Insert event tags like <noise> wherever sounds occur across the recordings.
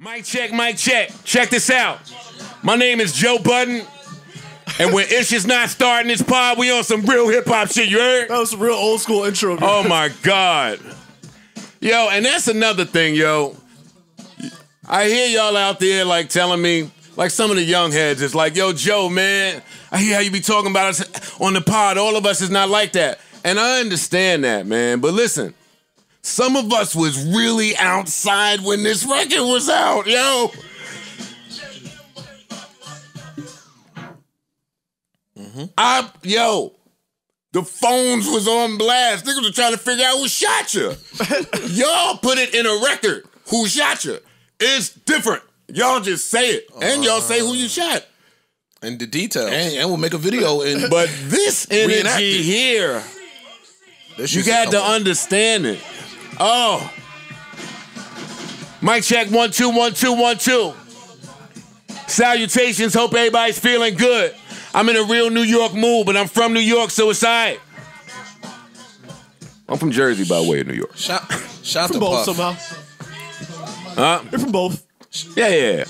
Mic check, mic check. Check this out. My name is Joe Budden. And when Ish is not starting this pod, we on some real hip hop shit, you heard? That was a real old school intro. Oh my God. Yo, and that's another thing, yo. I hear y'all out there like telling me, like some of the young heads, it's like, yo, Joe, man, I hear how you be talking about us on the pod. All of us is not like that. And I understand that, man. But listen, some of us was really outside when this record was out, yo. Mm-hmm. I yo, the phones was on blast. Niggas were trying to figure out who shot you. <laughs> y'all put it in a record. Who shot you? It's different. Y'all just say it, and y'all say who you uh-huh. shot. and the details. And, and we'll make a video and <laughs> But this energy here, this you got to understand it. Oh, mic check one two one two one two. Salutations. Hope everybody's feeling good. I'm in a real New York mood, but I'm from New York, so it's alright. I'm from Jersey by the way of New York. Shout, shout From to both Puff. somehow. Huh? You're from both. Yeah, yeah. yeah.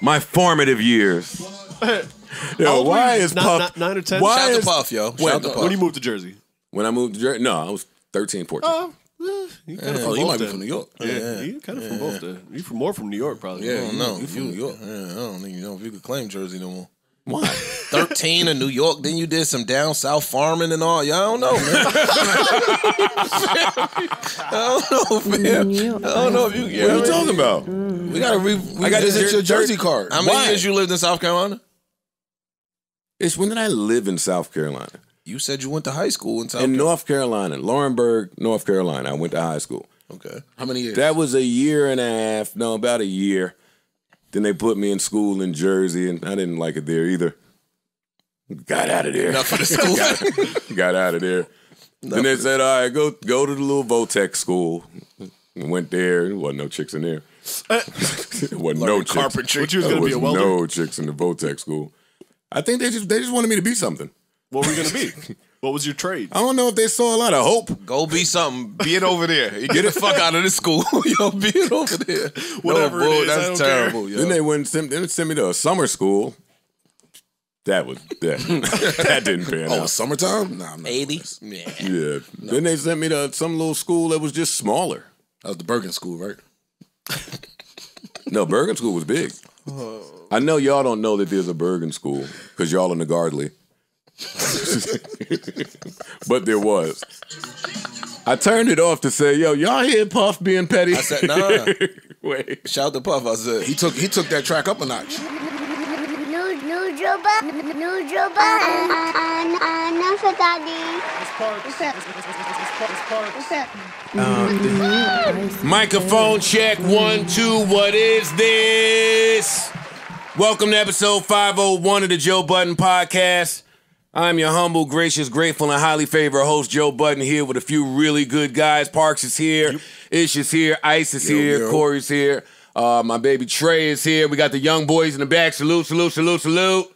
My formative years. <laughs> Yo, why is Not- Puff? not nine or ten? Why Shout to is Puff, yo. Wait, Shout to. Puff. When you moved to Jersey? when I moved to Jersey? No, I was 13, 14. Oh, eh, you kind of Oh, you might be from New York. Yeah, Yeah, you kind of from both. Then. You from more from New York, probably. Yeah, no, you from New York. Yeah, I don't think you know if you could claim Jersey no more. Why? 13 in New York, then you did some down south farming and all. Y'all don't know, man. I don't know, man. <laughs> I don't know if you. What are you talking about? We gotta re- I got revisit this your Jersey card. How many Why? years you lived in South Carolina? It's when did I live in South Carolina? You said you went to high school in South In Carolina. North Carolina, Laurinburg, North Carolina. I went to high school. Okay. How many years? That was a year and a half. No, about a year. Then they put me in school in Jersey, and I didn't like it there either. Got out of there. Enough for the <laughs> school. got, got out of there. Then they said, "All right, go go to the little Votech school." And went there. There wasn't no chicks in there. there eh. <laughs> wasn't no chicks. carpentry. But you was There gonna be a was welder. no chicks in the Votech school. I think they just they just wanted me to be something. What were you gonna be? what was your trade? I don't know if they saw a lot of hope. Go be something. Be it over there. Get the fuck out of this school. <laughs> yo, be it over there. Whatever no, it bull, is, I that's don't care. terrible. Yo. Then they went and sent, then they sent me to a summer school. That was that. <laughs> that didn't pan Oh, out. it's summertime? Nah, I'm not 80? Yeah. Yeah. Then they sent me to some little school that was just smaller. That was the Bergen School, right? No, Bergen School was big. Oh. I know y'all don't know that there's a Bergen School because y'all in the Gardley. <laughs> but there was. I turned it off to say, yo, y'all hear Puff being petty? I said, nah. <laughs> Wait. Shout to Puff. I said, He took he took that track up a notch. New, new Juba, new Juba, uh, uh, uh, enough of daddy. What's up? What's up? Microphone check one, two. What is this? Welcome to episode 501 of the Joe Budden Podcast. I'm your humble, gracious, grateful, and highly favored host, Joe Budden, here with a few really good guys. Parks is here, Ish is here, Ice is here, yo. Corey's here, uh, my baby Trey is here. We got the young boys in the back. Salute, salute, salute, salute.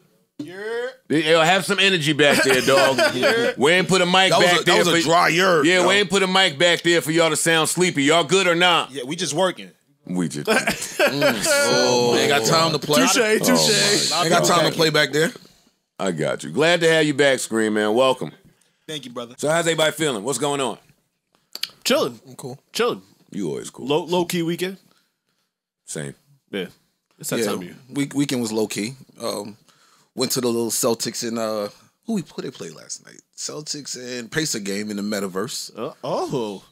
Yo, have some energy back there, dog. <laughs> We ain't put a mic That back a, there that was a dry year. yeah, yo. we ain't put a mic back there for y'all to sound sleepy. Y'all good or not? Yeah, we just working. We just oh, <laughs> they ain't got time to play. Touche, touche. Ain't got time to play back there. I got you. Glad to have you back, Scream Man. Welcome. Thank you, brother. So how's everybody feeling? What's going on? Chilling, I'm Cool. chilling. You always cool. Low, low key weekend. Same. Yeah, it's that Yeah, time of year. week, weekend was low key. Um, went to the little Celtics and uh, who we put they play last night? Celtics and Pacer game in the metaverse. Uh, oh,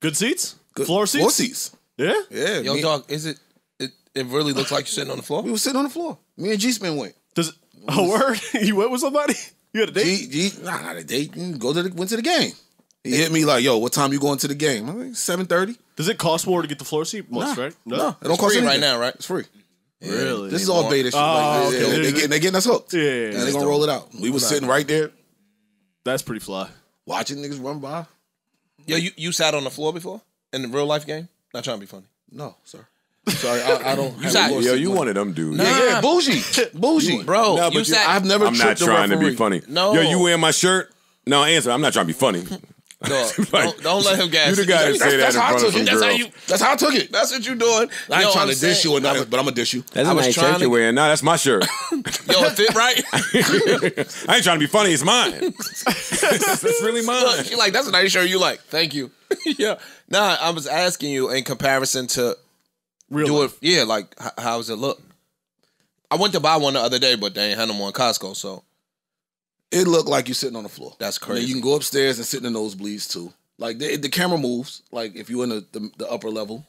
good seats. Good- Floor seats. Floor seats. Yeah. Yeah, Yo, me- dog, is it, it, it really looks like you're sitting on the floor? we were sitting on the floor. Me and G Spin went. Does it? Oh, word. <laughs> you went with somebody? <laughs> You had a date? G, G, nah, not a date. Go to the, went to the game. He hit me like, "Yo, what time you going to the game?" I'm like, seven thirty. Does it cost more to get the floor seat? Must, Nah, right? No, it don't It's cost free right now, right? It's free. Really? This is all beta shit. Oh, like, ah, okay. they, they, they, getting, they getting us hooked. Yeah, yeah, and yeah. they gonna roll it out. We was sitting right there That's pretty fly. watching niggas run by. Yo, you, you sat on the floor before in the real life game? Not trying to be funny. No, sir. Sorry, I, I don't. You sat- Yo, you one of them dudes. Yeah, yeah, bougie, <laughs> bougie, Bro, No, you but you- sat. I've never. I'm not tripped a trying to be referee. funny. No. Yo, you wearing my shirt? No, answer. I'm not trying to be funny. No, <laughs> Like, don't, don't let him gas. You the guy that say that That's in how I front of took some it. That's how girls. you. That's how I took it. That's what you're doing. I ain't Yo, trying I'm to dish saying- you or nothing, but I'm gonna dish you. That's I a was nice trying shirt to- you're wearing. No, that's my shirt. <laughs> Yo, it fit right. I ain't trying to be funny. It's mine. That's really mine. Look, she like, that's a nice shirt. You like, thank you. yeah. Nah, I was asking you in comparison to Real do life. it. Yeah, like h- how does it look? I went to buy one the other day, but they ain't had them on Costco, so It looked like you're sitting on the floor. That's And then crazy. you can go upstairs and sit in the nosebleeds too. Like the, the camera moves. Like if you're in the, the the upper level,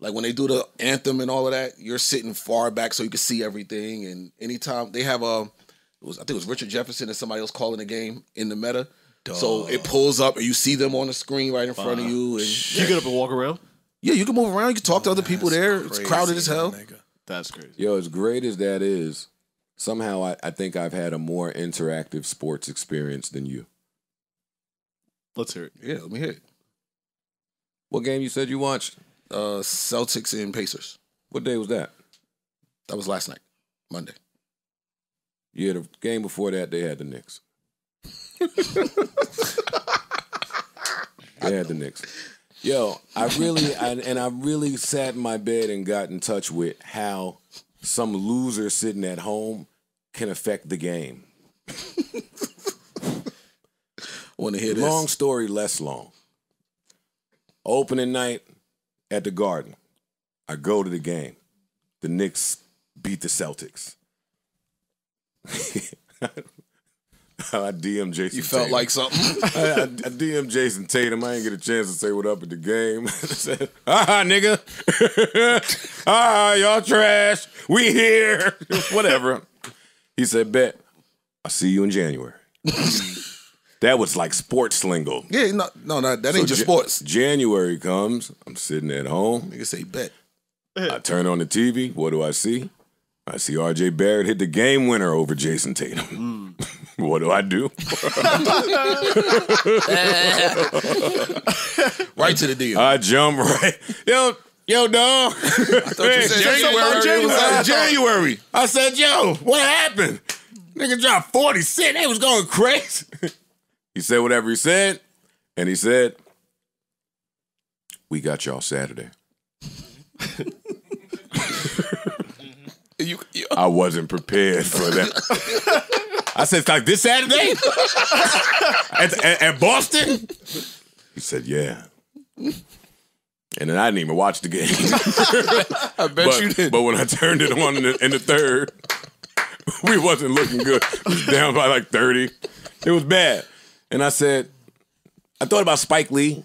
like when they do the anthem and all of that, you're sitting far back so you can see everything. And anytime they have a, it was I think it was Richard Jefferson and somebody else calling the game in the meta. So it pulls up and you see them on the screen right in front of you. And You get up and walk around. Yeah, you can move around. You can talk to other people there. It's crowded as hell. That's crazy. Yo, as great as that is, somehow I, I think I've had a more interactive sports experience than you. Let's hear it. Yeah, let me hear it. What game you said you watched? Uh, Celtics and Pacers. What day was that? That was last night, Monday. Yeah, the game before that they had the Knicks. <laughs> they had the Knicks. Yo, I really I, and I really sat in my bed and got in touch with how some loser sitting at home can affect the game. I want to hear this. Long story, less long. Opening night at the Garden. I go to the game. The Knicks beat the Celtics. <laughs> <laughs> I DM Jayson. You felt Tatum. like something. <laughs> I, I, I DM Jayson Tatum. I didn't get a chance to say what up at the game. <laughs> I said, ah, nigga. ah, y'all trash. We here. Whatever. He said, bet. I'll see you in January. that was like sports lingo. yeah, no, no, no that So ain't just Ja- sports. January comes. I'm sitting at home. Nigga say bet. I turn on the TV. What do I see? I see RJ Barrett hit the game winner over Jayson Tatum. What do I do? <laughs> Right to the deal. I jump right. Yo, yo, dog. I thought you said January. Was uh, January. I said, yo, what happened? Nigga dropped 40 cent. They was going crazy. <laughs> he said whatever he said. And he said, we got y'all Saturday. <laughs> You, you, I wasn't prepared for that. I said, like this Saturday? <laughs> at, at, at Boston? He said, yeah. And then I didn't even watch the game. <laughs> I bet but, you did. but when I turned it on in the, in the third, we wasn't looking good. Was down by like 30. It was bad. And I said, I thought about Spike Lee.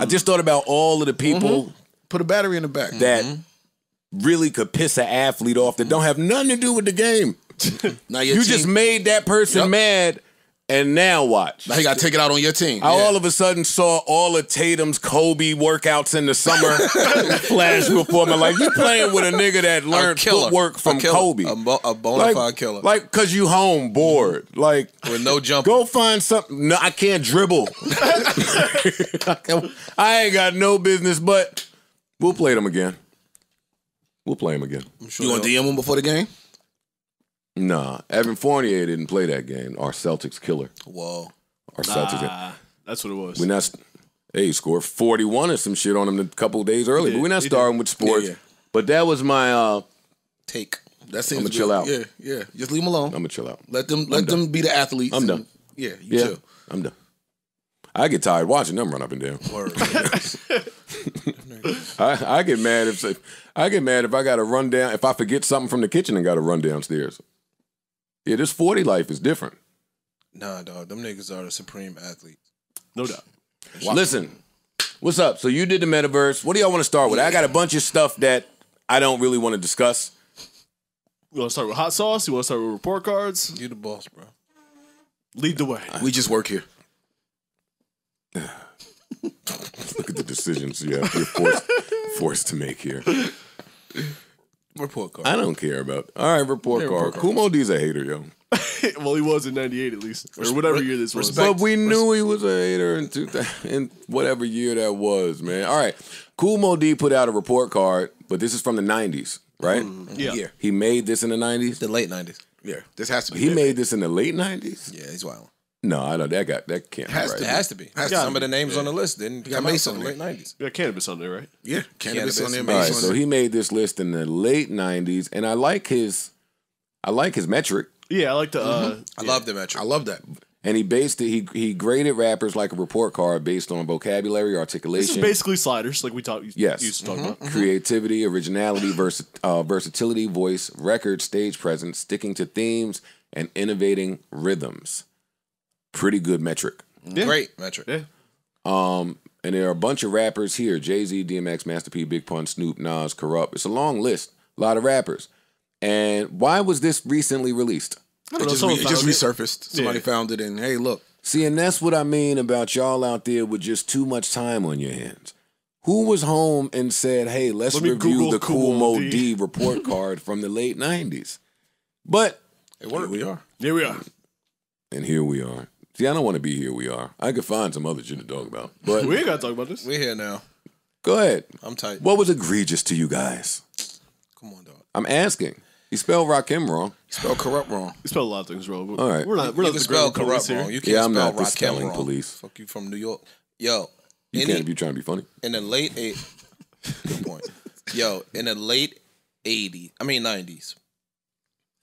I just thought about all of the people mm-hmm. Put a battery in the back. that mm-hmm. really could piss an athlete off that don't have nothing to do with the game. <laughs> now your You team, just made that person Yep. mad, and now watch. now you got to take it out on your team. I Yeah. all of a sudden saw all of Tatum's Kobe workouts in the summer <laughs> flash before me. Like you playing with a nigga that learned killer. footwork from a. Kobe. A, bo- a bona like, fide killer. Like cause you home bored. Like with no jump. Go find something. No, I can't dribble. <laughs> I ain't got no business, but we'll play them again. We'll play them again. Sure you want to DM him before the game? Nah, Evan Fournier didn't play that game. Our Celtics killer. Whoa. Our Celtics. Ah, that's what it was. We're not. Hey, he scored forty one or some shit on him a couple days early. But we're not starting with sports. Yeah, yeah. But that was my. uh Take. That seems I'ma chill out. Yeah, yeah. Just leave him alone. I'm gonna chill out. let them let them be the athletes. I'm done. Yeah, you Yeah, chill. I'm done. I get tired watching them run up and down. <laughs> <laughs> I, I get mad if I get mad if I got to run down if I forget something from the kitchen and got to run downstairs. Yeah, this forty life is different. nah, dog. Them niggas are the supreme athletes. no doubt. Listen, what's up? So you did the metaverse. What do y'all want to start with? I got a bunch of stuff that I don't really want to discuss. You want to start with hot sauce? You want to start with report cards? You the boss, bro. Lead the way. We just work here. <sighs> Look at the decisions you have, you're forced, forced to make here. Report card. I don't care about. All right, report card. Kool Moe Dee's a hater, yo. <laughs> well, he was in '98 at least, or whatever year this was. But we knew he was a hater in 2000, <laughs> in whatever year that was, man. All right, Kool Moe Dee put out a report card, but this is from the '90s, right? Mm-hmm. yeah. Yeah, He made this in the '90s. the late nineties. yeah. This has to be. He there. made this in the late '90s. Yeah, he's wild. No, I know that got that can't Has be to It has to be. Has to Some be. of the names on the list didn't got come out Mase till on the late nineties. Yeah, Canibus on there, right? Yeah, Canibus, Canibus. on there. All Mase on so there. he made this list in the late '90s, and I like his, I like his metric. Yeah, I like the. Uh, I love the metric. I love that. And he based it. He he graded rappers like a report card based on vocabulary, this is articulation, basically sliders, like we talked. Yes. used to talk about. creativity, originality, vers- uh, versatility, voice, record, stage presence, sticking to themes, and innovating rhythms. Pretty good metric. Great metric. Yeah. Um, and there are a bunch of rappers here: Jay Z, DMX, Master P, Big Pun, Snoop, Nas, Kurupt. It's a long list, a lot of rappers. And why was this recently released? I It don't know. just, re- it just found resurfaced. Somebody Yeah. found it, and hey, look, See, and that's what I mean about y'all out there with just too much time on your hands. Who was home and said, "Hey, let's Let me review Google the Cool Kool Moe Dee." D report <laughs> card from the late '90s"? But here we are. Here we are. and here we are. See, I don't want to be here. We are. I could find some other shit to talk about. But We ain't got to talk about this. We're here now. go ahead. I'm tight. What was egregious to you guys? Come on, dog. I'm asking. He spelled Rakim wrong. You spelled Kurupt wrong. We spelled a lot of things wrong. All right. We're not. We're You not can the spell spell Kurupt here. wrong. You can't Yeah, I'm spell not the Rakim spelling wrong. police. Fuck you from New York. Yo, You any- can't if you're trying to be funny. in the late eight. good point. Yo, in the late '80s, I mean '90s,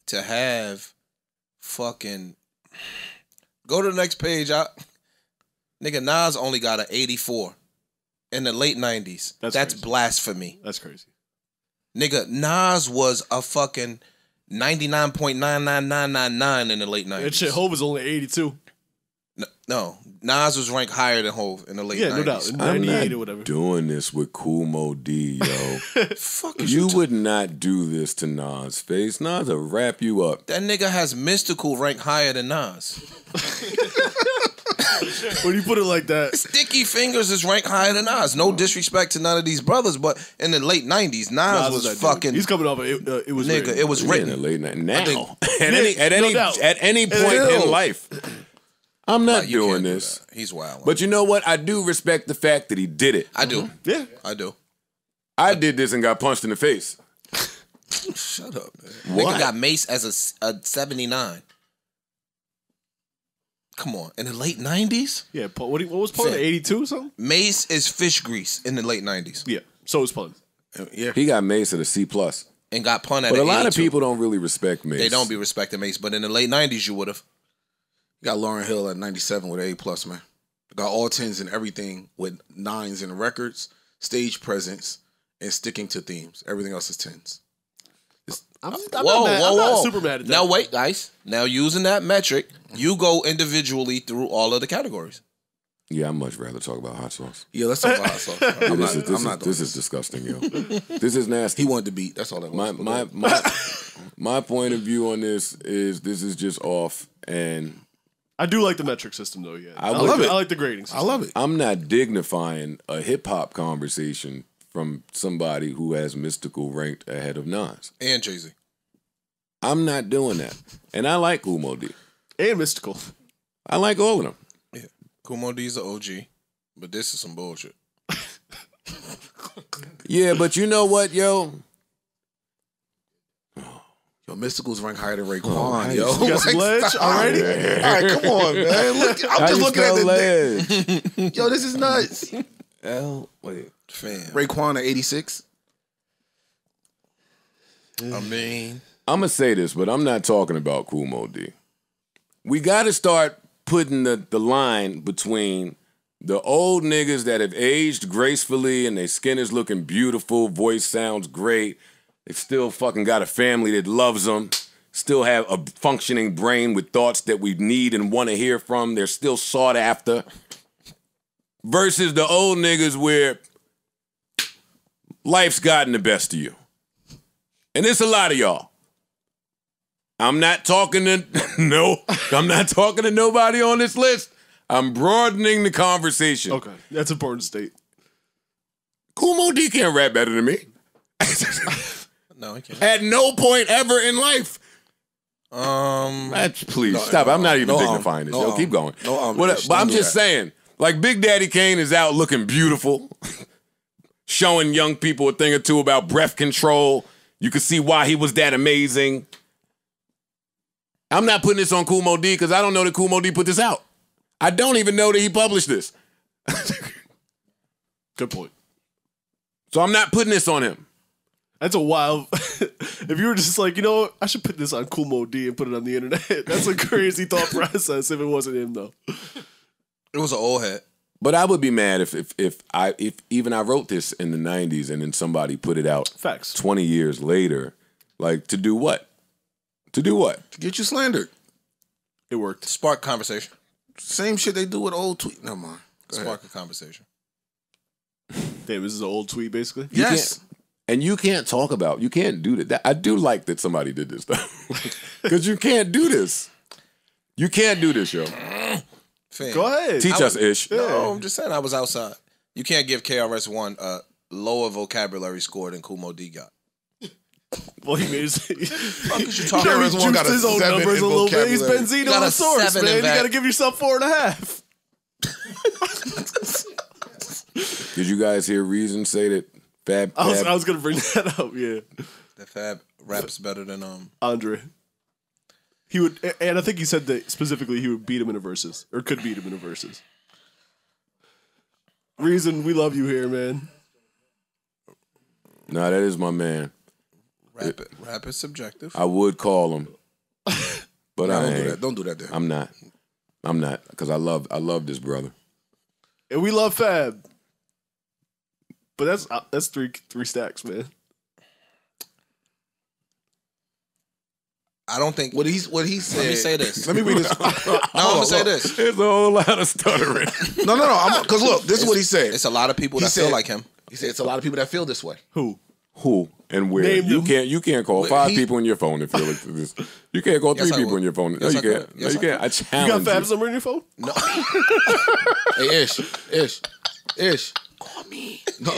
to have fucking go to the next page. I nigga Nas only got an 84 in the late '90s. That's That's, crazy. blasphemy, That's crazy. nigga. Nas was a fucking. 99.99999 in the late 90s. That shit. Was only eighty-two. No, no, Nas was ranked higher than Hove in the late Yeah, 90s. no doubt. I'm Ninety-eight not or whatever. doing this with Kool Moe Dee, yo. <laughs> Fuck is you you would not do this to Nas' face. Nas will wrap you up. That nigga has Mystikal rank higher than Nas. <laughs> When you put it like that, <laughs> Sticky Fingaz is ranked higher than Nas. No disrespect to none of these brothers, but in the late '90s, Nas, Nas was that dude. fucking He's coming off. Of, it, uh, it was nigga. written. It was Yeah, in the written. late night. Now, think- at any at no any doubt. at any point Still. in life, <clears throat> I'm not You doing can't do this. He's wild. But you know what? I do respect the fact that he did it. I do. Mm-hmm. Yeah. I do. I did this and got punched in the face. Shut up, man. What? Nigga got Mase as a, a 79. Come on. In the late 90s? Yeah. What, you- what was Paul? Fam. Eighty-two or something? Mase is fish grease in the late 90s. Yeah. So was Paul. Uh, yeah, He got Mase at a C plus. And got pun at But a an lot of people don't really respect Mase. They don't be respecting Mase, but in the late 90s, you would have. You got Lauryn Hill at 97 with A plus, man. Got all tens and everything with nines in records, stage presence, and sticking to themes. Everything else is tens. I'm, uh, I'm whoa, not mad. whoa, I'm whoa. not super mad at that. Now, wait, guys. Now, using that metric, you go individually through all of the categories. Yeah, I'd much rather talk about hot sauce. Yeah, let's talk about hot sauce. <laughs> Yeah, I'm this not, is, this I'm not is, this is disgusting, yo. this is nasty. He wanted to beat. That's all that my my <laughs> my my point of view on this is this is just off, and I do like the metric system though. Yeah. I I, would- like love the, it. I like the grading. System. I System. love it. I'm not dignifying a hip hop conversation from somebody who has Mystikal ranked ahead of Nas. And Jay Z. I'm not doing that, and I like Kool Moe Dee. and Mystikal. I like all of them. Yeah. Kool Moe Dee's the OG, but this is some bullshit. Yeah, but you know what, yo? Yo, Mystikal's rank higher than Raekwon, Oh, yo. <laughs> You got some ledge stop. already? All right, come on, man. Look, I'm How just looking at spell the. ledge? <laughs> Yo, this is nuts. L wait. Fam. Raekwon at 86. I mean, I'm gonna say this, but I'm not talking about Kool Moe Dee. We got to start putting the, the line between the old niggas that have aged gracefully and their skin is looking beautiful, voice sounds great. They still fucking got a family that loves them. Still have a functioning brain with thoughts that we need and want to hear from. They're still sought after. Versus the old niggas where life's gotten the best of you. And it's a lot of y'all. I'm not talking to <laughs> no, I'm not talking to nobody on this list. I'm broadening the conversation. Okay, that's important to state. Kool Moe Dee can't rap better than me. <laughs> no, he can't. At no point ever in life. Um, That's, please stop. I'm not even no, um, dignifying this. no, Yo, um, keep going. no, um, What- but I'm just that. saying, like Big Daddy Kane is out looking beautiful, <laughs> showing young people a thing or two about breath control. You can see why he was that amazing. I'm not putting this on Kool Moe Dee because I don't know that Kool Moe Dee put this out. I don't even know that he published this. <laughs> Good point. So I'm not putting this on him. That's a wild. <laughs> if you were just like, you know. I should put this on Kool Moe Dee and put it on the internet. <laughs> That's a crazy thought <laughs> process. If it wasn't him, though. It was an old head. But I would be mad if if if I if even I wrote this in the '90s and then somebody put it out Facts. 20 years later, like to do what? To do what? To get you slandered. It worked. Spark conversation. Same shit they do with old tweet. No mind. Go ahead. Spark a conversation. Damn, this is an old tweet, basically. You Yes. Can't- and you can't talk about you can't do that. that. I do like that somebody did this though, <laughs> because you can't do this. You can't do this, yo. Fam. Go ahead. Teach us, Ish. No, I'm just saying I was outside. You can't give KRS One a lower vocabulary score than Kool Moe Dee got. <laughs> Well, he made his. Fuck is you <laughs> talking about? One got juiced his own numbers a little bit. He's vocabulary. Benzino Got a source, man. in You got to give yourself four and a half. Did you guys hear Reason say that Fab? I was, Fab- I was gonna bring <laughs> that up. Yeah, The Fab raps better than um. Andre. He would, and I think he said that specifically he would beat him in a Verzuz or could beat him in a Verzuz. Reason we love you here, man. Nah, that is my man. Rap it. Rap is subjective. I would call him, <laughs> but Nah, I don't do ain't. that. Don't do that. There. I'm not. I'm not because I love I love this brother. And we love Fab. But that's uh, that's three three stacks, man. I don't think. What he's what he said. Let me say this. Let me read this. <laughs> No, I'm gonna say this. There's a whole lot of stuttering. <laughs> No, no, no. Because look, this is what he said. It's a lot of people He that feel said- like him. He said it's a lot of people that feel this way. Who? Who and where? Name you them. can't you can't call five he- people in your phone and feel like this. You can't call Yes, three I people would. in your phone. No, Yes, you I can't. Yes, no, I you can't. I You got challenge Fab's number in your phone? No. Hey, Ish, Ish, Ish. Call me. <laughs> No.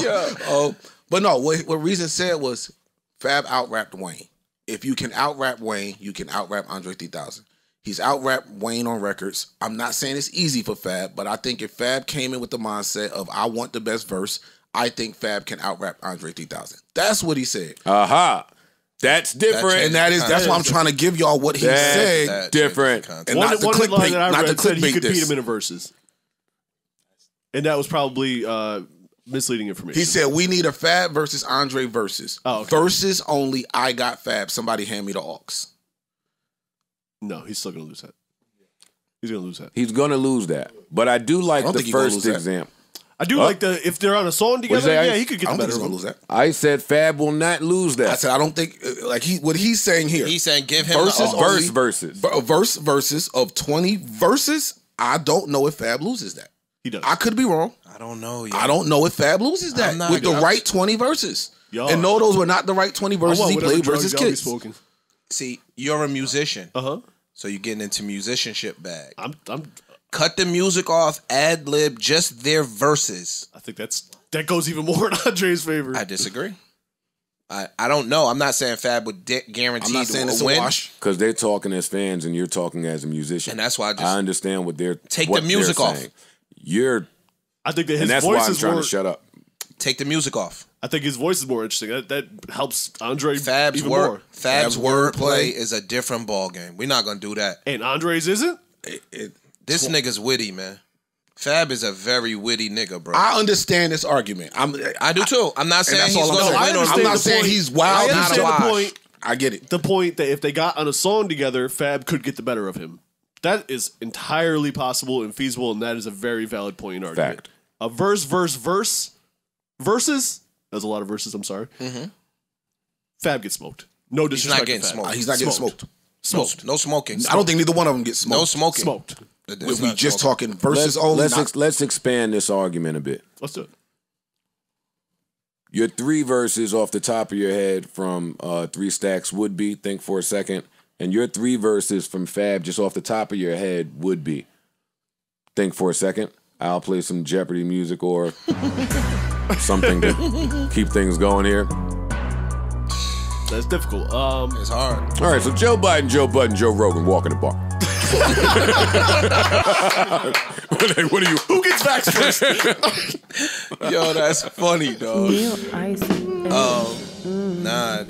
Oh, but no. What what Reason said was Fab out rapped Wayne. If you can out rap Wayne, you can out rap Andre 3000. He's out rapped Wayne on records. I'm not saying it's easy for Fab, but I think if Fab came in with the mindset of I want the best verse, I think Fab can out rap Andre 3000. That's what he said. Aha. That's different. And that is that's why I'm trying to give y'all what he That's said. That different. changes And one not the one headline clickbait, that I not read the said he clickbait could beat him in a Verzuz. And that was probably uh, misleading information. He said we need a Fab versus Andre versus. Oh, okay. Versus only I got Fab. Somebody hand me the aux. No, he's still gonna lose that. He's gonna lose that. He's gonna lose that. But I do like don't the think he gonna first lose that. example. I do like the if they're on a song together, say, yeah, Ice? he could get I the don't think better he's gonna lose that. I said Fab will not lose that. I said I don't think uh, like he what he's saying here. He's saying give him Versus the verse versus. a verse versus of twenty verses. I don't know if Fab loses that. He does. I could be wrong. I don't know. Yo. I don't know if Fab loses that I'm with the gonna- right twenty verses. Y'all- And no, those were not the right twenty verses want he whatever played drugs versus y'all be kids. smoking. See, you're a musician, Uh huh. so you're getting into musicianship bag. I'm. I'm. Cut the music off, ad lib, just their verses. I think that's that goes even more <laughs> in Andre's favor. I disagree. I, I don't know. I'm not saying Fab would di- guarantee I'm not saying it's a win. wash. Because they're talking as fans and you're talking as a musician. And that's why I just- I understand what they're Take what the music they're off. saying. You're I think that his and that's voice why I'm is trying more. to shut up. Take the music off. I think his voice is more interesting. That, that helps Andre Fab's even word, more. Fab's Fab's wordplay wordplay. is a different ball game. We're not gonna do that. And Andre's isn't. It- it- This nigga's witty, man. Fab is a very witty nigga, bro. I understand this argument. I'm, I do too. I'm not saying he's I'm going to win. I'm not saying point. he's wild. I not a understand the point. I get it. The point that if they got on a song together, Fab could get the better of him. That is entirely possible and feasible, and that is a very valid point in argument. Fact. A verse, verse, verse, verses. There's a lot of verses. I'm sorry. Fab gets smoked. No not disrespect. to getting Fab. smoked. Uh, He's not getting smoked. Smoked. No smoking. I don't think neither one of them gets smoked. No smoking. Smoked. It's We, we not just talking verses Let's, only. let's, ex- let's expand this argument a bit. Let's do it. Your three verses off the top of your head from uh, Three Stacks would be, think for a second, and your three verses from Fab just off the top of your head would be. Think for a second. I'll play some Jeopardy music or <laughs> something to keep things going here. That's difficult. Um, It's hard. All right, so Joe Biden, Joe Budden, Joe Rogan walk in the bar. <laughs> what are- what are you? who gets vax first? <laughs> Yo, that's funny, dog. Real icy. Nah, uh,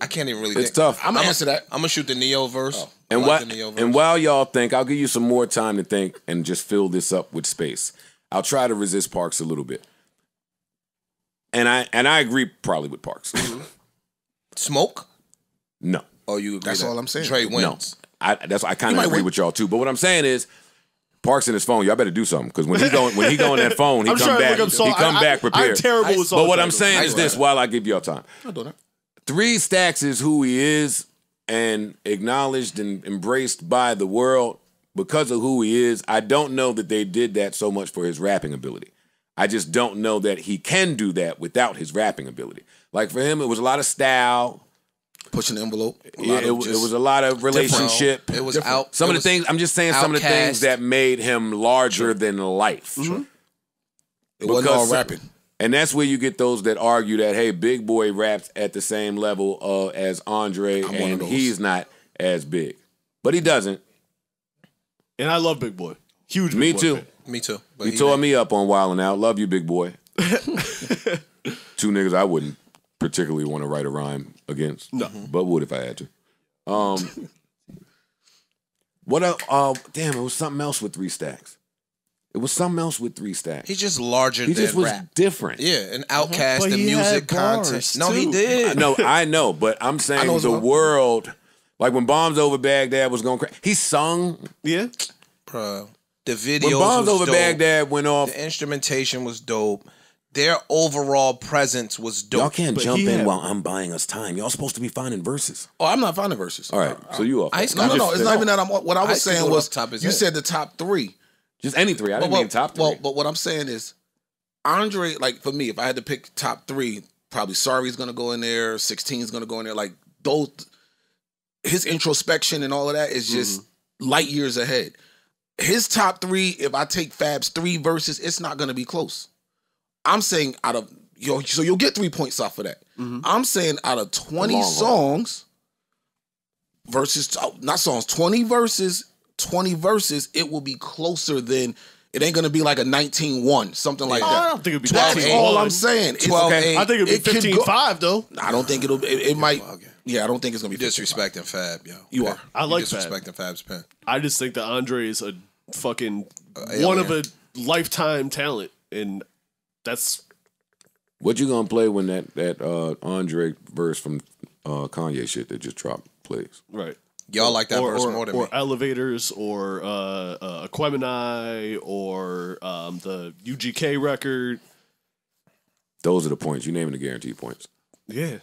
I, can't even really. It's think. tough. I'm gonna answer that. I'm gonna shoot the Neo verse. Oh. And I while like the and while y'all think, I'll give you some more time to think and just fill this up with space. I'll try to resist Parks a little bit. And I and I agree probably with Parks. Mm-hmm. Smoke. no. Oh, you agree? That's that all I'm saying. Dre No. I that's I kind of agree win. with y'all too. But what I'm saying is Parks in his phone, y'all better do something because when he go when he go on that phone, he <laughs> I'm come back. look up song. he come I- back I- prepared. I'm terrible with but what I'm titles. saying is Ice this: Rider. while I give y'all time, I'm doing that. Three Stacks is who he is and acknowledged and embraced by the world because of who he is. I don't know that they did that so much for his rapping ability. I just don't know that he can do that without his rapping ability. Like for him, it was a lot of style. Pushing the envelope. Yeah, it, it was a lot of relationship. It was Different. out. Some of the things I'm just saying. Some of the things that made him larger than life. It wasn't all because- rapping. And that's where you get those that argue that hey, Big Boi raps at the same level uh, as Andre, one of and he's not as big, but he doesn't. And I love Big Boi. Huge. Big Me Boy too. fan. Me too. But He he tore didn't. me up on Wild and Out. Love you, Big Boi. <laughs> Two niggas I wouldn't particularly want to write a rhyme against. No. but would if I had to. Um, <laughs> what? el- Uh, damn, it was something else with three stacks. It was something else with three stacks. He's just larger He than just was rap. different. Yeah, an uh-huh. outcast, But the he music had bars, content. No, he did. No, I know, but I'm <laughs> saying as the well. world, like when Bombs Over Baghdad was going crazy. He sung Yeah. Bro, the when Bombs was Over dope. Baghdad went off. The instrumentation was dope. Their overall presence was dope. Y'all can't But jump in had- while I'm buying us time. Y'all supposed to be finding verses. Oh, I'm not finding verses. All right, uh, so you off. Ice No, no, You no. It's not even that. I'm. What I was Ice can saying was, top you head. said the top three. Just any three. I didn't well, mean top three. Well, but what I'm saying is, Andre, like for me, if I had to pick top three, probably Sorry's gonna go in there, 16 is gonna go in there. Like those, his introspection and all of that is just mm-hmm. light years ahead. His top three, if I take Fab's three verses, it's not gonna be close. I'm saying out of yo, so you'll get three points off of that. Mm-hmm. I'm saying out of 20 long songs versus oh, not songs, 20 verses, 20 verses, it will be closer than it ain't gonna be like a 19-1, something like that. I don't think it'd be That's all I'm saying. 12 okay, I think it'd it be can 15 go- 5, though. I don't think it'll. It, it might. Okay. Yeah, I don't think it's gonna be 15-5. disrespecting Fab, yo. You Pen. are. I You like Fab. disrespecting Fab's pen. I just think that Andre is a fucking alien. one of a lifetime talent. And that's what you gonna play when that that uh, Andre verse from uh, Kanye shit that just dropped plays? right. Y'all like that or, verse or, more than or me. Or elevators or uh, uh, Aquemini or um, the UGK record. Those are the points. You naming the guaranteed points. Yeah.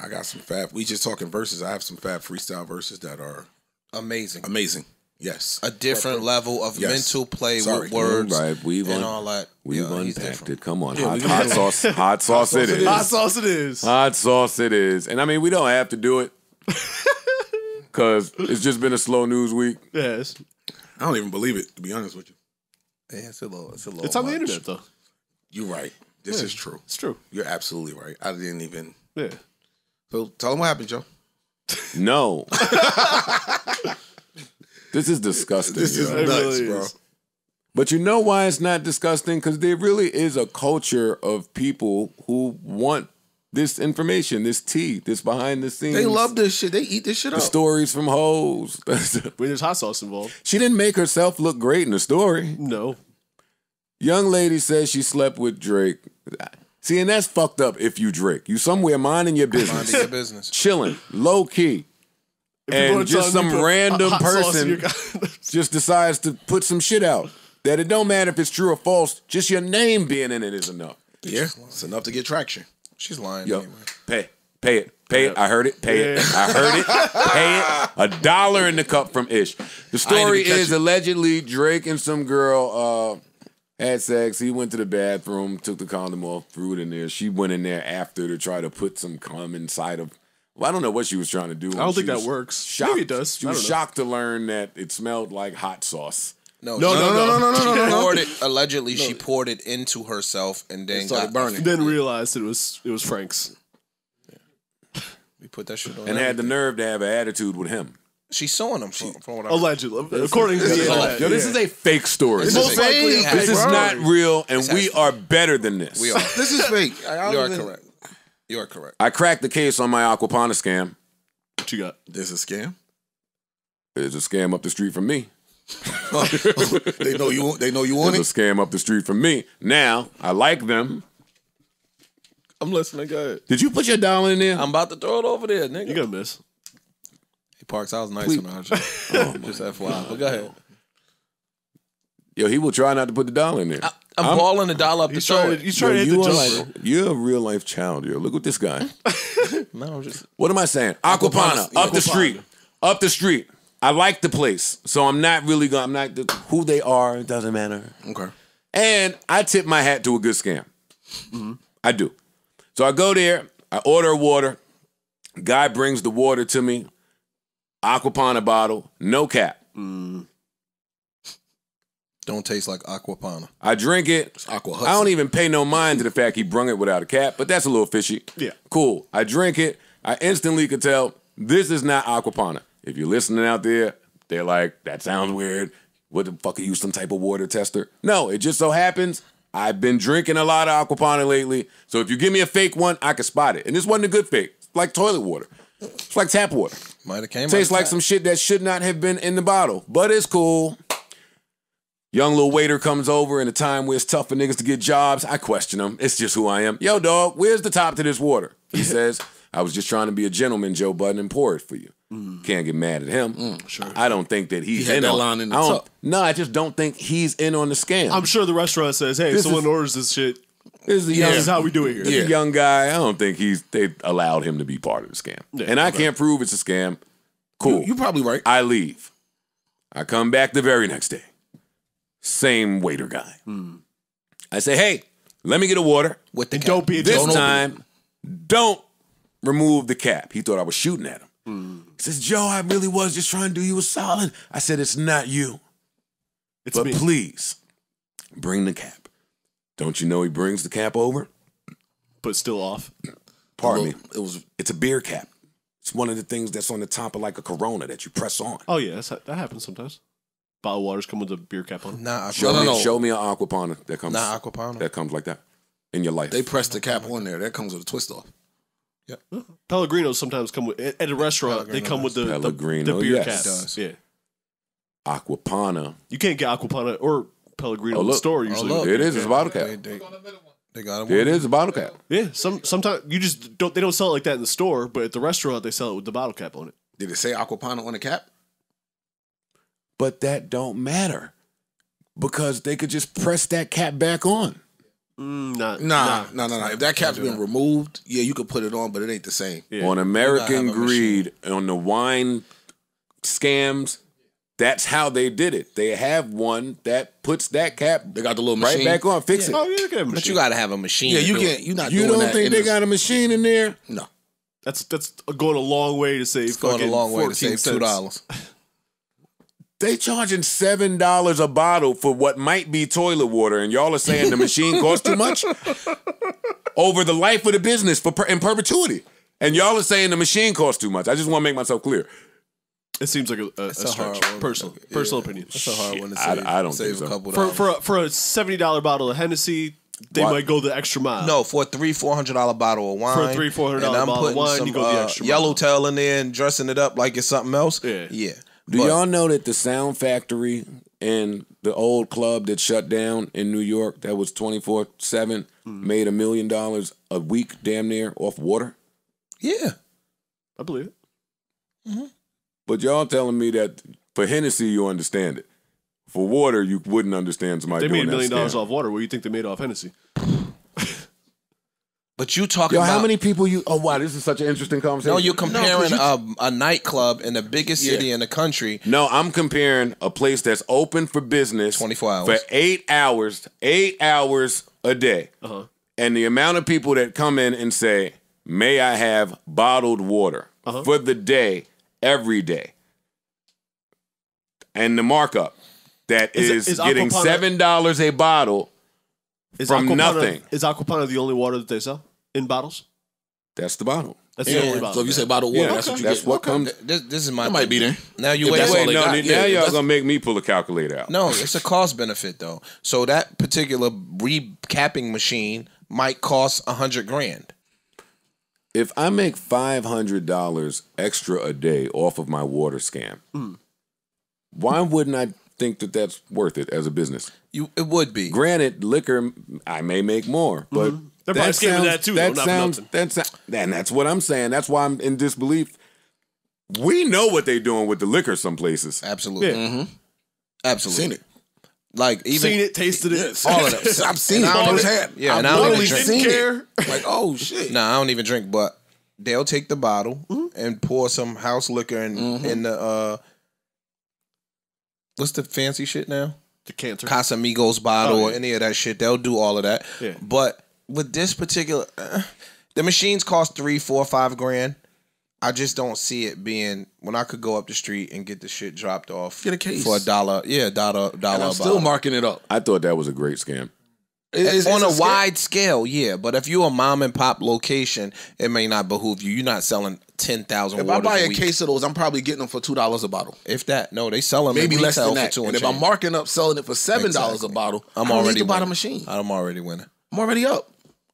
I got some fab. We just talking verses. I have some fab freestyle verses that are Amazing. amazing. Yes. A different level of Yes. mental play Sorry. with words Right, we've and un- all that. We've Yeah, unpacked it. Come on, Yeah, hot, hot sauce. <laughs> Hot sauce it sauce it is. is. Hot sauce it is. Hot sauce it is. And I mean, we don't have to do it <laughs> because it's just been a slow news week. Yes. I don't even believe it. To be honest with you, Yeah, it's a little. It's a little. It's on the much. internet, though. you're right. This is true. It's true. You're absolutely right. I didn't even. Yeah. So tell them what happened, Joe. No. <laughs> this is disgusting. This is yo. It nuts, really bro. is. But you know why it's not disgusting? Because there really is a culture of people who want this information, this tea, this behind the scenes. They love this shit. They eat this shit the up. stories from hoes. <laughs> When there's hot sauce involved. she didn't make herself look great in the story. No. Young lady says she slept with Drake. See, and that's fucked up if you Drake. You somewhere minding your business, Minding your business. chilling, low key, If people are and just some random hot sauce in person <laughs> just decides to put some shit out. That it don't matter if it's true or false, just your name being in it is enough. yeah, it's enough to get traction. She's lying Yo, anyway. pay, pay it, pay it. I heard it. Pay it. I heard it. Pay it. A dollar in the cup from Ish. The story is it. allegedly Drake and some girl uh, had sex. He went to the bathroom, took the condom off, threw it in there. She went in there after to try to put some cum inside of. Well, I don't know what she was trying to do. I don't She think that works. Shocked. Maybe it does. She was know. shocked to learn that it smelled like hot sauce. No, No, she- no, no, no, no, She no, no. poured it. Allegedly, she poured it into herself and then started got burning. Then realized it was it was Frank's. We put that shit on. And had the nerve to have an attitude with him. She's suing him from, from what I Allegedly, according to the internet. Yo, this yeah. is a fake story. This This, is Most likely fake. a is not real, and This we are better than this. We are. <laughs> This is fake. I, I You are even- correct. You're correct. I cracked the case on my Acqua Panna scam. What you got? There's a scam. There's a scam up the street from me. <laughs> they know you. want- They know you want There's a it. scam up the street from me. Now, I like them. I'm listening. Go ahead. Did you put your dollar in there? I'm about to throw it over there, nigga. You gonna miss. He parks house nice on our shit. Just FYI. But go ahead. Yo, he will try not to put the dollar in there. I, I'm, balling the dollar up the He's trying. To, he's trying to hit you the are like, you're a real life child, yo. Look at this guy. <laughs> No, I'm just What am I saying? Acqua Panna, Aquapana, up the Acqua Panna. street. Up the street. I like the place. So I'm not really going, I'm not, the, who they are, it doesn't matter. Okay. And I tip my hat to a good scam. I do. So I go there, I order water. Guy brings the water to me, Acqua Panna bottle, no cap. Mm. don't taste like Acqua Panna. I drink it. Aqua I don't even pay no mind to the fact he brung it without a cap, but that's a little fishy. Yeah. Cool. I drink it. I instantly could tell this is not Acqua Panna. If you're listening out there, they're like, that sounds weird. What the fuck are you, some type of water tester? No, it just so happens I've been drinking a lot of Acqua Panna lately. So if you give me a fake one, I can spot it. And this wasn't a good fake. It's like toilet water. It's like tap water. Might have came. Tastes like some shit that should not have been in the bottle, but it's cool. Young little waiter comes over in a time where it's tough for niggas to get jobs. I question him. It's just who I am. Yo, dog, where's the top to this water? He <laughs> says, I was just trying to be a gentleman, Joe Budden, and pour it for you. Mm. Can't get mad at him. Mm, sure. I don't think that he's He in that on, line in the I top. No, I just don't think he's in on the scam. I'm sure the restaurant says, "Hey, This someone is- orders this shit. this is This young, is how we do it here." this is young guy. I don't think he's they allowed him to be part of the scam. Yeah, and I can't prove it's a scam. Cool. You are probably right. I leave. I come back the very next day. Same waiter guy. Hmm. I say, hey, let me get a water. with the And don't be a This don't time, don't remove the cap. He thought I was shooting at him. Hmm. He says, Joe, I really was just trying to do you a solid. I said, it's not you. It's but me. please, bring the cap. Don't you know he brings the cap over? but still off. Pardon me. It was It's a beer cap. It's one of the things that's on the top of like a Corona that you press on. Oh yeah, that's, that happens sometimes. Bottled waters come with a beer cap on. Nah, Show, Acqua Panna. me, no, no. show me an Acqua Panna that comes Nah, Acqua Panna. that comes like that in your life. they press the cap on there. That comes with a twist off. Pellegrinos sometimes come with at at a restaurant. they come with the, the, the Pellegrino, beer yes. caps. Does. Yeah, Acqua Panna. you can't get Acqua Panna or Pellegrino Oh, in the look. store Oh, usually. look. It is. It's a bottle They, cap. they, they got it. It is a bottle cap. Yeah, some sometimes you just don't. They don't sell it like that in the store, but at the restaurant they sell it with the bottle cap on it. Did it say Acqua Panna on the cap? But that don't matter because they could just press that cap back on. Mm, not, Nah, no, no, no. If that cap's been removed, yeah, you could put it on, but it ain't the same. Yeah. On American have a Greed, on the wine scams, that's how they did it. They have one that puts that cap They got the little right machine. back on. Fix Oh it. yeah, you can But you got to have a machine. Yeah, you do can't. You're not. You doing don't that think they this- got a machine in there? No. That's that's going a long way to save. Going a long way to save two dollars. <laughs> They charging seven dollars a bottle for what might be toilet water, and y'all are saying the machine costs too much <laughs> over the life of the business for per- in perpetuity. And y'all are saying the machine costs too much. I just want to make myself clear. It seems like a, a, a a stretch. Personal, Okay, personal yeah. opinion. That's a hard one to I- save. I don't save think so. a couple For for a, for a seventy dollar bottle of Hennessy, they Why- might go the extra mile. No, for a three four hundred dollar bottle of wine. For a $300, $400 I'm bottle of putting wine, some, you go the uh, extra mile. yellowtail in there and dressing it up like it's something else. Yeah. yeah. Do But y'all know that the Sound Factory and the old club that shut down in New York that was 24 7 Mm-hmm. made a million dollars a week damn near off water? Yeah, I believe it. But y'all telling me that for Hennessy you understand it. For water, you wouldn't understand somebody They made doing a million that dollars off water. What do you think they made off Hennessy? <sighs> <laughs> but you talking Yo, about how many people you? Oh wow, this is such an interesting conversation. No, you're comparing you- a, a nightclub in the biggest Yeah. city in the country. No, I'm comparing a place that's open for business 24 hours. for eight hours, eight hours a day, Uh-huh. and the amount of people that come in and say, "May I have bottled water Uh-huh. for the day, every day," and the markup that Is is, it- is getting Acqua Panna- seven dollars a bottle. Is From Acqua Panna- nothing. Is Acqua Panna the only water that they sell in bottles? That's the bottle. That's Yeah. the only bottle. So if you say bottle water, Yeah, that's what you that's get. what comes. This, this is my. That might be there. Now you If wait. that's wait they no, got, now yeah, y'all that's- gonna make me pull a calculator out. No, it's a cost benefit though. So that particular recapping machine might cost a hundred grand. if I make five hundred dollars extra a day off of my water scam, Hmm. why wouldn't I think that that's worth it as a business? You it would be. Granted, liquor I may make more, but Mm-hmm. They're probably scamming that too, That not for sounds nothing. that's and that's what I'm saying. That's why I'm in disbelief. We know what they're doing with the liquor some places. Absolutely. Yeah. Absolutely. Seen it. Like even Seen it, tasted it. all of <laughs> them. I've seen it And I don't firsthand. Yeah, I've and I don't even drink. seen Didn't it. <laughs> Like, oh shit. Nah, I don't even drink, but they'll take the bottle and pour some house liquor in in the uh what's the fancy shit now? The cancer. Casamigos bottle Oh, or any of that shit. They'll do all of that. Yeah. But with this particular, uh, the machines cost three, four, five grand. I just don't see it being when I could go up the street and get the shit dropped off. Get a case. for a dollar. Yeah, dollar, dollar. And I'm still marking it up. I thought that was a great scam. It- it's- on it's a, scam. wide scale, yeah. But if you're a mom and pop location, it may not behoove you. You're not selling ten thousand. If I buy a case of those, I'm probably getting them for two dollars a bottle. if that, no, they sell them Maybe at less retail than that. for two And and if I'm marking up selling it for seven dollars Exactly. a bottle, I'm I don't already need to buy the winning. machine. I'm already winning. I'm already up.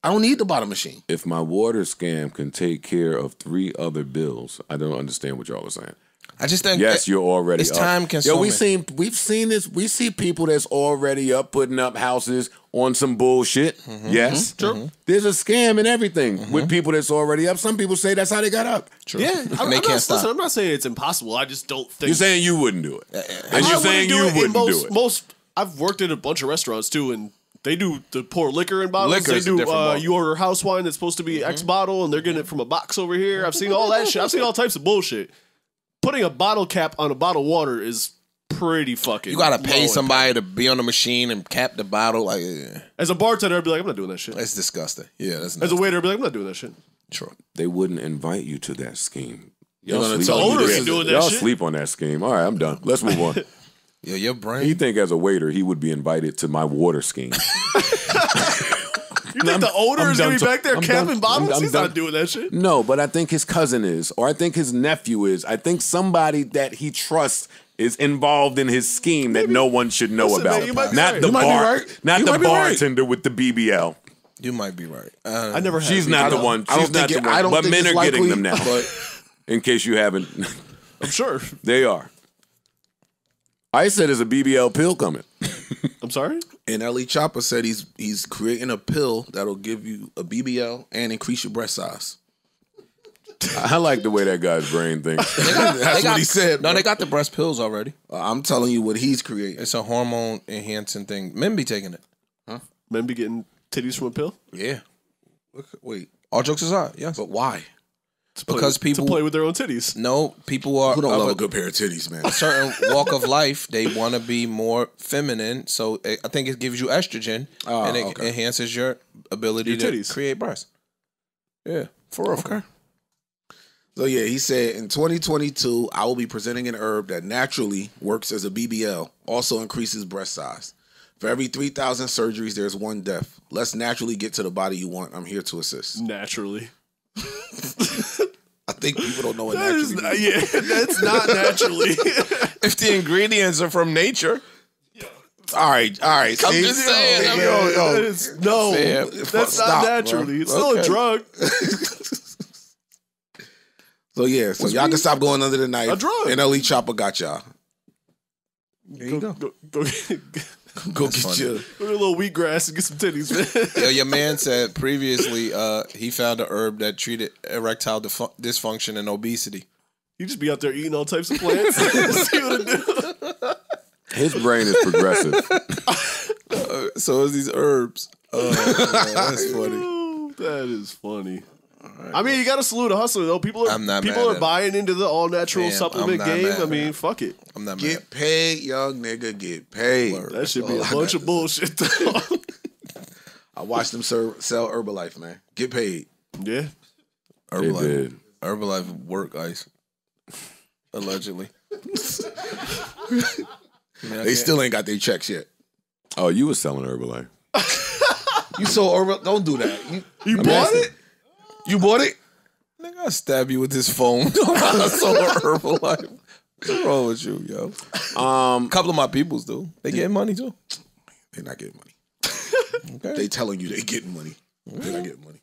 I don't need to buy the machine. If my water scam can take care of three other bills, I don't understand what y'all are saying. I just think Yes, you're already It's up. time Yo, consuming. we seen we've seen this. We see people that's already up putting up houses on some bullshit. Mm-hmm. Yes, mm-hmm. true. Mm-hmm. There's a scam and everything mm-hmm. with people that's already up. Some people say that's how they got up. True. Yeah, I'm, <laughs> they I'm can't not, stop. Listen, I'm not saying it's impossible. I just don't think You're saying you wouldn't do it, and I you're wouldn't saying you it in wouldn't most, do it. Most I've worked at a bunch of restaurants too, and they do the pour liquor in bottles. Liquor's they do. different Uh, you order house wine that's supposed to be X bottle, and they're getting it from a box over here. I've seen all that shit. I've seen all types of bullshit. Putting a bottle cap on a bottle of water is pretty fucking. You gotta low pay impact. somebody to be on the machine and cap the bottle. Like, eh, As a bartender, I'd be like, I'm not doing that shit. it's disgusting. Yeah, that's As a waiter, I'd be like, I'm not doing that shit. Sure, They wouldn't invite you to that scheme. They're Y'all gonna sleep, tell on you this doing that y'all shit. sleep on that scheme. All right, I'm done. Let's move on. <laughs> Yo, your he brain. think as a waiter he would be invited to my water scheme. <laughs> You think the owner I'm is gonna be back there I'm capping done. bottles? I'm- I'm He's done. not doing that shit. No, but I think his cousin is, or I think his nephew is. I think somebody that he trusts is involved in his scheme that no one should know Listen, about. man, you might be not right. the You might be bar, right. not You the might be right. bartender with the BBL. You might be right. Uh, I never. Had She's not the don't- one. I don't She's not think the it- I one. don't But think men it's are getting them now. But In case you haven't, I'm sure. they are. I said there's a BBL pill coming. <laughs> I'm sorry. and Ellie Chopper said he's he's creating a pill that'll give you a BBL and increase your breast size. I like the way that guy's brain thinks. <laughs> That's they got- what he said. No, bro. they got the breast pills already. Uh, I'm telling you what he's creating. It's a hormone enhancing thing. Men be taking it. Huh? Men be getting titties from a pill. Yeah. Wait, All jokes aside, yes. but why? To Because with- people- to play with their own titties. No, people are Who don't love a a good pair of titties, man? <laughs> A certain walk of life. They want to be more feminine, so it, I think it gives you estrogen Oh, and it okay. enhances your ability Your to titties. create breasts. Yeah, for real. Okay. So yeah, he said in 2022, I will be presenting an herb that naturally works as a BBL, also increases breast size. For every 3,000 surgeries, there's one death. Let's naturally get to the body you want. I'm here to assist. Naturally. <laughs> I think people don't know what That is naturally not, means. yeah, that's not naturally. <laughs> If the ingredients are from nature, All right, all right. I'm see? just saying, I mean, Yo, yo, That is- no, Fair. that's Stop, not bro. naturally. It's still Okay. a drug. <laughs> So yeah, so y'all can stop going under the knife. A drug. And Elite Chopper got y'all. There you Go, go. go, <laughs> go, get Go get funny. your. a little wheatgrass and get some titties, man. <laughs> Yo, your man said previously uh, he found a herb that treated erectile dif- dysfunction and obesity. You just be out there eating all types of plants. <laughs> See what it do. His brain is progressive. So is these herbs. Oh, man, that's funny. That is funny. I mean, you got to salute a hustler though. People are I'm not people are at it. buying into the all natural Damn, supplement game. mad I mean, it. fuck it. I'm not mad. Get paid, young nigga. Get paid. That should be all a I bunch got of bullshit. Though. <laughs> I watched them serve, sell Herbalife, man. Get paid. yeah, They Herbalife. did. Herbalife work ice. Allegedly. <laughs> I mean, I They still ain't got their checks yet. Oh, you was selling Herbalife. <laughs> You sold Herbal. Don't do that. You, you bought asking. it. You bought it? Nigga, I stab you with this phone. I sold Herbalife. What's wrong with you, yo? Um, A couple of my peoples do. They getting money too. They're not getting money. Okay. They telling you they getting money. They're not getting money.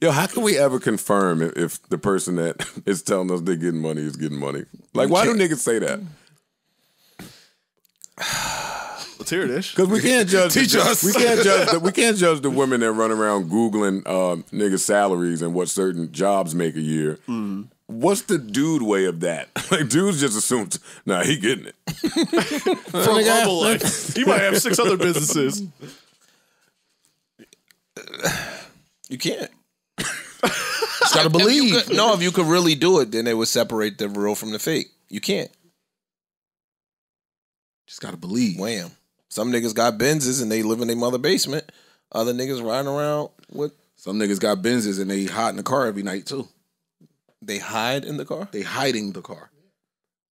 Yo, how can we ever confirm if, if the person that <laughs> is telling us they're getting money is getting money? Like, why do niggas say that? <sighs> <sighs> <sighs> Let's hear it, Ish. Because we can't judge. Teach the, us. We can't judge. The, we can't judge the women that run around googling um, niggas' salaries and what certain jobs make a year. What's the dude way of that? <laughs> Like, dudes just assume, nah, he getting it. <laughs> From Herbalife. He might have six other businesses. <sighs> You can't. Just gotta If believe. could- no, if you could really do it, then they would separate the real from the fake. You can't. Just gotta believe. Wham. Some niggas got Benzes and they live in their mother basement. Other niggas riding around with Some niggas got Benzes and they hide in the car every night too. they hide in the car. They hiding the car.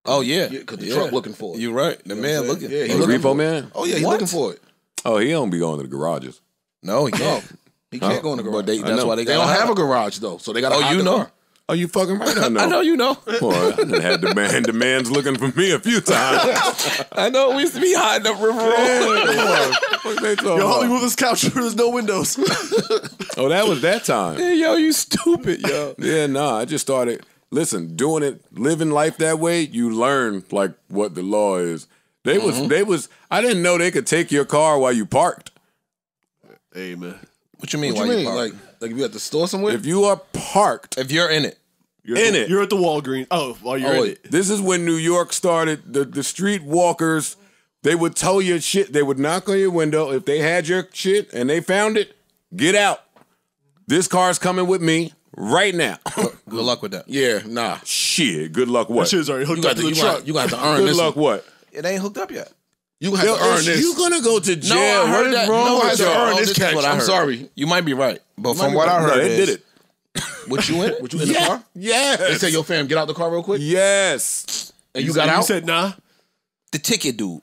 Oh yeah, Yeah, 'cause the truck looking for it. You right. The You know man what looking. Yeah, he Oh, looking repo for it. man? Oh yeah, he What? looking for it. Oh, he don't be going to the garages. No, he can't. he can't Oh, go in the garage. But they, that's why they, They don't have a garage though, so they got. Oh, hide you the know. car. Oh, you fucking right. <laughs> I know. I know you know. Boy, I had the man, the <laughs> man's looking for me a few times. I know. We used to be hiding up River Road. <laughs> What they talking Yo, help me move this couch there's no windows. Oh, that was that time. Hey, yo, you stupid, yo. Yeah, nah. I just started. Listen, doing it, living life that way, you learn like what the law is. They Mm-hmm. was, they was. I didn't know they could take your car while you parked. hey, man. What you mean? What why you mean? park? Like, like if you at the store somewhere? If you are parked if you're in it, You're In the, it. You're at the Walgreens. Oh, while you're Oh, in it. This is when New York started. The the street walkers, they would tell you shit. They would knock on your window if they had your shit and they found it. Get out. This car's coming with me right now. <laughs> good luck with that. yeah, nah. shit. Good luck. That What? shit's already hooked You up got to to the you truck. got, you got to <laughs> earn Good this. luck. What? It ain't hooked up yet. You have Yo, to earn this. you gonna go to jail? I heard What is that. wrong No, with I to said, y'all? earn oh, this this catch. I I'm sorry. You might be right, but from be what I heard, No, they did it. What you in? What you in the <laughs> car? Yes. They say, "Yo, fam, get out the car real quick." yes. And you got out. You said nah. The ticket dude,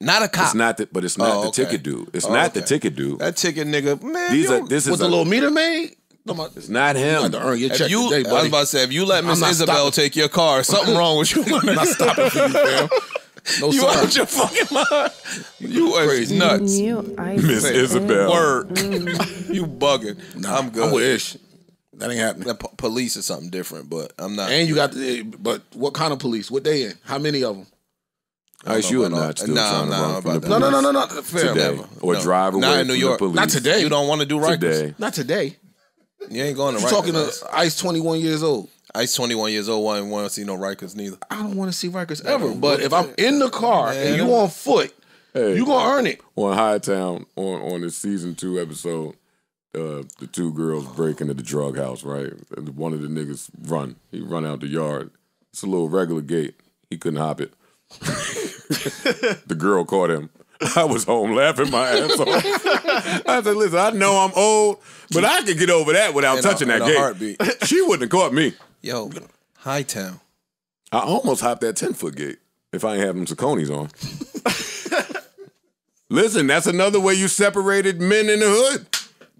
not a cop. It's not the, but it's not Oh, the okay. ticket dude. It's Oh, not the ticket dude. that ticket nigga, man. These are this with is the a, little meter maid. Come on. it's not him. got to earn your check you, today, I was about to say, if you let Miss Isabel stopping. take your car, something wrong with you. <laughs> I'm not stopping for you, fam. <laughs> No, you sir. out your fucking mind. You are Crazy. nuts. Miss Isabel. Word. Mm. <laughs> you bugging. I'm good. I'm with Ish. That ain't happening. The po- police is something different, but I'm not. And you got the, eh, but what kind of police? What they in? How many of them? I don't you know are not still Nah, trying to run from the that. No, police no, no, no, no. Fam. today, Never. or No. drive away Not in from New the York. police Not today. You don't want to do Rikers. Today, Not today. You ain't going to You Rikers. talking to Ice. Ice 21 years old. Ice 21 years old. I didn't want to see no Rikers neither. I don't want to see Rikers ever. But if I'm in the car and you on foot, Hey. you gonna earn it. on Hightown on on the season two episode, uh, the two girls break into the drug house. Right, And one of the niggas run. He run out the yard. It's a little regular gate. He couldn't hop it. <laughs> the girl caught him. <laughs> I was home laughing my ass off. I said, "Listen, I know I'm old, but I could get over that without In touching in that a gate. She wouldn't have caught me. Yo, Hightown. I almost hopped that 10 foot gate if I ain't have them Sauconys on. <laughs> Listen, that's another way you separated men in the hood.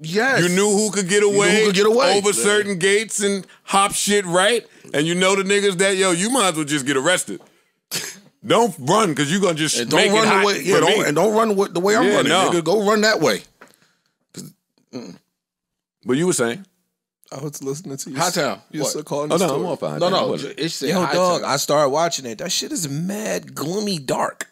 Yes. You knew who could get away, who could get away. over certain gates and hop shit right. And you know the niggas that, yo, you might as well just get arrested. Don't run because you're going to just And make don't run the way. Yeah, don't, and don't run the way I'm Yeah, running. no. Nigga, go run that way. Mm. But you were saying? I was listening to you. Hightown. You What? still calling Oh, the no, I'm story. off behind No, that. no. What? It said Yo, high dog, town. I started watching it. That shit is mad, gloomy, dark.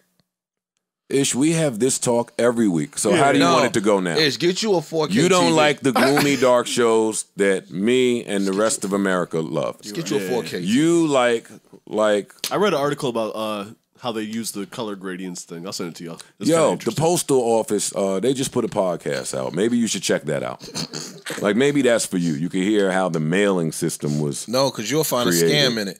Ish, we have this talk every week. So how do you No. want it to go now? Ish, get you a 4K. You don't TV. like the <laughs> gloomy, dark shows that me and the rest of America loves. Get you a 4K. You like, like, I read an article about uh, how they use the color gradients thing. I'll send it to y'all. It's yo, the postal office, uh, they just put a podcast out. Maybe you should check that out. like, maybe that's for you. You can hear how the mailing system was. No, because you'll find Creative. a scam in it.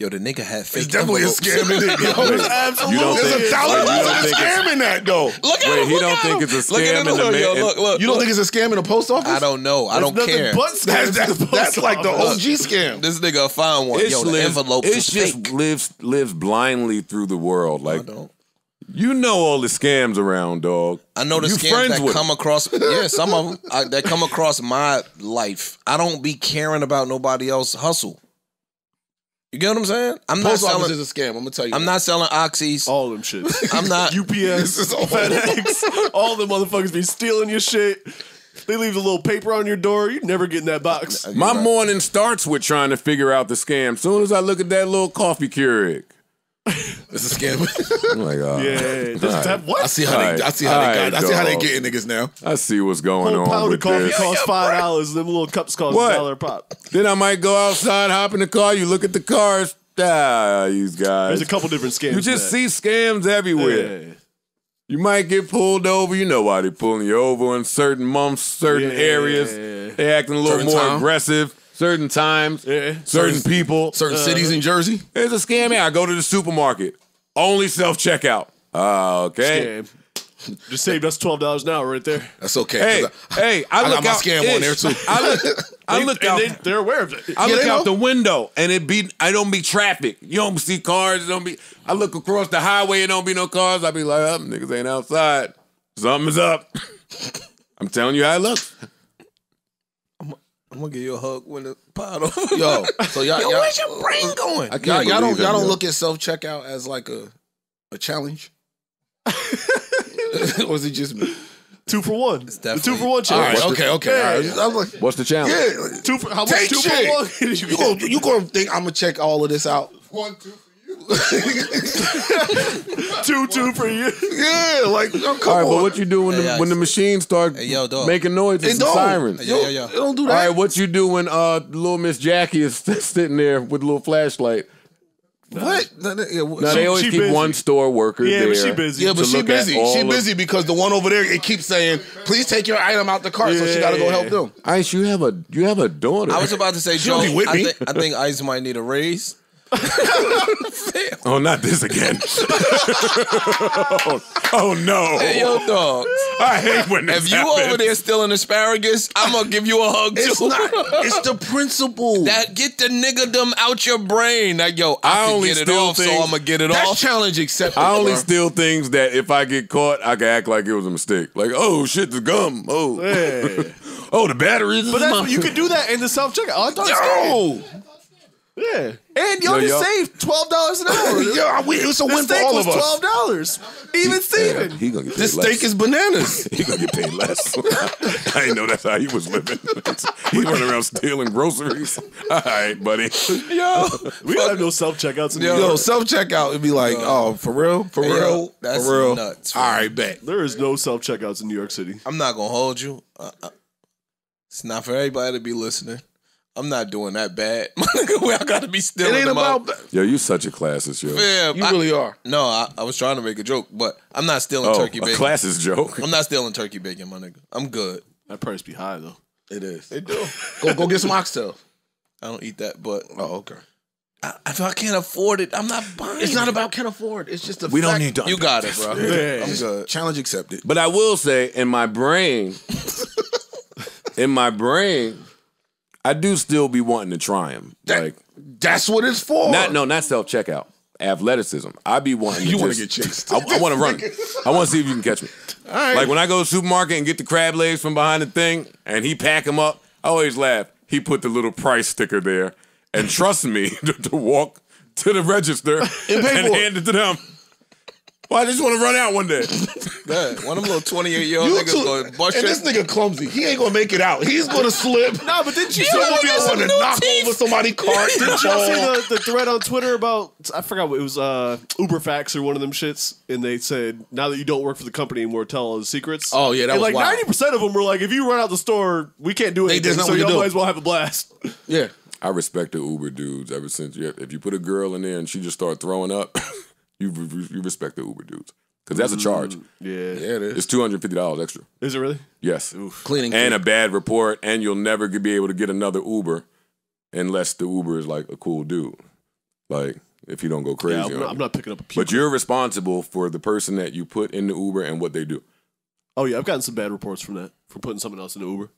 Yo, the nigga had fake It's definitely a scam in it. Yo, Wait, absolutely. you don't There's think- a thousand wait, percent think scam in that, though. Look at Wait, him. he look don't at think him. it's a Look at scam him, in the look, yo, ma- look, look. You don't look. think it's a scam in the post office? I don't know. I don't There's care. But scams That's, that's, that's like the. OG scam. This nigga found one. Ish Yo, the lives, envelope Ish was just fake. lives lives blindly through the world. I Like don't. you know all the scams around, dog. I know the You scams that come them. across. <laughs> Yeah, some of them I, that come across my life. I don't be caring about nobody else hustle. You get what I'm saying? I'm not Post office selling. is a scam. I'm gonna tell you. I'm that. not selling oxys. All them shits. <laughs> I'm not. <laughs> UPS, <laughs> all- FedEx, all the motherfuckers be stealing your shit. They leave a little paper on your door. You never get in that box. My morning starts with trying to figure out the scam. Soon as I look at that little coffee Keurig, It's a scam. I'm <laughs> like, oh, Yeah, does have what? I see how they. I see how they. Got, I see how they getting niggas now. I see what's going whole on pound with of coffee this. costs five dollars, and them little cups cost a dollar a pop. Then I might go outside, hop in the car. You look at the cars. Ah, these guys. There's a couple different scams. you just for see scams everywhere. Yeah. You might get pulled over. You know why they're pulling you over in certain months, certain Yeah. areas. They acting a little Certain more time. aggressive. Certain times, Yeah. certain people. Certain cities in Jersey. It's a scam here. I go to the supermarket. Only self checkout. Ah, okay. Scam. Just saved us twelve dollars an hour right there. That's okay. Hey, 'cause I- hey, I, I look got my out. scam on there, too. I look, <laughs> I look and out. they, they're aware of it. I Yeah, look out know. the window and it be I don't be traffic. You don't see cars. It don't be. I look across the highway. and don't be no cars. I be like, oh, niggas ain't outside. Something's up. <laughs> I'm telling you how it looks. I'm gonna give you a hug when the pot over. <laughs> Yo, so y'all, Yo, y'all, where's your brain mm, going? I can't y'all, y'all don't y'all don't look at self checkout as like a a challenge. <laughs> or is it just me? Two for one. The two for one challenge. right, okay, okay. All right. Yeah. I'm like, What's the challenge? yeah, Two for how much? take Two shit. for one. <laughs> You gonna you gonna think I'm gonna check all of this out? One, two for you. Two two for you. Yeah, like oh, come All right, on. but what you do when the Hey, when the yo. machine start Hey, yo, dog. making noises It and don't. sirens? Yeah, yeah, yeah. It don't do All that. right, what you do when uh little Miss Jackie is <laughs> sitting there with a little flashlight? What? No, no, yeah, what- Now She- they always she keep busy. one store worker Yeah, there. but she busy. Yeah, but to she look at busy. all She of- busy because the one over there it keeps saying, "Please take your item out the cart," so she got to go help them. Ice, you have a you have a daughter. I was about to say, Joe. don't be with I, me. think, I think Ice might need a raise. <laughs> oh, not this again. oh, <laughs> oh, no! Hey, yo, dog. I hate when this If you happens. over there stealing asparagus, I'm gonna give you a hug It's too. not. It's the principle. <laughs> that get the nigga niggerdom out your brain. Like, yo, I, I can only get it steal off, so things- I'm gonna get it That's off. challenge accepted. I only bro. steal things that if I get caught, I can act like it was a mistake. Like, oh shit, the gum. Oh, Yeah. oh, the batteries. But that's what you could do that in the self checkout. Oh, I thought it was Yeah. And y'all Yo, just saved twelve dollars an hour. <laughs> yo, I win- it's a The win for steak all was of us. twelve dollars. Even Steven. He gonna get paid This less. steak is bananas. <laughs> He gonna get paid less. <laughs> I didn't know that's how he was living. he running around stealing groceries. All right, buddy. yo, We don't have no self checkouts in Yo. New York. Yo, self checkout would be like, oh, for real, for yo, real, that's for real. nuts, All right, bet. There is no self checkouts in New York City. I'm not gonna hold you. Uh, uh, it's not for everybody to be listening. I'm not doing that bad. <laughs> My nigga, where I gotta be It ain't them about. that. Yo, you such a classist, yo. Fam, You I- really are. no, I, I was trying to make a joke, but I'm not stealing Oh, turkey a bacon. classist joke. I'm not stealing turkey bacon, my nigga. I'm good. That price be high though. It is. They do. Go, go get some oxtail. I don't eat that, but Oh, okay. I, if I can't afford it, I'm not buying. It's not about can afford. It's just the We don't need to. You got it, bro. Yeah. I'm good. challenge accepted. But I will say, in my brain, <laughs> in my brain, I do still be wanting to try them. That- like, That's what it's for. not no, not self checkout. Athleticism. I be wanting. You to wanna just- get chased. I, I want to run. <laughs> I want to see if you can catch me. All right. Like when I go to the supermarket and get the crab legs from behind the thing, and he pack them up. I always laugh. He put the little price sticker there, and trust me <laughs> to, to walk to the register and, it. hand it to them. Well, I just want to run out one day. <laughs> Man, one of them little 28 year old you niggas too, going and bust this your- nigga clumsy. He ain't gonna make it out. He's gonna slip. Nah, but didn't you see, Someone get some want to new knock teeth. over somebody's <laughs> cart. didn't y'all see the, the thread on Twitter about I forgot what it was uh Uberfax or one of them shits and they said now that you don't work for the company anymore tell all the secrets. Oh, yeah, that and was like wild. ninety percent of them were like if you run out the store we can't do They anything just know so what to y'all do. might as well have a blast. Yeah. I respect the Uber dudes ever since. You, if you put a girl in there and she just start throwing up, <laughs> you you respect the Uber dudes because that's a charge. Mm, yeah. Yeah, it is. It's two hundred fifty dollars extra. Is it really? Yes, Cleaning. and a bad report, and you'll never be able to get another Uber unless the Uber is like a cool dude. Like if you don't go crazy. Yeah, I'm not. I'm not picking up a puke. But you're responsible for the person that you put in the Uber and what they do. Oh yeah, I've gotten some bad reports from that for putting someone else in the Uber.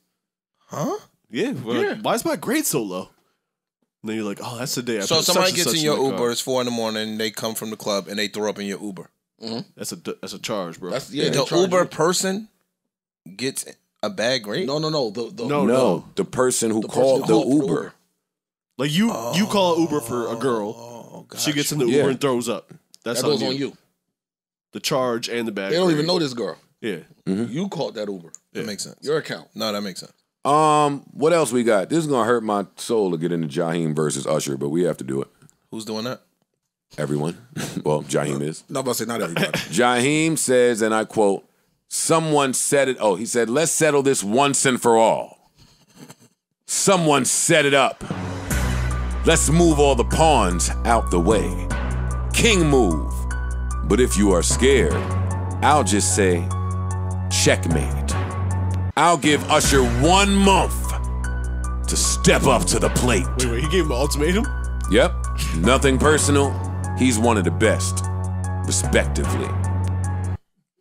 Huh? Yeah, we're like, why is my grade so low? And then you're like, oh, that's the day. I So put somebody such and gets such in your my Uber, car. it's four in the morning, they come from the club and they throw up in your Uber. Mm-hmm. That's a that's a charge, bro. That's yeah. they the charge Uber you. person gets a bad grade? No, no, no. The, the, No, no, the person who The person called who the called for the Uber. Uber. like you you oh, call an Uber for a girl, Oh, God. she gets in the Yeah. Uber and throws up. That's That goes on you. The charge and the bad. They don't even know this girl. Yeah. Mm-hmm. You called that Uber. That makes sense. Your account. no, that makes sense. Um, what else we got? This is gonna hurt my soul to get into Jaheim versus Usher, but we have to do it. Who's doing that? Everyone. <laughs> well, Jaheim is. No, I'm about to say not everybody. <laughs> Jaheim says, and I quote, someone said it. Oh, he said, let's settle this once and for all. Someone set it up. Let's move all the pawns out the way. King move. But if you are scared, I'll just say, checkmate. I'll give Usher one month to step up to the plate. Wait, wait. He gave him an ultimatum. Yep, nothing personal. He's one of the best, respectively.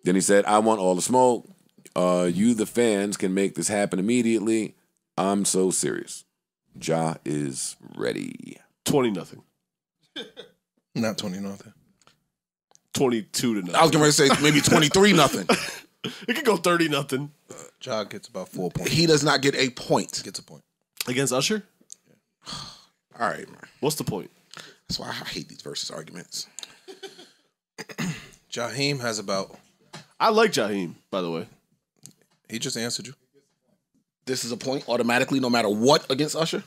Then he said, I want all the smoke. Uh, you, the fans, can make this happen immediately. I'm so serious. Ja is ready. Twenty nothing. <laughs> Not twenty nothing. Twenty two to nothing. I was going to say maybe 23 nothing. <laughs> It could go thirty nothing Ja gets about four points. He does not get a point. gets a point. against Usher. <sighs> All right, man. What's the point? That's why I hate these versus arguments. <coughs> Jaheim has about. I like Jaheim, by the way. He just answered you. This is a point automatically, no matter what against Usher.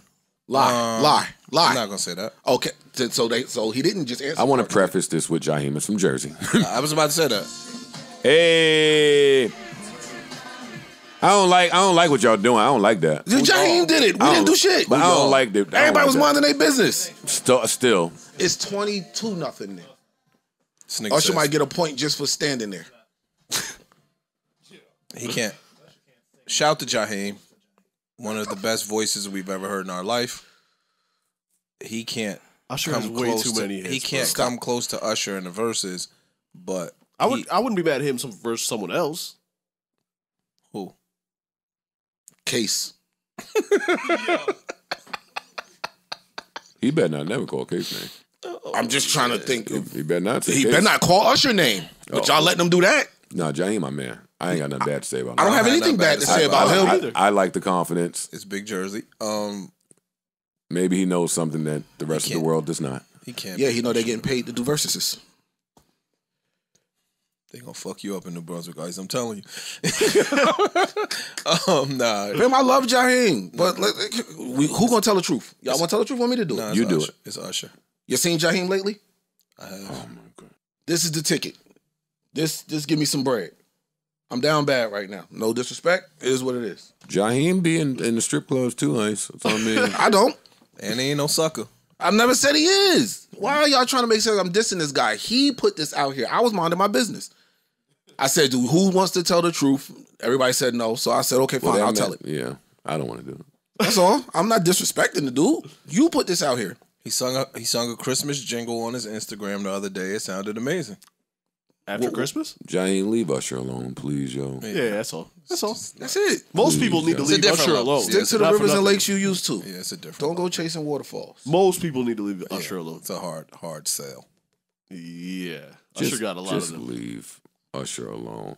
Lie, um, lie, lie. I'm not gonna say that. Okay, so- so they so he didn't just answer. I want to preface this with Jaheim is from Jersey. <laughs> I was about to say that. hey. I don't like I don't like what y'all doing. I don't like that. Dude, Jaheim did it. We I didn't don't- do shit. But I don't like that. I don't Everybody like was that. minding their business. Still, still. It's twenty two nothing. Then This nigga Usher says might get a point just for standing there. he can't. Shout to Jaheim, one of the best voices we've ever heard in our life. He can't Usher come has way close too to, many. Hits, He can't bro. come close to Usher in the verses, but I would. he- I wouldn't be mad at him some versus someone else. who? Case. He better not never call Case name. I'm just trying to think. Of, He better not say he Case. better not call Usher name. But y'all letting him do that. Nah, Jaheim, my man. I ain't got nothing bad to say about him. I don't have have anything bad to say I, about I- him. I- either. I like the confidence. It's Big Jersey. Um, Maybe he knows something that the rest of the world does not. he can't. Yeah, be- he know they're getting paid to do versuses. They gonna fuck you up in New Brunswick, guys. I'm telling you. <laughs> um, nah, Fam, I love Jaheim, but let- we, who gonna tell the truth? Y'all want to tell the truth? Want me to do nah it? it's You do Usher. it. It's Usher. You seen Jaheim lately? I have. Oh my god. This is the ticket. This this give me some bread. I'm down bad right now. No disrespect. It is what it is. Jaheim be in, in the strip clubs too, Ice. That's I mean. <laughs> I don't. and he ain't no sucker. I've never said he is. Why are y'all trying to make sure I'm dissing this guy? He put this out here. I was minding my business. I said, dude, who wants to tell the truth? Everybody said no. So I said, okay, fine, Well, I'll that tell it. Yeah, I don't want to do it. That's all. I'm not disrespecting the dude. You put this out here. He sung a he sung a Christmas jingle on his Instagram the other day. It sounded amazing. After Christmas? Jaheim, leave Usher alone, please, yo. Yeah, that's all. That's all. That's it. Most people need to leave different Usher level. alone. Stick it's to the rivers and lakes you used to. Yeah, it's a different. Don't go chasing waterfalls. Most people need to leave Usher alone. It's a hard hard sell. Yeah, Just, Usher got a lot just of them. leave Usher alone.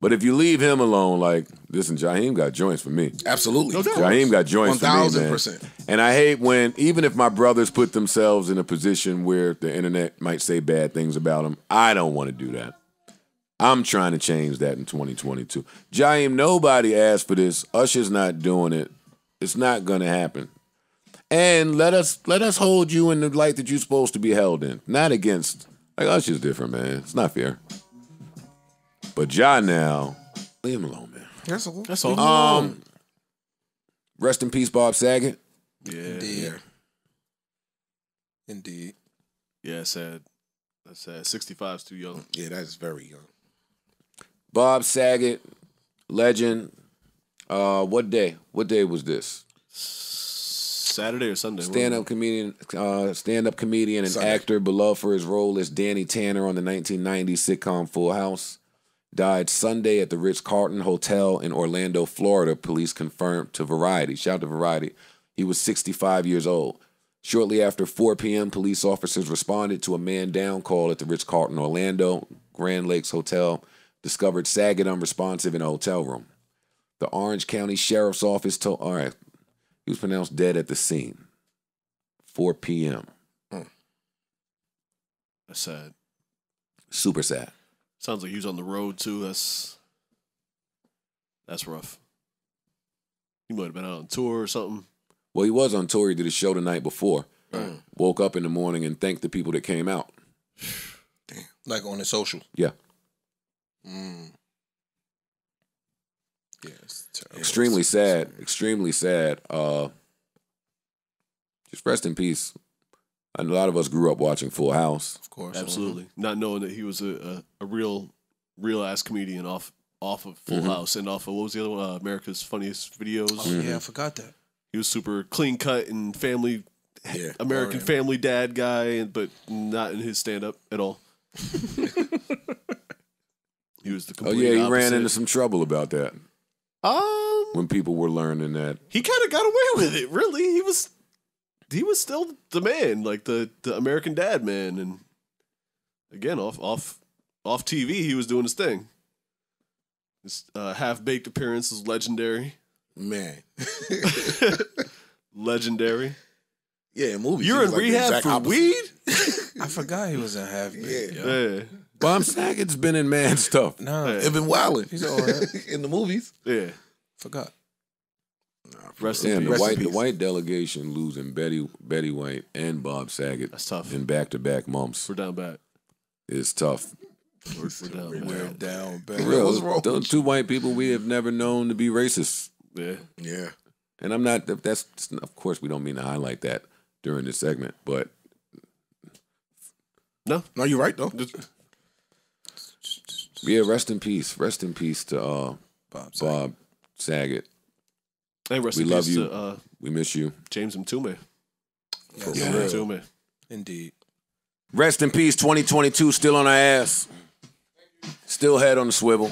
But if you leave him alone, like, listen, Jaheim got joints for me. Absolutely. No. Jaheim got joints for me, 1000%. And I hate when, even if my brothers put themselves in a position where the internet might say bad things about them, I don't want to do that. I'm trying to change that in 2022. Jaheim, nobody asked for this. Usher's not doing it. It's not gonna happen. And let us let us hold you in the light that you're supposed to be held in, not against. Like Usher's different, man. It's not fair. But Ja now, leave him alone, man. That's all. That's all. Um, rest in peace, Bob Saget. yeah, Indeed. Indeed. yeah. Sad. That's sad. Sixty-five is too young. Yeah, that's very young. Bob Saget, legend. Uh, what day? What day was this? Saturday or Sunday? Stand-up comedian, uh, stand-up comedian and Sunday. actor, beloved for his role as Danny Tanner on the 1990 sitcom Full House. Died Sunday at the Ritz Carlton Hotel in Orlando, Florida. Police confirmed to Variety. Shout out to Variety. He was 65 years old. Shortly after 4 p.m., police officers responded to a man down call at the Ritz Carlton Orlando Grand Lakes Hotel. Discovered Saget unresponsive in a hotel room. The Orange County Sheriff's Office told. All right, he was pronounced dead at the scene. 4 p.m. Hmm. That's sad. Super sad. Sounds like he was on the road too. That's That's rough. He might have been out on tour or something. Well, he was on tour. He did a show the night before. Woke up in the morning and thanked the people that came out. <sighs> Damn. Like on the social. Yeah, Mm. Yeah, it's terrible. extremely sad. Extremely sad. Uh, just rest in peace. And a lot of us grew up watching Full House. Of course. Absolutely. Not knowing that he was a, a, a real real ass comedian off off of Full House and off of what was the other one? Uh, America's Funniest Videos. Oh, Yeah, I forgot that. He was super clean cut and family Yeah. <laughs> American Boring. family dad guy, but not in his stand up at all. <laughs> he was the Oh yeah, he opposite. ran into some trouble about that um when people were learning that. he kind of got away with it. Really, he was he was still the man, like the the American dad man, and again off off off TV, he was doing his thing. His uh, half baked appearance is legendary, Man. <laughs> legendary. yeah, in movies. You're he in like rehab for opposite. weed. <laughs> I forgot he was in half baked. Yeah. Yeah, Bob Saget's been in man stuff. No, Yeah. They've been wilding. He's all right. <laughs> in the movies. yeah. forgot. Rest in Damn, the white the white delegation losing Betty Betty White and Bob Saget That's tough. in back to back months We're down bad. It's tough. We're, we're down We're bad. down For real, those two white people we have never known to be racist. Yeah. Yeah. And I'm not. That's of course we don't mean to highlight that during this segment, but No. No, you're right though. yeah, rest in peace. Rest in peace to uh, Bob Saget. Bob Saget. Hey, rest We in love peace you. To, uh, We miss you. James Mtume. Yes, Yeah. James Mtume. Indeed. Rest in peace. 2022 still on our ass. Still head on the swivel.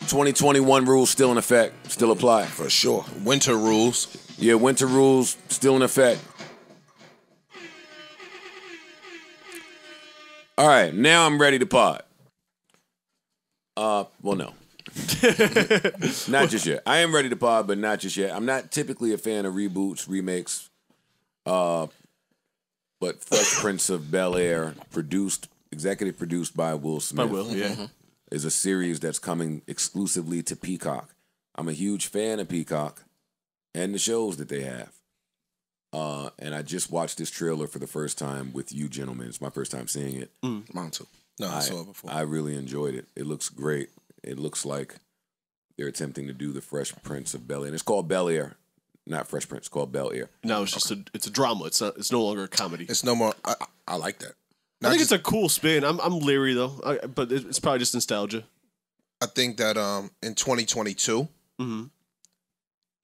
2021 rules still in effect. Still apply. For sure. Winter rules. Yeah, winter rules still in effect. All right, now I'm ready to pod. Uh, well, no, <laughs> not just yet. I am ready to pod, but not just yet. I'm not typically a fan of reboots, remakes. Uh, but Fresh <coughs> Prince of Bel Air, produced, executive produced by Will Smith I will. Yeah. is a series that's coming exclusively to Peacock. I'm a huge fan of Peacock and the shows that they have. Uh, and I just watched this trailer for the first time with you gentlemen. It's my first time seeing it. Mine too. No, I, I, saw it before. I really enjoyed it. It looks great. It looks like they're attempting to do the Fresh Prince of Bel Air. And it's called Bel Air, not Fresh Prince. It's called Bel Air. No, it's just a it's a drama. It's not. It's no longer a comedy. it's no more. I, I like that. I think it's a cool spin. I'm I'm leery though, I, but it- it's probably just nostalgia. I think that um in 2022, Mhm.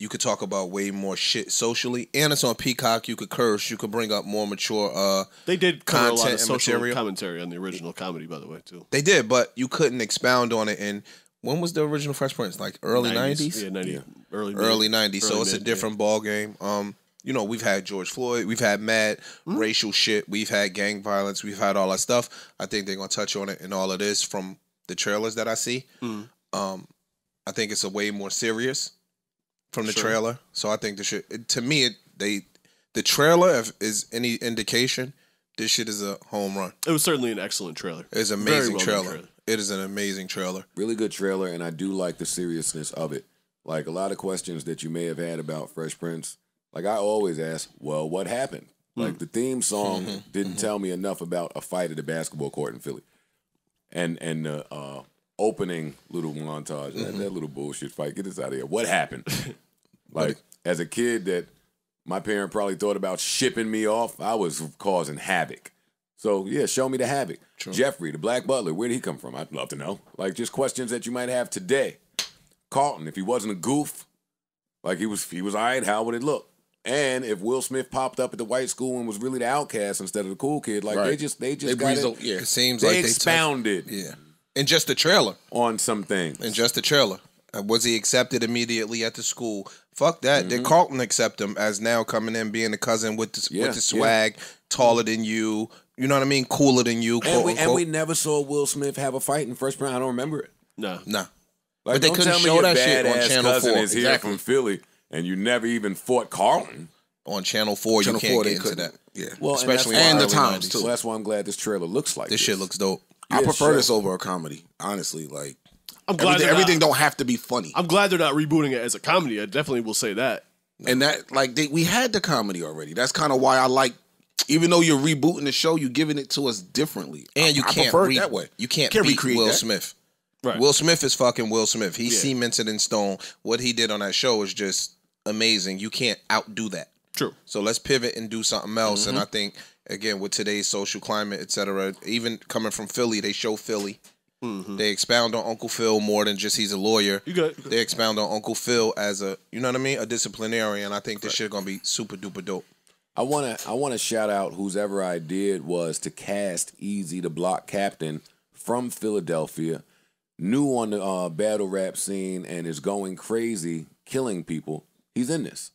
You could talk about way more shit socially, and it's on Peacock. You could curse. You could bring up more mature. uh They did cover a lot of social material. commentary on the original comedy, by the way, too. They did, but you couldn't expound on it. And when was the original Fresh Prince? Like early 90s, Yeah, 90, early early mid- 90s. So early it's a mid, different ball game. Um, you know, we've had George Floyd, we've had mad Hmm? racial shit, we've had gang violence, we've had all that stuff. I think they're gonna touch on it in all of this from the trailers that I see. Hmm. Um, I think it's a way more serious from the Sure. trailer. So I think this shit it, to me it, they the trailer if, is any indication. This shit is a home run. It was certainly an excellent trailer. It's an amazing well done trailer. It is an amazing trailer. Really good trailer, and I do like the seriousness of it. Like a lot of questions that you may have had about Fresh Prince. Like I always ask, well, what happened? Hmm. Like the theme song mm-hmm. didn't mm-hmm. tell me enough about a fight at a basketball court in Philly, and and the uh, uh opening little montage, that, that mm-hmm. little bullshit fight. Get this out of here. What happened? <laughs> like as a kid, that my parent probably thought about shipping me off. I was causing havoc. So yeah, show me the havoc. Jeffrey, the black butler, where did he come from? I'd love to know. Like just questions that you might have today. Carlton, if he wasn't a goof, like he was, he was all right. How would it look? And if Will Smith popped up at the white school and was really the outcast instead of the cool kid, like they just, they They just got breezed it. Yeah. It seems they like they touched- expounded yeah, and just the trailer. on some things. and just the trailer. Uh, Was he accepted immediately at the school? Fuck that. Mm-hmm. Did Carlton accept him as now coming in being a cousin with the, Yeah, with the swag, taller than you? You know what I mean? Cooler than you. and we, and we never saw Will Smith have a fight in First Round. I don't remember it. No. nah. Like, But they couldn't tell show your that shit on Channel cousin 4. is here Exactly. from Philly, and you never even fought Carlton. On Channel Four, Channel you can't Four, get they into couldn't. that. Yeah. Well, Especially and, And the times, 90s. too. So that's why I'm glad this trailer looks like This this. shit looks dope. I Yeah, prefer sure. this over a comedy, honestly. Like, I'm glad everything, everything not- don't have to be funny. I'm glad they're not rebooting it as a comedy. I definitely will say that. and that like they, we had the comedy already. That's kind of why I like. Even though you're rebooting the show, you're giving it to us differently, And you I, I can't prefer it re- that way. You can't, Can't beat recreate Will that. Smith. Right. Will Smith is fucking Will Smith. He Yeah. cemented in stone. What he did on that show is just amazing. You can't outdo that. True. So let's pivot and do something else. Mm-hmm. And I think again with today's social climate, et cetera, even coming from Philly, they show Philly. They expound on Uncle Phil more than just he's a lawyer. Mm-hmm. You good. They expound on Uncle Phil as a you know what I mean, a disciplinarian. I think this shit gonna be super duper dope. I wanna I wanna shout out whose ever I did was to cast Eazy the block captain from Philadelphia, new on the uh, battle rap scene and is going crazy, killing people. He's in this.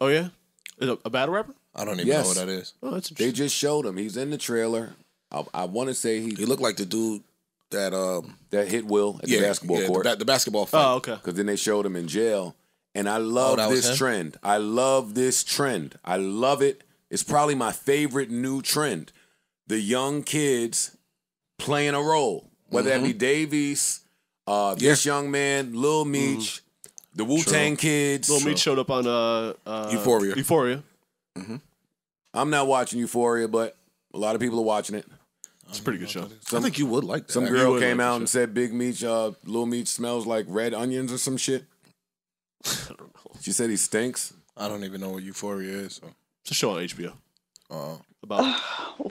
Oh yeah, Is a, a battle rapper. I don't even Yes. know what that is. Oh, that's They just showed him. He's in the trailer. I, I want to say he He looked like the dude that um that hit Will at yeah the basketball yeah, court. The, ba- the basketball fight. Oh okay. because then they showed him in jail. And I love Oh, this trend. I love this trend. I love it. It's probably my favorite new trend. The young kids playing a role, whether that be Mm-hmm. Dave East, uh, this young man, Lil Meech, the Wu Tang kids. Little Meech showed up on uh, uh Euphoria. Euphoria. I'm not watching Euphoria, but a lot of people are watching it. It's a pretty good show. I think you would like that. Some girl came like out and said Big Meech, uh, Lil Meech smells like red onions or some shit. <laughs> I don't know. She said he stinks. I don't even know what Euphoria is. So. It's a show on HBO Uh, about.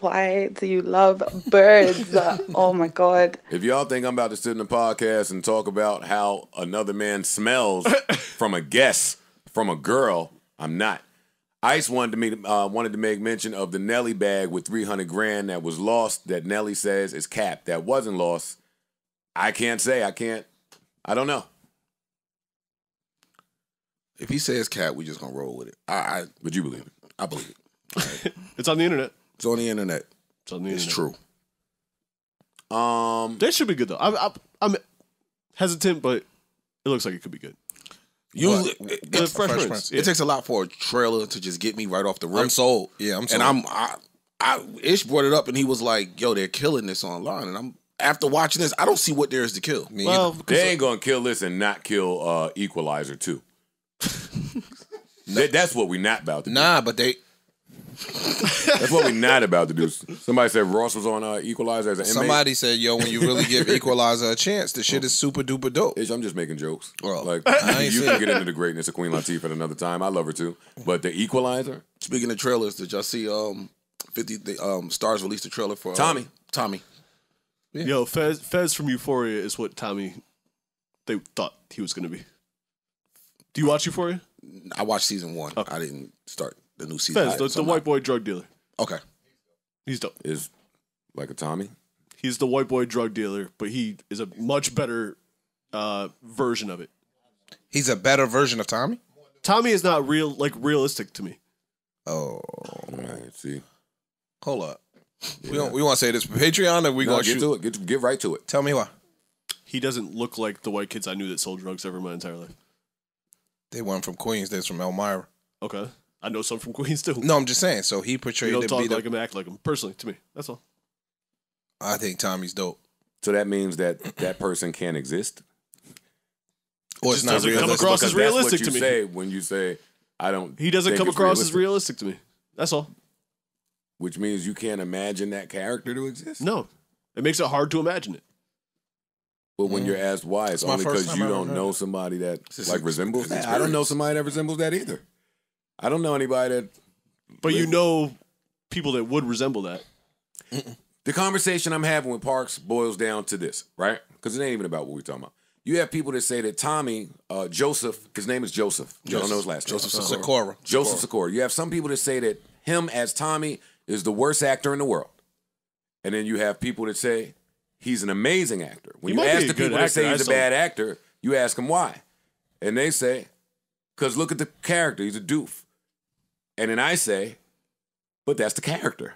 Why do you love birds? <laughs> oh my god. If y'all think I'm about to sit in the podcast and talk about how another man smells <laughs> from a guess from a girl, I'm not. Ice wanted to me uh, wanted to make mention of the Nelly bag with 300 grand that was lost. That Nelly says is capped. That wasn't lost. I can't say. I can't. I don't know. If he says cat, we just gonna roll with it. I I, But you believe it. I believe it. <laughs> It's on the internet. It's on the internet. It's on the It's internet. It's true. Um, That should be good though. I'm, I'm, I'm hesitant, but it looks like it could be good. Usually, it, The it- Fresh, Fresh Prince. Prince. Yeah. it takes a lot for a trailer to just get me right off the rip. I'm sold. Yeah, I'm sold. and I'm I, I Ish brought it up and he was like, "Yo, they're killing this online." And I'm after watching this, I don't see what there is to kill. Me well, either. they ain't gonna kill this and not kill uh, Equalizer too. <laughs> That- that's what we not about to do. Nah, but they That's what we're not about to do. Somebody said Ross was on uh, Equalizer as an inmate. somebody said, yo, when you really give <laughs> Equalizer a chance, the shit is super duper dope. Bitch, I'm just making jokes. Well, like I ain't you can it. get into the greatness of Queen Latifah at another time. I love her too. But the Equalizer, Speaking of trailers, did y'all see um 50 the um Starz released a trailer for uh, Tommy. Tommy. Yo, Fez, Fez from Euphoria is what Tommy they thought he was going to be. Do you watch Euphoria? I watched season 1. I didn't start the new season. Fez, the, the white boy drug dealer. Okay. He's dope. is like a Tommy. He's the white boy drug dealer, but he is a much better uh, version of it. He's a better version of Tommy. Tommy is not real, like realistic to me. Oh, All right, see. hold up. We don't. We want to say this Patreon, or we No, gonna get shoot? to it. Get get right to it. Tell me why He doesn't look like the white kids I knew that sold drugs ever in my entire life. they weren't from Queens. They're from Elmira. Okay, I know some from Queens too. No, I'm just saying. So he you portrayed don't talk like him, act like him. Personally, to me, that's all. I think Tommy's dope. So that means that that person can't exist. Or it's not doesn't come realistic. across as realistic to me. say when you say I don't. He doesn't come it's across as realistic. realistic to me. That's all. Which means you can't imagine that character to exist. No, it makes it hard to imagine it. But when mm. you're asked why, it's my only because you don't know it. somebody that like resembles that. I don't know somebody that resembles that either. I don't know anybody that. But you know people that would resemble that. The conversation I'm having with Parks boils down to this, right? Because it ain't even about what we're talking about. You have people that say that Tommy uh, Joseph, his name is Joseph. You don't know his last name. Joseph. Sakura. Joseph Sikora. You have some people that say that him as Tommy is the worst actor in the world. And then you have people that say he's an amazing actor. When He you might be ask a the good people that actor, say I he's a saw- bad actor, you ask them why. And they say, because look at the character, he's a doof. And then I say, but that's the character.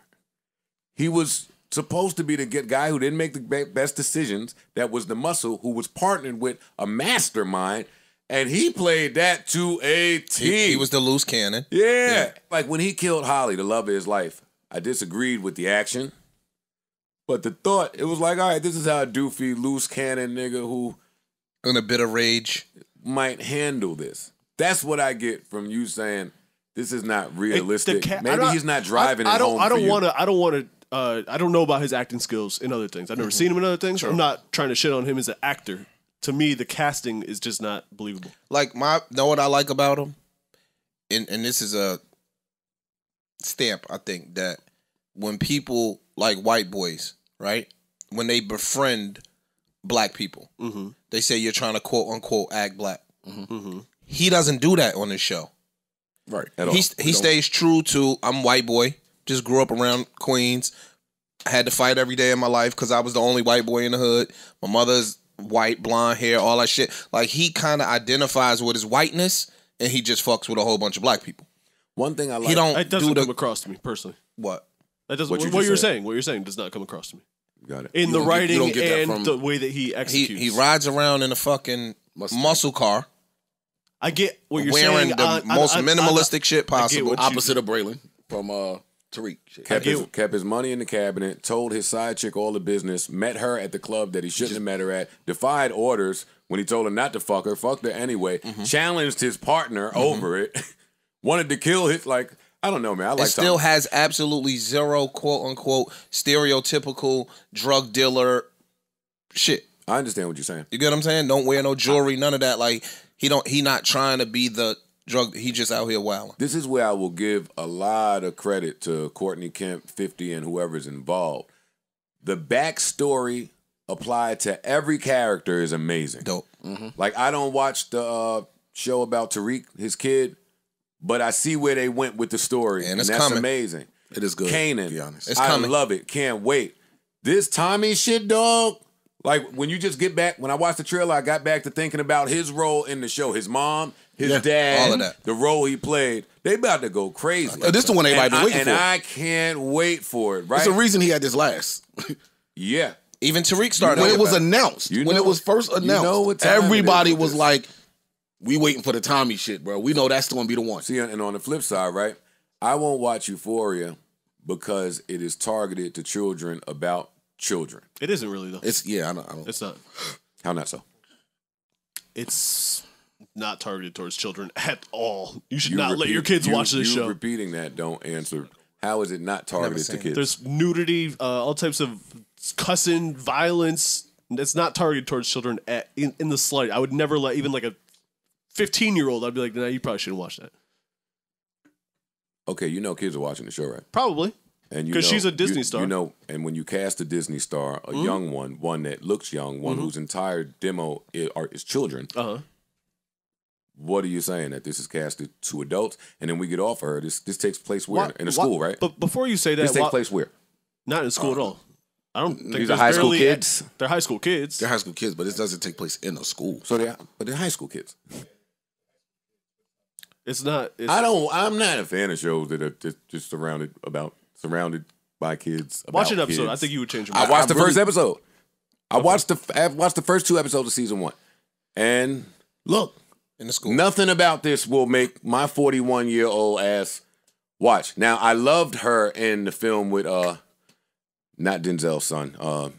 He was supposed to be the guy who didn't make the best decisions, that was the muscle, who was partnered with a mastermind, and he played that to a T. He, he was the loose cannon. Yeah. Like when he killed Holly, the love of his life, I disagreed with the action. But the thought, it was like, all right, this is how a doofy, loose cannon nigga who In a bit of rage. might handle this. That's what I get from you saying this is not realistic. ca- Maybe I'm he's not driving I, I don't. I don't want to. I don't want to. Uh, I don't know about his acting skills in other things. I've never mm-hmm. seen him in other things. I'm not trying to shit on him as an actor. To me, the casting is just not believable. Like my know what I like about him? And and this is a stamp, I think, that when people like white boys, right? When they befriend black people, mm-hmm. they say you're trying to quote unquote act black. Mm-hmm. He doesn't do that on this show. Right. At all. He he stays true to I'm white boy. Just grew up around Queens. I had to fight every day of my life because I was the only white boy in the hood. My mother's white, blonde hair, all that shit. Like he kind of identifies with his whiteness, and he just fucks with a whole bunch of black people. One thing I like. He don't It doesn't do the come across to me personally. what. That doesn't. What What, you what you're said. saying, what you're saying, does not come across to me Got it. in You the don't get- writing get and from- the way that he He executes. he rides around in a fucking Mustang. muscle car, I get what you're wearing saying. the I- I- most I- I- minimalistic shit I get possible. what you- Opposite of Brayden from uh Tariq. Shit. Kept his, kept his money in the cabinet, told his side chick all the business, met her at the club that he shouldn't have met her at, defied orders when he told her not to fuck her, fucked her anyway, Mm-hmm. challenged his partner over it, <laughs> wanted to kill his, like, I don't know, man. I like it still Tom. has absolutely zero quote unquote stereotypical drug dealer shit. I understand what you're saying. You get what I'm saying? Don't wear no jewelry, none of that. Like he don't he not trying to be the drug he just out here wilding. This is where I will give a lot of credit to Courtney Kemp, 50, and whoever's involved. The backstory applied to every character is amazing. Dope. Like I don't watch the uh, show about Tariq, his kid, but I see where they went with the story, And and, that's coming. amazing. It is good. Kanan, To be honest. It's I coming. love it. Can't wait. This Tommy shit, dog. Like when you just get back, when I watched the trailer, I got back to thinking about his role in the show, his mom, his Yeah, dad, all of that. the role he played. They about to go crazy. Uh, this the one everybody and been I, and for. I can't wait for it. Right? There's a reason he had this last. yeah. Even Tariq started. when it was announced, You when it was first you announced, know it is everybody was this. like, "We waiting for the Tommy shit, bro. We know that's the one be the one." See, and on the flip side, right? I won't watch Euphoria because it is targeted to children about children. It isn't really though. It's yeah, I don't. I don't It's not. How not so? It's not targeted towards children <laughs> at all. You should You not let your kids you- watch this you show. repeating that don't answer. How is it not targeted to kids? There's nudity, uh, all types of cussing, violence. It's not targeted towards children at, in, in the slight. I would never let even like a 15 year old. I'd be like, nah, you probably shouldn't watch that. okay, you know kids are watching the show, right? Probably. And you 'Cause know- she's a Disney you- star. You know, and when you cast a Disney star, a mm-hmm. young one, one that looks young, one mm-hmm. whose entire demo is, are, is children, Uh huh. what are you saying that this is casted to adults? And then we get off of her. This this takes place where in a school, right? But before you say that, this takes why- place where? not in school at uh, all. I don't think These are high school barely- kids? They're high school kids. They're high school kids, but this doesn't take place in a school. So they, but they're high school kids. It's not. It's, I don't. I'm not a fan of shows that are just, just surrounded about surrounded by kids. watch an episode. kids. I think you would change your mind. I mind. watched the really- first episode. I watched the I watched the first two episodes of season one, and look, in the school. nothing about this will make my 41 year old ass watch. Now I loved her in the film with uh, not Denzel's son. Uh,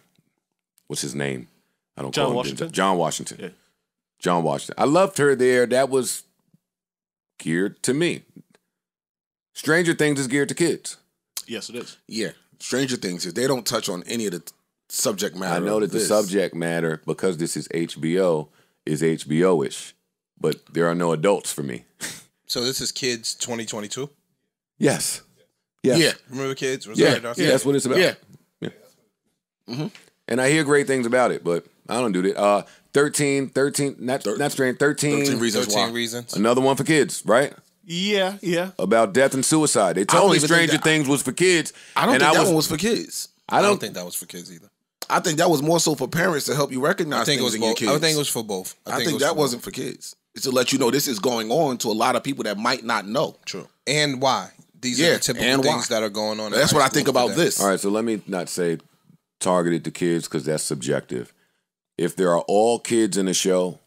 what's his name? I don't John call him Washington? Denzel. John Washington. Yeah. John Washington. I loved her there. That was geared to me. Stranger Things is geared to kids. Yes, it is. Yeah, Stranger Things. If they don't touch on any of the t- subject matter, I know of that the subject matter, because this is HBO, is HBO ish, but there are no adults for me. <laughs> So this is kids 2022. Yes. Yes. Yeah, Remember kids? Was Yeah. that yeah. That's what it's about. yeah. And I hear great things about it, but I don't do that. Uh, 13, 13, not, Thir- not strange, 13, 13 reasons 13 why. reasons. another one for kids, right? Yeah, yeah. About death and suicide. They don't told me Stranger that- Things was for kids. I don't and think I that was, one was for kids. I I don't, don't think that was for kids either. I think that was more so for parents to help you recognize I think it things was in your both. kids. I think it was for both. I think, it was that for wasn't both. for kids. It's to let you know this is going on to a lot of people that might not know. true. And why? These Yeah, are the typical and things why. that are going on. That's what I think about this. All right, so let me not say targeted to kids because that's subjective. If there are all kids in the show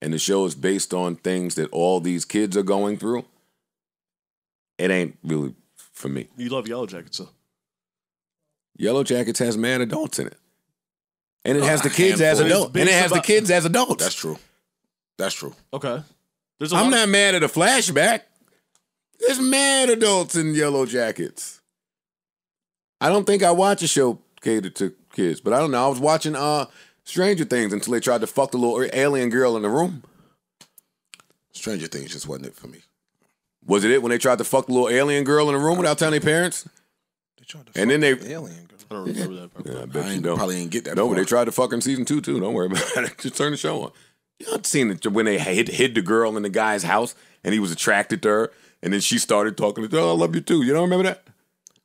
and the show is based on things that all these kids are going through, it ain't really for me. You love Yellow Jackets, so Yellow Jackets has mad adults in it. and it has the kids as adults, and it Based has the kids as adults. That's true. That's true. Okay. There's a I'm lot- not mad at a flashback. There's mad adults in yellow jackets. I don't think I watch a show catered to kids, but I don't know. I was watching uh Stranger Things until they tried to fuck the little alien girl in the room. Stranger Things just wasn't it for me. Was it it when they tried to fuck the little alien girl in the room without telling their parents? They tried to And then they, the alien girl. I don't remember that part. Yeah, I bet I you don't. probably ain't get that. No, far. they tried to fuck in season two too. Don't worry about it. <laughs> Just turn the show on. You know, I've seen it when they hid, hid the girl in the guy's house and he was attracted to her, and then she started talking to her. Oh, I love you too. You don't remember that?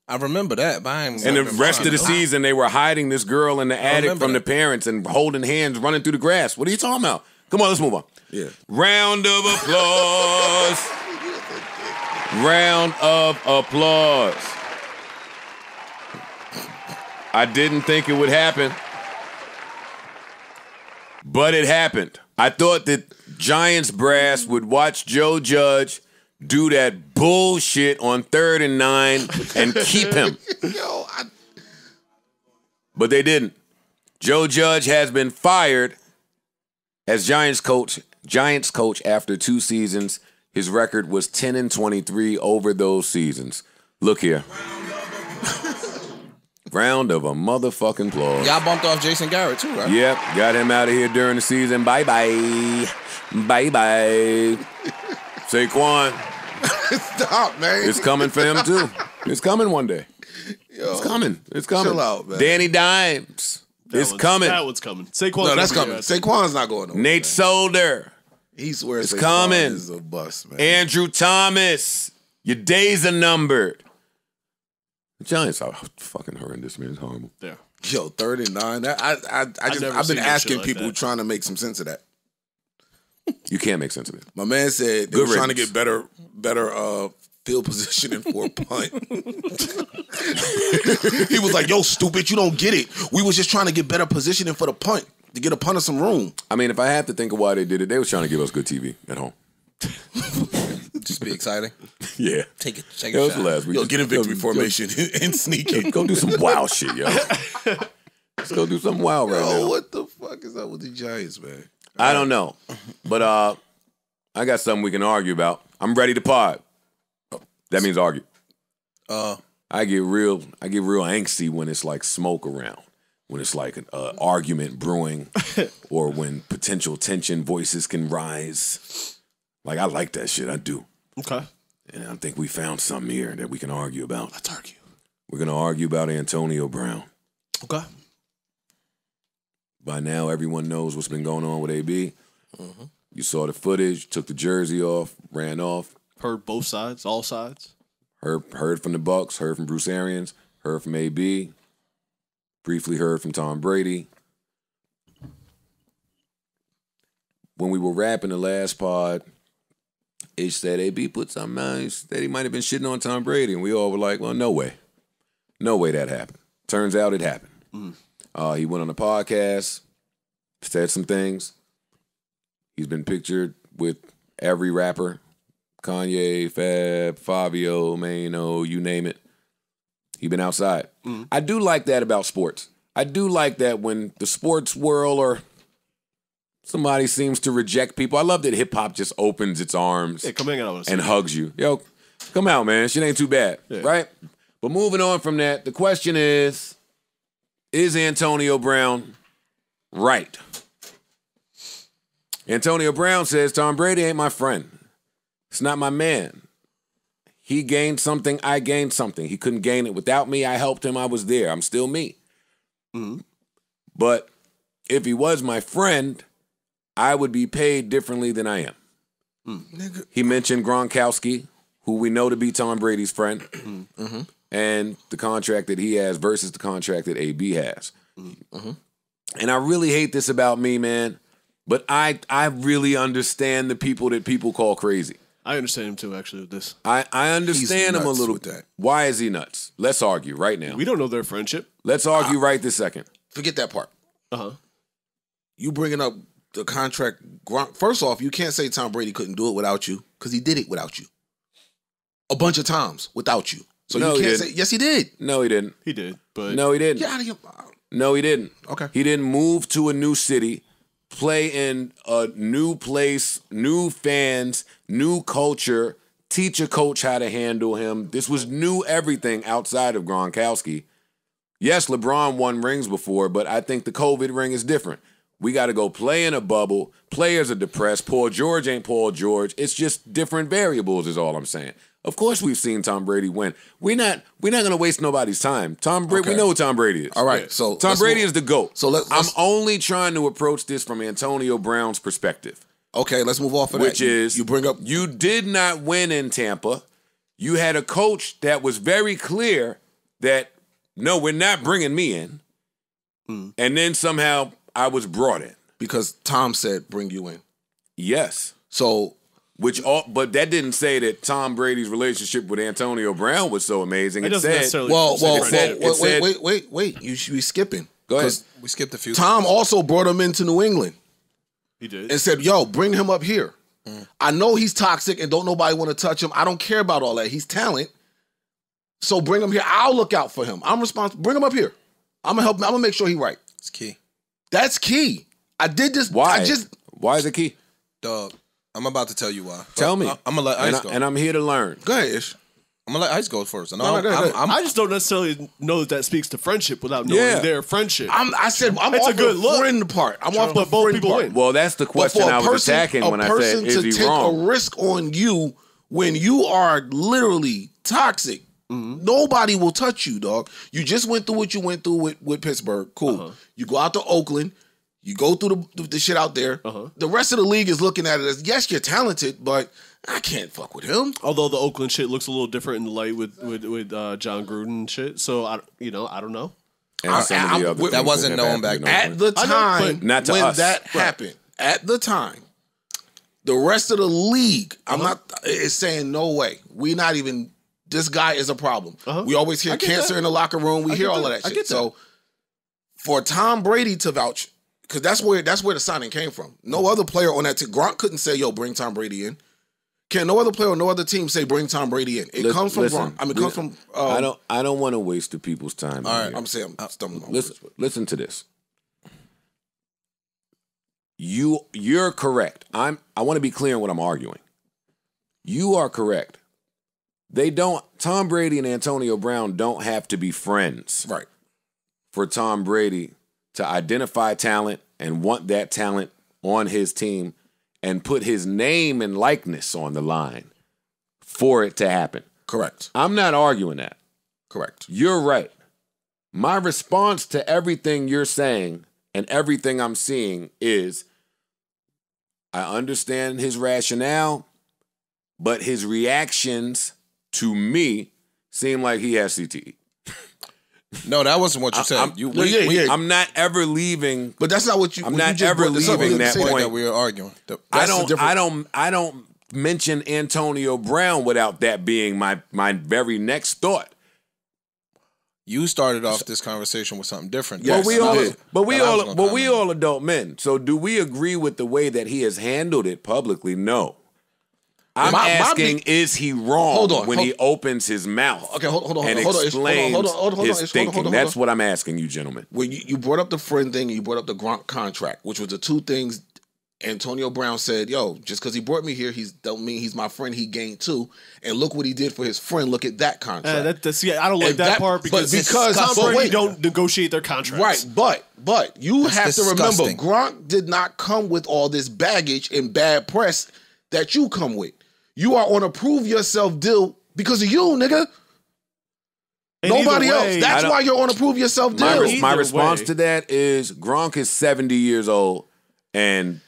I remember that, but I ain't And the rest of the season, they were hiding this girl in the attic from the parents and holding hands, running through the grass. What are you talking about? Come on, let's move on. Yeah. Round of applause. Round of applause. I didn't think it would happen, but it happened. I thought that Giants brass would watch Joe Judge do that bullshit on third and nine and keep him. <laughs> Yo, I, But they didn't. Joe Judge has been fired as Giants coach. Giants coach after two seasons. His record was 10 and 23 over those seasons. Look here. <laughs> Round of a motherfucking applause. Y'all bumped off Jason Garrett too, right? Yep, got him out of here during the season. Bye bye. Bye bye. <laughs> Saquon, stop, man. it's coming for him too. It's coming one day. Yo, It's coming. It's coming. Chill out, man. Danny Dimes. That it's coming. That one's coming. Saquon's No, that's coming. gonna- Saquon's not going nowhere. Nate Solder. He swears It's Saquon coming. is a bust, man. Andrew Thomas, your days are numbered. The Giants are fucking horrendous, man. It's horrible. Yeah. Yo, third and nine. That, I, I, I just, never I've been asking like people that. trying to make some sense of that. You can't make sense of it. My man said they Good were trying to riddance. get better, better uh, field positioning for a punt. <laughs> he was like, "Yo, stupid, you don't get it. We was just trying to get better positioning for the punt to get a punter some room." I mean, if I have to think of why they did it, they was trying to give us good TV at home. <laughs> Just be exciting. <laughs> Yeah. Take it. Take That a was shot. the last week. Yo, get in victory Yo, formation and sneak Yo, it. go do some wild shit, yo. Let's go do something wild right Yo, now. what the fuck is up with the Giants, man? I don't know, but uh, I got something we can argue about. I'm ready to pod. That means argue. Uh, I get real, I get real angsty when it's like smoke around, when it's like an uh, argument brewing, <laughs> or when potential tension voices can rise. Like I like that shit, I do, Okay. and I think we found something here that we can argue about. Let's argue. We're gonna argue about Antonio Brown. Okay. By now, everyone knows what's been going on with AB. Mm-hmm. You saw the footage, took the jersey off, ran off. Heard both sides, all sides. Heard heard from the Bucks, heard from Bruce Arians, heard from AB. Briefly heard from Tom Brady. When we were rapping the last pod, H said AB put something out. He said he might have been shitting on Tom Brady, and we all were like, "Well, no way, no way that happened." Turns out it happened. Mm. Uh, he went on a podcast, said some things. He's been pictured with every rapper Kanye, Fab, Fabio, Mano, you name it. He been outside. I do like that about sports. I do like that when the sports world or somebody seems to reject people. I love that hip hop just opens its arms Yeah, come hang out with us. and hugs you. Yo, come out, man. Shit ain't too bad, Yeah. right? But moving on from that, the question is: Is Antonio Brown right? Antonio Brown says Tom Brady ain't my friend. It's not my man. He gained something, I gained something. He couldn't gain it without me. I helped him. I was there. I'm still me. Mm-hmm. But if he was my friend, I would be paid differently than I am. Mm. Nigga, He mentioned Gronkowski, who we know to be Tom Brady's friend, mm-hmm. Mm-hmm. And the contract that he has versus the contract that AB has. And I really hate this about me, man, but I I really understand the people that people call crazy. I understand him too, actually, with this. I, I understand him a little. with that. Why is he nuts? Let's argue right now. We don't know their friendship. Let's argue right this second. forget that part. Uh huh. You bringing up the contract. Gronk- First off, you can't say Tom Brady couldn't do it without you because he did it without you a bunch of times without you. So No, you he can't didn't. say yes, he did. No, he didn't. He did, but No, he didn't. Get out of here. No, he didn't. Okay. He didn't move to a new city, play in a new place, new fans, new culture, teach a coach how to handle him. This was new everything outside of Gronkowski. Yes, LeBron won rings before, but I think the COVID ring is different. We got to go play in a bubble. Players are depressed. Paul George ain't Paul George. It's just different variables, is all I'm saying. Of course, we've seen Tom Brady win. We're not. We're not gonna waste nobody's time. Tom Brady. We know who Tom Brady is. All right, so Tom Brady move- is the goat. So let's- I'm only trying to approach this from Antonio Brown's perspective, Okay, let's move off of which that. You- is you bring up you did not win in Tampa. You had a coach that was very clear that no, we're not bringing me in, Hmm. and then somehow I was brought in. because Tom said bring you in. Yes. So Which all, but that didn't say that Tom Brady's relationship with Antonio Brown was so amazing. It It, doesn't said, necessarily. well, say well, it said- well, wait, said- wait, wait, wait. You should be skipping. Go ahead. 'Cause We skipped a few. Tom also brought him into New England he did. and said, "Yo, bring him up here." I know he's toxic and don't nobody want to touch him. I don't care about all that. He's talent. So bring him here. I'll look out for him. I'm responsible. Bring him up here. I'm gonna help him. I'm gonna make sure he right. It's key. That's key. I did this. Why? I just Why is it key? Dog, I'm about to tell you why. Tell me. I, am gonna let and, Ice I, go. and I'm here to learn. go ahead, Ish. I'm gonna let Ice go first. And No, no, I'm, go ahead, I'm, go. I'm- I just don't necessarily know that that speaks to friendship without knowing Yeah. their friendship. I'm, I said I'm It's a good the look. friend part. I'm off the But both people part. win. Well, that's the question I was person, attacking when I person said, "Is to he take wrong?" a risk on you when you are literally toxic, Mm-hmm. nobody will touch you, dog. You just went through what you went through with, with Pittsburgh. Cool. Uh-huh. You go out to Oakland. You go through the, the shit out there. Uh-huh. The rest of the league is looking at it as yes, you're talented, but I can't fuck with him. Although the Oakland shit looks a little different in the light with with, with uh, Jon Gruden shit. So I, you know, I don't know. and some of the I'm- other that wasn't known back then. At the I know, time not to when us. that Right. happened, at the time, the rest of the league, I'm Uh-huh. not is saying no way. We not even this guy is a problem. Uh-huh. We always hear cancer that. in the locker room. We I hear all that. of that I shit. get that. So for Tom Brady to vouch, because that's where that's where the signing came from. No other player on that team. Gronk couldn't say, "Yo, bring Tom Brady in." Can no other player or no other team say, "Bring Tom Brady in"? It comes from listen, Gronk. I mean, it comes from. Um, I don't. I don't want to waste the people's time. All right, here. I'm saying, I'm stumbling. my listen, words, listen to this. You you're correct. I'm I want to be clear in what I'm arguing. You are correct. They don't Tom Brady and Antonio Brown don't have to be friends Right. for Tom Brady to identify talent and want that talent on his team and put his name and likeness on the line for it to happen. Correct. I'm not arguing that. Correct. You're right. My response to everything you're saying and everything I'm seeing is I understand his rationale, but his reactions to me seem like he has CTE. No, that wasn't what you said. I'm, you, No, we, yeah, we, yeah. I'm not ever leaving. But that's not what you. I'm not you ever brought this up, leaving that point point. that we were arguing. The- I don't. I don't. I don't mention Antonio Brown without that being my my very next thought. You started off this conversation with something different. Yes, but we all, did. but we That I was all, but we all adult men. So do we agree with the way that he has handled it publicly? No. I'm My- my asking: big- Is he wrong Hold on, when hold- he opens his mouth? Okay, hold- hold on, and hold on, explains hold on, hold on, hold on, his thinking. That's what I'm asking you, gentlemen. when you, you brought up the friend thing and you brought up the Gronk contract, which was the two things Antonio Brown said, yo, just because he brought me here, he's don't mean he's my friend. He gained two, and look what he did for his friend. Look at that contract. Uh, that, that's yeah. I don't like that, that- part but because because- Tom Brady wait. don't negotiate their contracts. Right, but but you That's have to remember disgusting. Gronk did not come with all this baggage and bad press that you come with. You are on a prove yourself deal because of you, nigga. And Nobody way- else. That's why you're on a prove yourself My, deal. res- my response way. to that is Gronk is 70 years old, and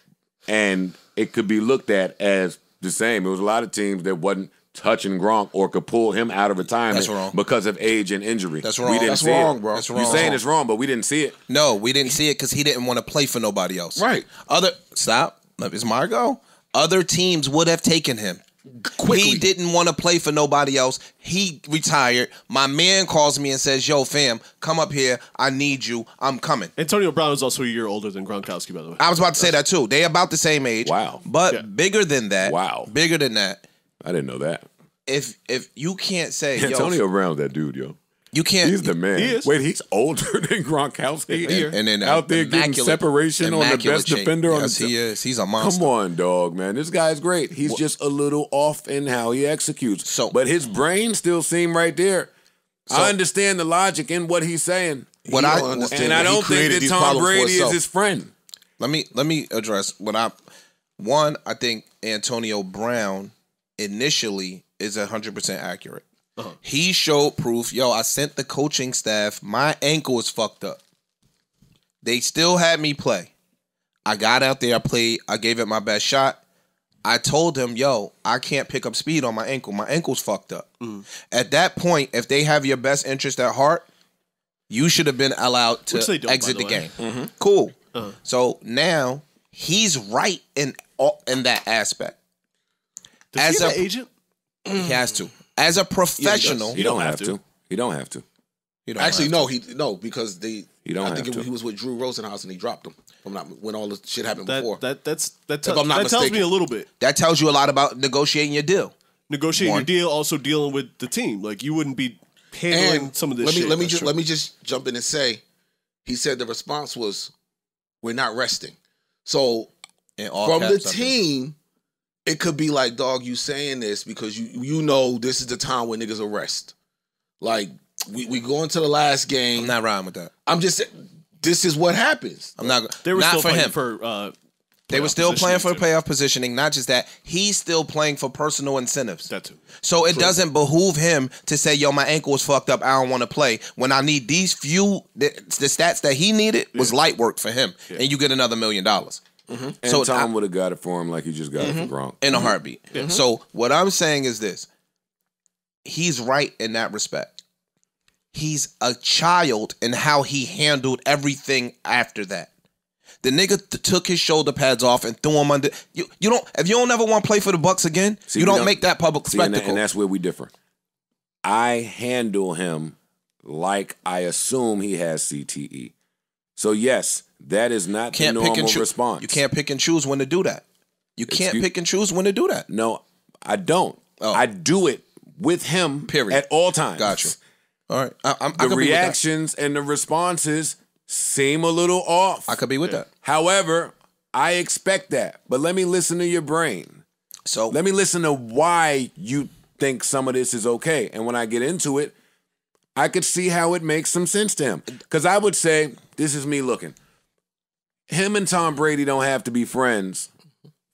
and it could be looked at as the same. It was a lot of teams that wasn't touching Gronk or could pull him out of retirement That's wrong. because of age and injury. That's wrong. We wrong. didn't That's see wrong, it. bro. That's You're saying it's wrong, but we didn't see it. No, we didn't see it because he didn't want to play for nobody else. Right. Other stop. It's my go. Other teams would have taken him. Quickly. He didn't want to play for nobody else. He retired. My man calls me and says, "Yo, fam, come up here. I need you. I'm coming." Antonio Brown is also a year older than Gronkowski, by the way. I was about to say that too. They about the same age. Wow. But Yeah. bigger than that. Wow. Bigger than that. I didn't know that. If if you can't say yo, Antonio Brown's that dude, yo. You can't. He's the man. He is. Wait, he's older <laughs> than Gronkowski. Here. and then out there getting separation on the best shape. defender on yes, the he is. He's a monster. Come on, dog, man. This guy's great. He's just a little off in how he executes. So- but his brain still seem right there. I understand the logic in what he's saying, What He I understand and I don't think that Tom Brady is his friend. let me let me address what I one. I think Antonio Brown initially is hundred percent accurate. Uh-huh. He showed proof. Yo, I sent the coaching staff. My ankle is fucked up. They still had me play. I got out there. I played. I gave it my best shot. I told him, yo, I can't pick up speed on my ankle. My ankle's fucked up. Mm-hmm. At that point, if they have your best interest at heart, you should have been allowed to Which they don't, exit the, the game. Mm-hmm. Cool. Uh-huh. So now he's right in all- in that aspect. Does As he have a- an agent? He has to. As a professional, He don't, have to. He don't have to. you don't Actually, have no, he no because they. You don't I have think to. it, he was with Drew Rosenhaus and he dropped him. From not when all the shit happened before. That that that's that, te- If I'm not that tells me a little bit. That tells you a lot about negotiating your deal. Negotiating One. your deal, also dealing with the team. Like you wouldn't be handling and some of this let me shit. let me That's just true. let me just jump in and say, he said the response was, "We're not resting." So all from the caps, I think. team, it could be like, "Dog, you saying this because you you know this is the time when niggas arrest." Like we we go into the last game. I'm not riding with that. I'm just this is what happens. I'm not. They were not still for playing him. for uh, they were playoff still playing for positioning, too. playoff positioning. Not just that, he's still playing for personal incentives. that too. So it doesn't behoove him to say, "Yo, my ankle was fucked up. I don't want to play." When I need these few, the, the stats that he needed was light work for him, and you get another million dollars Mm-hmm. And So Tom would have got it for him like he just got it for mm-hmm. Gronk. in a mm-hmm. heartbeat. So what I'm saying is this: he's right in that respect. He's a child in how he handled everything after that. The nigga t- took his shoulder pads off and threw them under. You, you don't. If you don't ever want to play for the Bucks again, See, you don't, don't- make that public See, and, spectacle. and that's where we differ. I handle him like I assume he has CTE. So yes, that is not can't the pick normal and choose. response. You can't pick and choose when to do that. You can't Excuse- pick and choose when to do that. No, I don't. Oh. I do it with him Period. at all times. Gotcha. All right, I, I'm, I The could be with that. reactions and the responses seem a little off. I could be with that. However, I expect that. But let me listen to your brain. So Let me listen to why you think some of this is okay. And when I get into it, I could see how it makes some sense to him. Because I would say, this is me looking. Him and Tom Brady don't have to be friends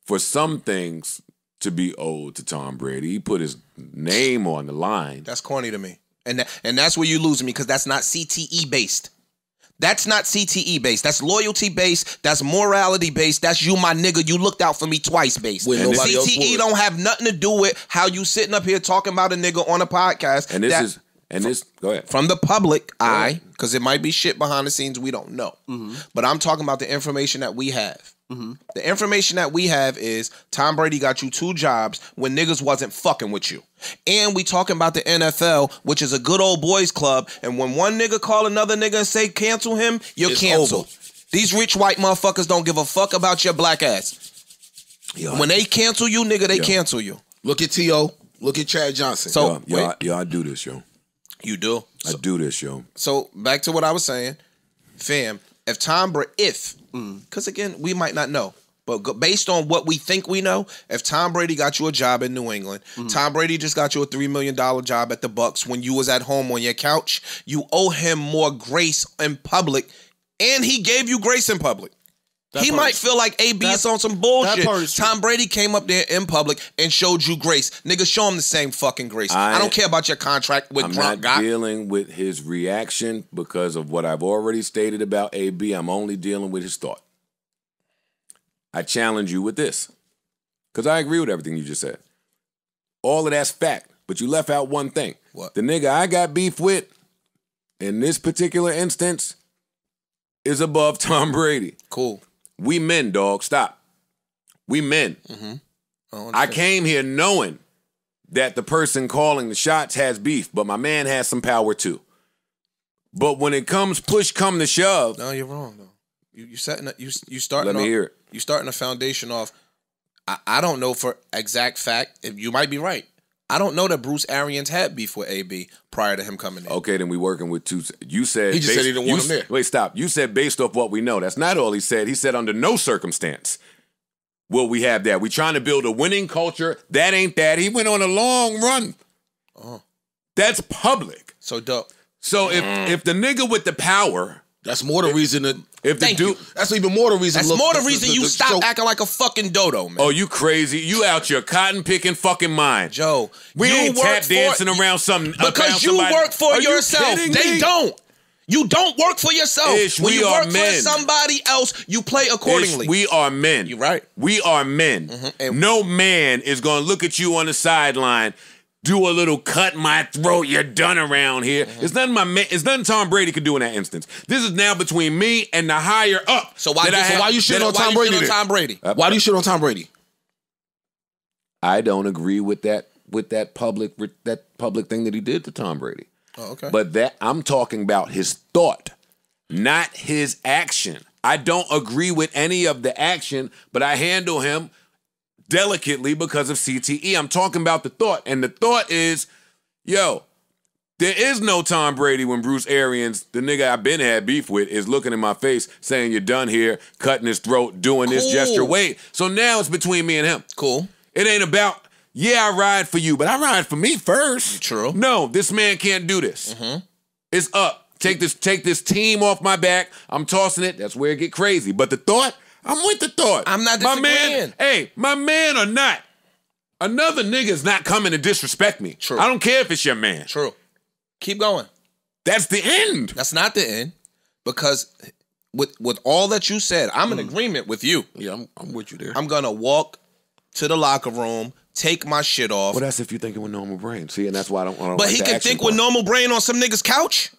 for some things to be owed to Tom Brady. He put his name on the line. That's corny to me, and that, and that's where you lose me because that's not CTE based. That's not CTE based. That's loyalty based. That's morality based. That's you, my nigga. You looked out for me twice based. When And nobody else CTE don't have nothing to do with how you sitting up here talking about a nigga on a podcast. And this that- is, and this, go ahead. from the public eye, because it might be shit behind the scenes we don't know. Mm-hmm. But I'm talking about the information that we have. Mm-hmm. The information that we have is Tom Brady got you two jobs when niggas wasn't fucking with you. And we talking about the NFL, which is a good old boys club. And when one nigga call another nigga and say cancel him, you're It's canceled. over. These rich white motherfuckers don't give a fuck about your black ass. When they cancel you, nigga, they cancel you. Look at T.O. Look at Chad Johnson. So yo, yo, I, yo, I do this, yo. You do. I do this, yo. So back to what I was saying, fam. If Tom Brady, if, because again, we might not know, but go, based on what we think we know, if Tom Brady got you a job in New England, Tom Brady just got you a three million dollar job at the Bucks when you was at home on your couch, you owe him more grace in public, and he gave you grace in public. He part might is- feel like AB is on some bullshit. part is true. Tom Brady came up there in public and showed you grace. Nigga, show him the same fucking grace. I, I- don't care about your contract with I'm Gronk. not got. dealing with his reaction because of what I've already stated about AB. I'm only dealing with his thought. I challenge you with this because I agree with everything you just said. All of that's fact, but you left out one thing. What? The nigga I got beef with in this particular instance is above <laughs> Tom Brady. Cool. We men, dog. Stop. We men. Mm-hmm. I came here knowing that the person calling the shots has beef, but my man has some power too. But when it comes push come to shove, No, you're wrong though. You you setting a, you you starting. Let me off, hear it. You starting a foundation off. I, I don't know for exact fact. If you might be right. I don't know that Bruce Arians had beef with AB prior to him coming in. Okay, then we working with two. You said He just said he didn't want him there. Wait, stop. You said based off what we know. That's not all he said. He said under no circumstance will we have that. We trying to build a winning culture. That ain't that. He went on a long run. Oh. That's public. So dope. So if Mm. if the nigga with the power, That's more the reason that. if the Thank dude. That's even more the reason. That's look, more the reason you the stop show- acting like a fucking dodo, man. oh you crazy, you out your cotton picking fucking mind. Joe, We you ain't work tap for- dancing around something around because you somebody. work for Are yourself. kidding they me? don't. You don't work for yourself. Ish, when we you are work men. for somebody else, you play accordingly. Ish, we are men. You're right. We are men. Mm-hmm. And- no man is going to look at you on the sideline, do a little cut my throat. You're done around here. Mm-hmm. It's nothing my man. It's nothing Tom Brady could do in that instance. This is now between me and the higher up. so why, that I so why you on Tom Brady? Tom Brady. Why do you shit on Tom Brady? I don't agree with that with that public that public thing that he did to Tom Brady. Oh, okay. But that I'm talking about his thought, not his action. I don't agree with any of the action, but I handle him delicately because of CTE. I'm talking about the thought, and the thought is, yo, there is no Tom Brady when Bruce Arians, the nigga I've been had beef with, is looking in my face saying you're done here, cutting his throat, doing this gesture. Wait, so now it's between me and him. cool. It ain't about, yeah, I ride for you, but I ride for me first. True. No, this man can't do this. Mm-hmm. It's up. Take this, take this team off my back. I'm tossing it. That's where it get crazy. But the thought, I'm with the thought. I'm not my man. Hey, my man or not, another nigga's not coming to disrespect me. True. I don't care if it's your man. True. Keep going. That's the end. That's not the end, because with with all that you said, I'm in hmm. agreement with you. Yeah, I'm, I'm with you there. I'm gonna walk to the locker room, take my shit off. Well, that's if you're thinking with normal brain. See, and that's why I don't. I don't But like he can think with normal brain on some nigga's couch.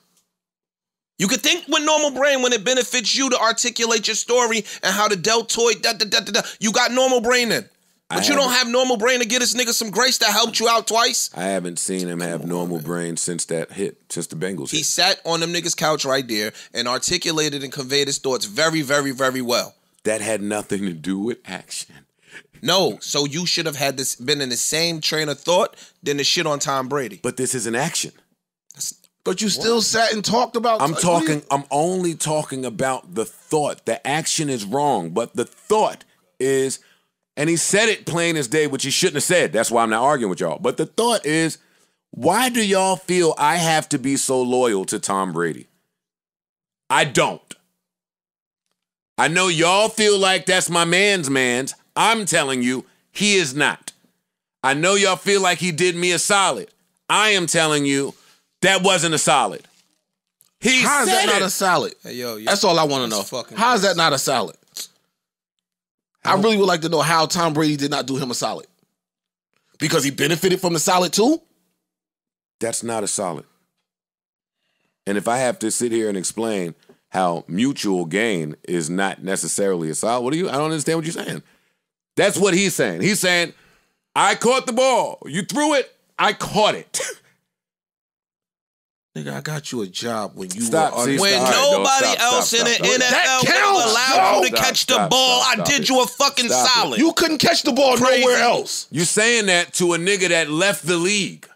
You can think with normal brain when it benefits you to articulate your story and how the deltoid. Da, da, da, da, da. You got normal brain then, but I you don't have normal brain to get this nigga some grace that helped you out twice. I haven't seen him have normal brain since that hit, since the Bengals He hit. sat on them niggas' couch right there and articulated and conveyed his thoughts very, very, very well. That had nothing to do with action. No, so you should have had this been in the same train of thought than the shit on Tom Brady. But this is an action. But you still sat and talked about. I'm what do you- talking. I'm only talking about the thought. The action is wrong, but the thought is, and he said it plain as day, which he shouldn't have said. That's why I'm not arguing with y'all. But the thought is, why do y'all feel I have to be so loyal to Tom Brady? I don't. I know y'all feel like that's my man's man's. I'm telling you, he is not. I know y'all feel like he did me a solid. I am telling you, that wasn't a solid. He How is said that not it. a salad? Hey, yo, yo, That's all I want to know. fucking How is that not a salad? I really would like to know how Tom Brady did not do him a solid. Because he benefited from the solid too? That's not a solid. And if I have to sit here and explain how mutual gain is not necessarily a solid, what are you? I don't understand what you're saying. That's what he's saying. He's saying, I caught the ball. You threw it. I caught it. <laughs> Nigga, I got you a job when you Stop, were see, When All right, dog, nobody stop, else stop, in the stop, stop. NFL That would have counts, allowed you to catch the stop, ball, stop, I stop did it. you a fucking Stop it. solid. You couldn't catch the ball Crazy. nowhere else. you saying that to a nigga that left the league.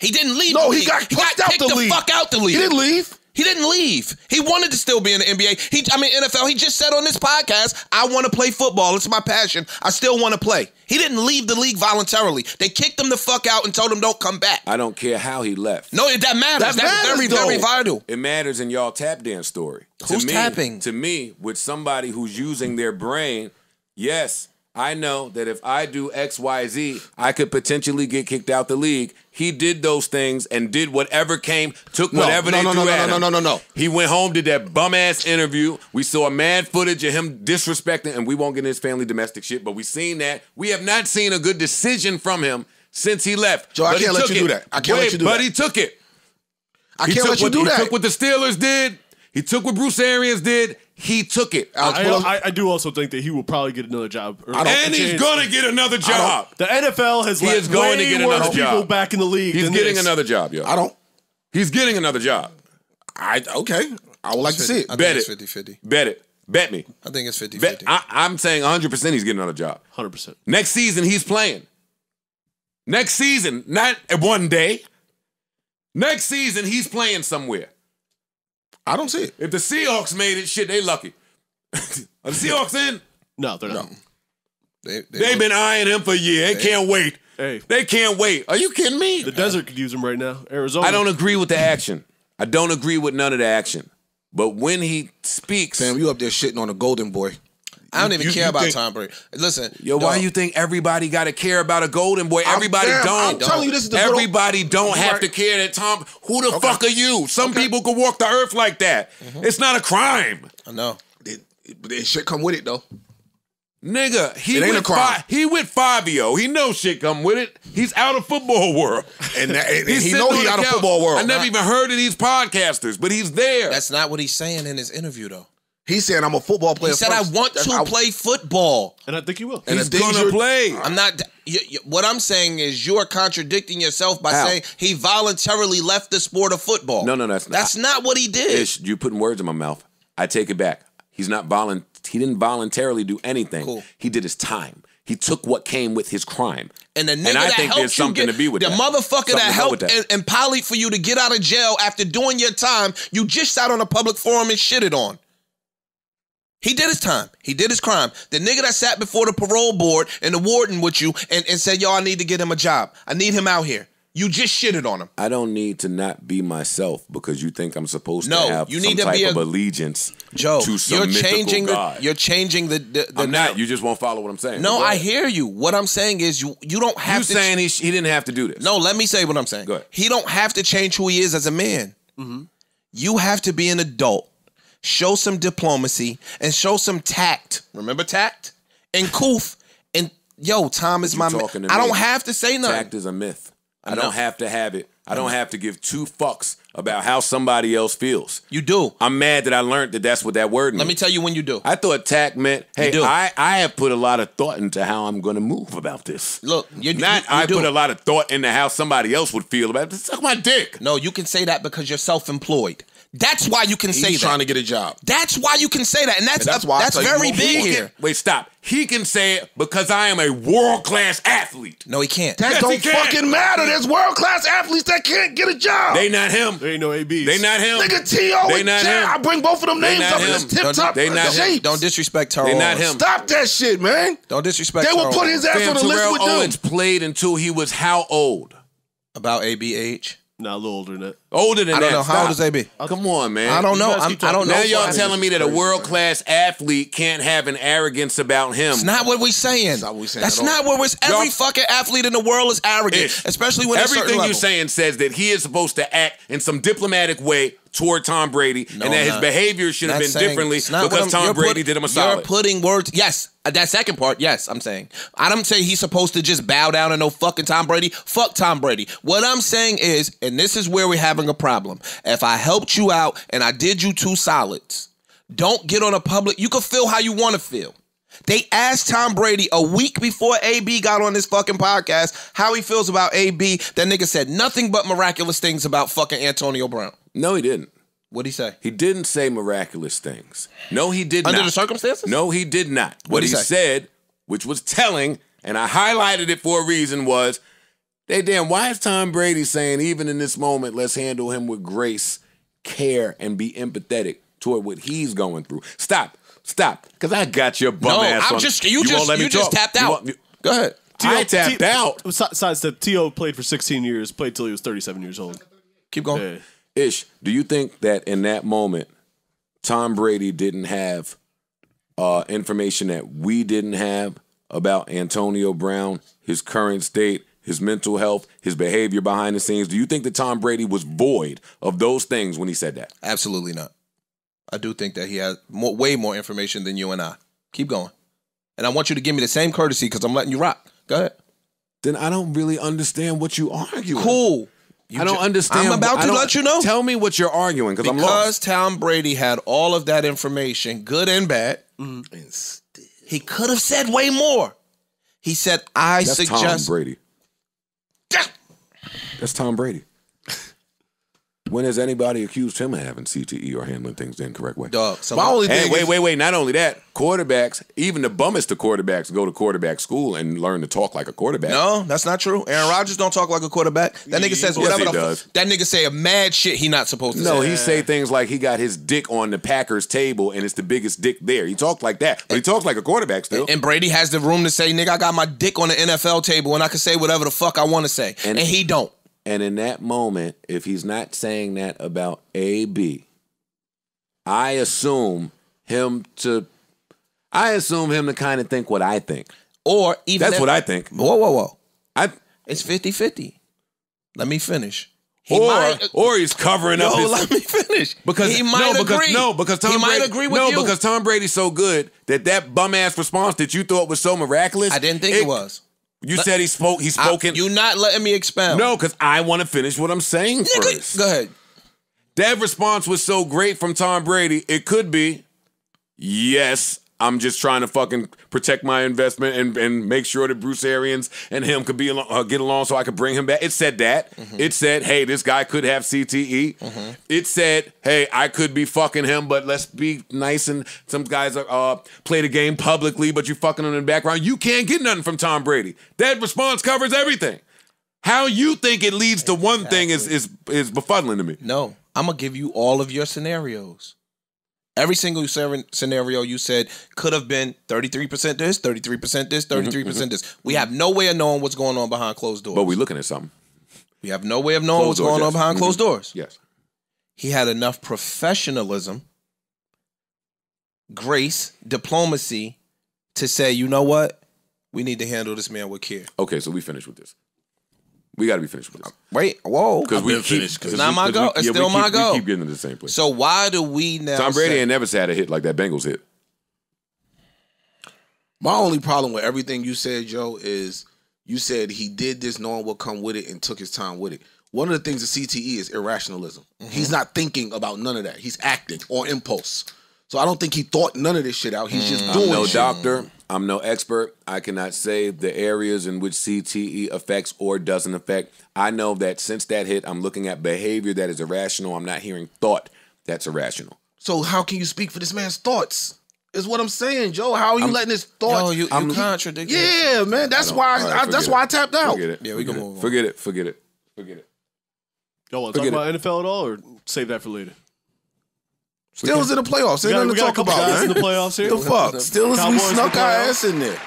he didn't leave. No, the he league. got he got kicked out kicked the league. fuck out the league. He didn't leave. He didn't leave. He wanted to still be in the NBA. He, I mean, NFL. He just said on this podcast, "I want to play football. It's my passion. I still want to play." He didn't leave the league voluntarily. They kicked him the fuck out and told him, "Don't come back." I don't care how he left. No, it that matters. That That's matters, very, very vital. It matters in y'all tap dance story. Who's to me, tapping? To me, with somebody who's using their brain, yes, I know that if I do X, Y, Z, I could potentially get kicked out the league. He did those things and did whatever came, took No, whatever no, they no, threw no, at no, him. no, no, no, no. no. He went home, did that bum ass interview. We saw mad footage of him disrespecting, and we won't get into his family domestic shit, but we seen that. We have not seen a good decision from him since he left. Joe, I But he can't let you do that. I can't let you do but that. But he took it. I He can't let you what, do he that. took what the Steelers did. He took what Bruce Arians did. He took it. Alex, I, I, I do also think that he will probably get another job. Or I don't- and he's gonna get another job. The NFL has He let is going way to get worse another people job. back in the league. He's than getting this. another job, yo. I don't. He's getting another job. I okay. I would like to see it. I Bet think it's it. 50 50. Bet it. Bet me. I think it's 50 Bet, 50. I, I'm saying 100 percent he's getting another job. Hundred percent. Next season he's playing. Next season, not one day. Next season, he's playing somewhere. I don't see it. If the Seahawks made it, shit, they lucky. <laughs> Are the Seahawks in? No, they're not. They, they, They've been eyeing him for a year. They can't wait. Hey, They can't wait. Are you kidding me? the desert could use him right now. Arizona. I don't agree with the action. I don't agree with none of the action. But when he speaks, Fam, you up there shitting on a golden boy. I don't even You- care you about think- Tom Brady. Listen, yo, why dog, you think everybody got to care about a golden boy? I'm- Everybody don't. I'm telling you, this is the good old- Everybody don't have Right. to care that Tom. Who the Okay. fuck are you? Some people can walk the earth like that. Mm-hmm. It's not a crime. I know. It, it, it shit come with it though. Nigga, he It ain't with a crime. Fi- he with Fabio. He knows shit come with it. He's out of football world. And, that, and He's he know he the out of football world. I never even heard of these podcasters, but he's there. That's not what he's saying in his interview, though. He's saying I'm a football player. He said, first. "I want That's to how- play football." And I think he will. And he's gonna you're- play. I'm not. You, you- what I'm saying is, you're contradicting yourself by How? saying he voluntarily left the sport of football. No, no, that's not- That's not what he did. Ish, you putting words in my mouth. I take it back. He's not volun. He didn't voluntarily do anything. Cool. He did his time. He took what came with his crime. And the nigga And I that think helped there's you something get, to be with the that. motherfucker Something that to go with helped that. and, and poly for you to get out of jail after doing your time, you just sat on a public forum and shitted on. He did his time. He did his crime. The nigga that sat before the parole board and the warden with you and, and said, yo, I need to get him a job. I need him out here. You just shitted on him. I don't need to not be myself because you think I'm supposed No, to have you some need to type be a- of allegiance Joe, to some you're mythical changing god. the you're changing the the, the I'm not. You just won't follow what I'm saying. No, I hear you. What I'm saying is you you don't have to. You to saying he, he didn't have to do this? No, let me say what I'm saying. Go ahead. He don't have to change who he is as a man. Mm-hmm. You have to be an adult, show some diplomacy, and show some tact. Remember tact and coof. And yo, Tom is You my talking I me. don't have to say nothing. Tact is a myth. I know. don't have to have it. I don't have to give two fucks about how somebody else feels. You do. I'm mad that I learned that that's what that word means. Let me tell you when you do. I thought tact meant, hey. I, I have put a lot of thought into how I'm going to move about this. Look, you're Not you, you I do. put a lot of thought into how somebody else would feel about it. Suck my dick. No, you can say that because you're self-employed. That's why you can say that. He's trying to get a job. that's why you can say that, and that's And that's why I that's tell you very big forward. here. Wait, stop. He can say it because I am a world class athlete. No, he can't. That Yes, don't can. fucking matter. There's world class athletes that can't get a job. They not him. They ain't no ABs. They not him. Nigga T.O. They and not Jam. him. I bring both of them They names not up in this tip Don't- top they not him. Don't disrespect Terrell. They not Owens. him. Stop that shit, man. Don't disrespect. They will put his ass Fam, on the list Terrell with Owens them. played until he was how old? about ABH. Nah, a little older than that. Older than I that. don't know how old Stop. is AB. Come on, man. I don't know. guys I'm, keep I don't know. Now y'all telling me that a world class athlete can't have an arrogance about him. not what we saying. That's not what we saying That's at all. not what we're. Every Y'all- full athlete in the world is arrogant, Ish. especially when it's Everything you're saying says that he is supposed to act in some diplomatic way toward Tom Brady, No, and that his behavior should have been saying- differently it's not what because Tom Brady put- did him a solid. You're putting words. Yes, that second part. Yes, I'm saying. I don't say he's supposed to just bow down to no fucking Tom Brady. Fuck Tom Brady. What I'm saying is, and this is where we're having a problem. If I helped you out and I did you two solids, don't get on a public. You can feel how you want to feel. They asked Tom Brady a week before AB got on this fucking podcast how he feels about AB. That nigga said nothing but miraculous things about fucking Antonio Brown. No, he didn't. What'd he say? He didn't say miraculous things. No, he did Under not. Under the circumstances? No, he did not. What What'd he he said, which was telling, and I highlighted it for a reason, was, "Hey, damn, why is Tom Brady saying even in this moment, let's handle him with grace, care, and be empathetic toward what he's going through? Stop, stop, because I got your bum No, ass I'm on. just you, won't just let me you just talk. tapped out. want me- Go ahead. I tapped T- out. Besides that, T.O. played for 16 years, played till he was 37 years old. Keep going. Yeah. Ish, do you think that in that moment, Tom Brady didn't have uh, information that we didn't have about Antonio Brown, his current state, his mental health, his behavior behind the scenes? Do you think that Tom Brady was void of those things when he said that? Absolutely not. I do think that he has more, way more information than you and I. Keep going. And I want you to give me the same courtesy because I'm letting you rock. Go ahead. Then I don't really understand what you arguing. Cool. You I don't ju- understand. I'm about to let you know. Tell me what you're arguing because I'm because lost. Tom Brady had all of that information, good and bad. Mm-hmm. He could have said way more. He said, "I That's suggest." Tom Brady. That's Tom Brady. When has anybody accused him of having CTE or handling things the incorrect way? Dog. So My only Hey, thing wait, wait, wait. Not only that, quarterbacks, even the bummest of quarterbacks go to quarterback school and learn to talk like a quarterback. No, that's not true. Aaron Rodgers don't talk like a quarterback. That nigga says Yes, whatever he the does. That nigga say a mad shit he not supposed to No, say. he say things like he got his dick on the Packers table and it's the biggest dick there. He talks like that, but he talks like a quarterback still. And Brady has the room to say, nigga, I got my dick on the NFL table and I can say whatever the fuck I want to say. And- And, he don't. And in that moment, if he's not saying that about AB, I assume him to I assume him to kind of think what I think. Or even That's if- what I think. Whoa, whoa, whoa. I It's 50-50. Let me finish. He or might- or he's covering Yo, up his let me finish. because he might no, because agree. no, because Tom he Brady might agree with no, you. because Tom Brady's so good that that bum ass response that you thought was so miraculous. I didn't think it, was. You said he spoke. He I- spoke in. you not letting me expound. no, because I want to finish what I'm saying Nigga, first. Go ahead. That response was so great from Tom Brady. It could be, yes, I'm just trying to fucking protect my investment and, and make sure that Bruce Arians and him could be uh, get along so I could bring him back. It said that. It said, hey, this guy could have CTE. It said, hey, I could be fucking him, but let's be nice and some guys are uh, play the game publicly, but you fucking him in the background. You can't get nothing from Tom Brady. That response covers everything. How you think it leads to one thing is is is befuddling to me. No, I'm gonna give you all of your scenarios. Every single scenario you said could have been 33% this, 33% this, 33% this. We have no way of knowing what's going on behind closed doors. But we're looking at something. we have no way of knowing Closed what's going doors, on yes. behind Mhm. closed doors. Yes. He had enough professionalism, grace, diplomacy to say, you know what? We need to handle this man with care. Okay, so we finished with this. We got to be finished with this uh, Wait, whoa. because we been keep. finished, 'cause cause it's not we- my 'cause go. we- It's yeah, we still keep- my go. We keep getting to the same place. So why do we now? Tom Brady say- ain't never had a hit like that Bengals hit. My only problem with everything you said, Joe, is you said he did this knowing what come with it and took his time with it. One of the things of CTE is irrationalism. Mm-hmm. He's not thinking about none of that. He's acting on impulse. So I don't think he thought none of this shit out. He's just I'm doing no shit. doctor. Mm. I'm no expert. I cannot say the areas in which CTE affects or doesn't affect. I know that since that hit, I'm looking at behavior that is irrational. I'm not hearing thought that's irrational. So how can you speak for this man's thoughts? Is what I'm saying, Joe. How are you letting his Yo, thoughts? you, you I'm- contradict. yeah, man. That's I why. all right, I, that's forget why. I tapped out. Forget it. Yeah, we can Forget it. move on. Forget it. Forget it. Forget it. Y'all want to talk Forget about NFL at all, or save that for later? Steelers in the playoffs. We Ain't got, nothing to talk about, guys man. in the playoffs here. the fuck? Steelers, we Cowboys in snuck the our playoffs. ass in there.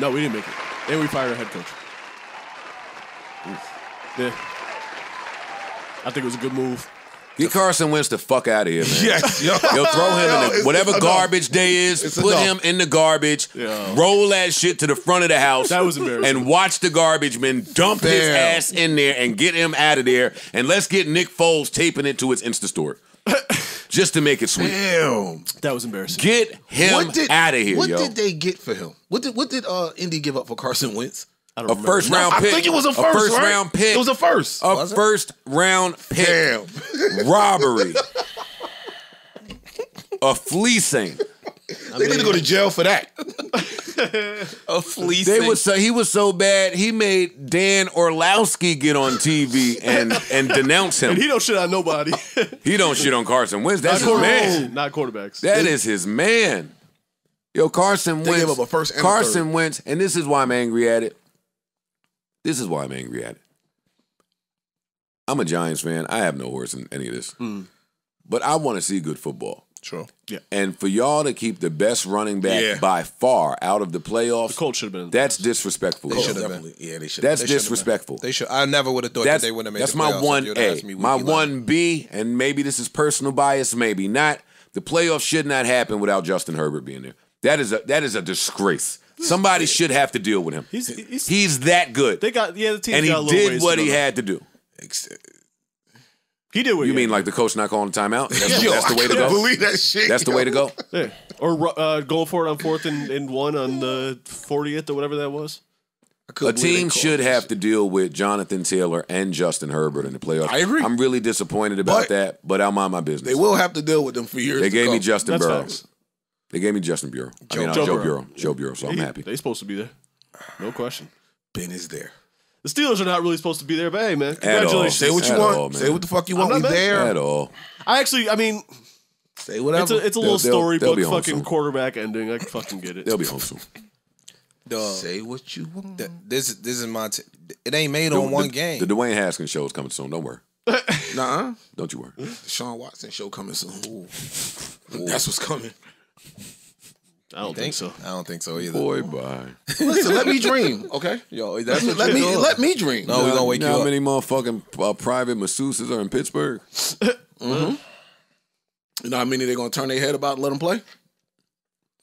No, we didn't make it, and we fired our head coach. Yeah, I think it was a good move. Get Carson Wentz the fuck out of here, man. Yes, yo. Yo, throw him Yo, in it's- the, whatever it's garbage day is. It's put enough. him in the garbage. Yeah. Roll that shit to the front of the house. That was embarrassing. And watch the garbage man dump his Damn. ass in there and get him out of there. And let's get Nick Foles taping it to his Insta story, just to make it sweet. Damn. That was embarrassing. Get him What did out of here, What yo. did they get for him? What did what did uh Indy give up for Carson Wentz? I don't a remember. first round I pick. think it was a first, first right? round pick. It was a first. a Was it? first round pick. Damn. <laughs> Robbery. <laughs> a fleecing. they need to go to jail for that. <laughs> A fleece. They was so he was so bad he made Dan Orlovsky get on TV and and denounce him. And he don't shit on nobody. He don't shit on Carson Wentz. That's not his quarterbacks. man. Not quarterbacks. That is his man. Yo, Carson They Wentz. gave up a first and a Carson third. Wentz, and this is why I'm angry at it. This is why I'm angry at it. I'm a Giants fan. I have no horse in any of this. Mm. But I want to see good football. True. Yeah. And for y'all to keep the best running back Yeah. by far out of the playoffs, the Colts should have been. in the that's playoffs. disrespectful. They should have definitely. definitely. Yeah, they should. That's They should've been. disrespectful. They should. I never would have thought That's, that they would have made. that's the my playoffs if one you'd asked A. me My one B, and maybe this is personal bias, maybe not. The playoffs should not happen without Justin Herbert being there. That is a that is a disgrace. Somebody should have to deal with him. He's, he's, He's that good, they got yeah. The team and he got a little did ways what he had to do. He did what You he mean had like the coach not calling the timeout? That's, Yo, that's the way to I couldn't go. Believe that shit. That's the way to go. to. Yeah. Or uh, going for it on fourth and, and one on the fortieth or whatever that was. A team should have to deal with Jonathan Taylor and Justin Herbert in the playoffs. I agree. I'm really disappointed about But- that, but I'll mind my business. They will have to deal with them for years. They to gave me come. Justin That's Burrow. facts. They gave me Justin Bureau. I mean, uh, Joe Joe Burrow. Bureau. Joe Bureau. So I'm They- happy. They supposed to be there. No question. Ben is there. The Steelers are not really supposed to be there, but hey, man, congratulations. Say what you At want. all, man. Say what the fuck you want. I'm not mad. there. At all. I actually, I mean, Say whatever. it's a it's a They'll- little they'll- they'll storybook be home fucking soon. quarterback ending. I can fucking get it. They'll be home soon. Dog, Say what you want. th- this this is my. T- it ain't made The- on one the, game. The Dwayne Haskins show is coming soon. Don't worry. <laughs> Nah, Don't you worry. The Sean Watson show coming soon. That's what's coming. I don't think so. I don't think so either. Boy, bye. <laughs> Listen, let me dream, okay? Yo, that's Let, me you doing. let me dream. No, we gonna wake you you know how many motherfucking uh, private masseuses are in Pittsburgh? You know how many they're gonna turn their head about and let them play?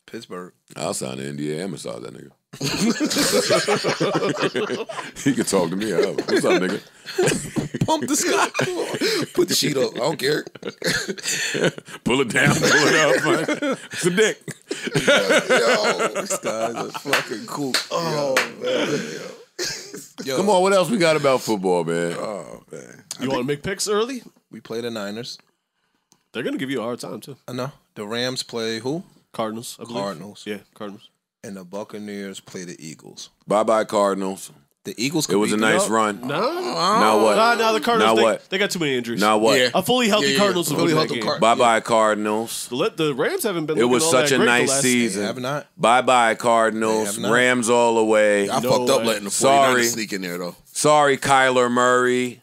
Pittsburgh. I'll sign an NDA and massage that nigga. <laughs> he can talk to me. Hell, What's up, nigga? <laughs> Pump the sky. Put the sheet up. I don't care. <laughs> Pull it down, pull it up. man. It's a dick. Yo, this guy's a fucking cool. Oh man. Yo, Come on, what else we got about football, man? Oh man. You want to make picks early? we play the Niners. They're gonna give you a hard time too. I know. The Rams play who? Cardinals, I. Cardinals. Yeah, Cardinals. And the Buccaneers play the Eagles. Bye bye, Cardinals. The Eagles. It could was a nice them. run. No, Now what? Nah, nah, the Cardinals. Now they, what? They got too many injuries. Now what? Yeah. A fully healthy Yeah, yeah. Cardinals would Fully win healthy game. Card- Bye bye, Cardinals. The, the Rams haven't been. It was looking all such that a nice season. Have not. Bye bye, Cardinals. Rams all the way. I No fucked up letting the 49ers Sorry. sneak in there though. Sorry, Kyler Murray.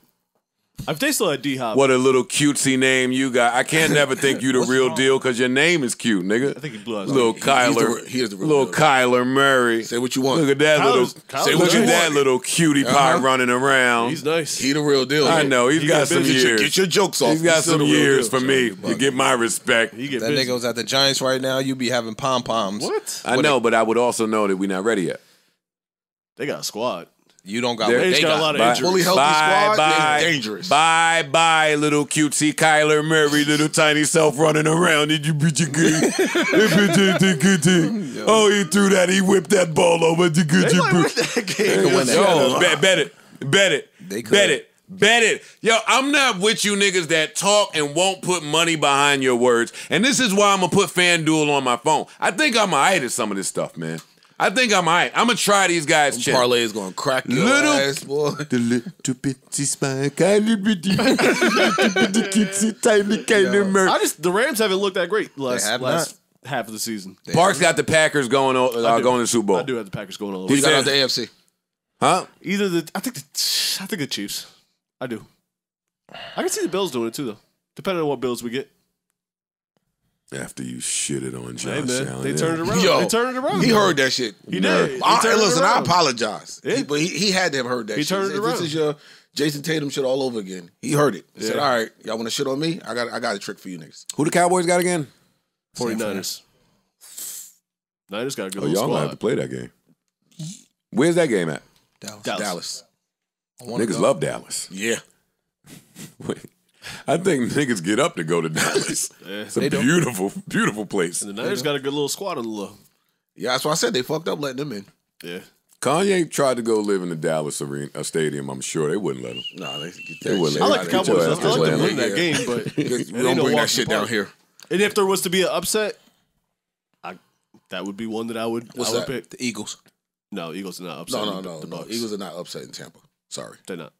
If they still had D Hop, What a little cutesy name you got. I can't never think you the real deal because your name is cute, nigga. I think he blew out. his Little knee. Kyler. he's the re- he is the real little deal. Kyler Murray. Say what you want. Look at that Kyler's- little. Kyler's Say what you at that want. little cutie pie Uh-huh. running around. He's nice. He the real deal. I know he's He got got some busy. Get your, years. get your jokes off. He's got still some years deal. for me Sorry, to get my respect. he get That busy. nigga was at the Giants right now. You be having pom poms. What? I know, but I would also know that we're not ready yet. They got a squad. You don't got They're- what They they just got a lot of Bye. injuries. Fully healthy Bye, squad bye. dangerous. Bye, bye, little cutesy Kyler Murray, little tiny self running around. <laughs> Did you beat your good? Oh, he threw that. He whipped that ball over. The good. They might win that game. could win that. Yo, bet, bet it, bet it, They could. bet it, bet it. Yo, I'm not with you niggas that talk and won't put money behind your words. And this is why I'm gonna put FanDuel on my phone. I think I'm alright at some of this stuff, man. I think I'm alright. I'm gonna try these guys. Chip. Parlay is gonna crack your Little- ass, boy. <laughs> The little bitty spine, kind of bitty, little bitty cutesy, tiny kind of Murray. I just the Rams haven't looked that great last have last half of the season. Parks got the Packers going. o- Uh, going to the Super Bowl. I do have the Packers going all Who over. you got out the AFC? Huh? Either the I think the I think the Chiefs. I do. I can see the Bills doing it too though. Depending on what Bills we get. After you shitted on Josh Hey Allen, they yeah. turned it around. Yo, they turned it around. He heard that shit. He did. He I, turned it listen, I apologize. Yeah. He- but he, he had to have heard that He shit. turned it around. This is your Jayson Tatum shit all over again. He heard it. He said, all right, y'all want to shit on me? I got I got a trick for you niggas. Who the Cowboys got again? 49ers. Niners got a good Oh, little y'all gonna have to play that game. Where's that game at? Dallas. Dallas. Dallas. Niggas love Dallas. Yeah. <laughs> Wait, I think niggas get up to go to Dallas. <laughs> Yeah. It's a beautiful, beautiful place. And the Niners got a good little squad on the low. Yeah, that's why I said they fucked up letting them in. Yeah. Kanye tried to go live in the Dallas arena, a stadium. I'm sure they wouldn't let him. Nah, they get They wouldn't I let like him. the Get your Cowboys. ass I to like them Atlanta. win that game, but <laughs> We don't no bring walk that shit the down here. And if there was to be an upset, I, that would be one that I would, What's I would that? pick. The Eagles. No, Eagles are not upset. No, no, no, the no. Eagles are not upset in Tampa. Sorry. They're not.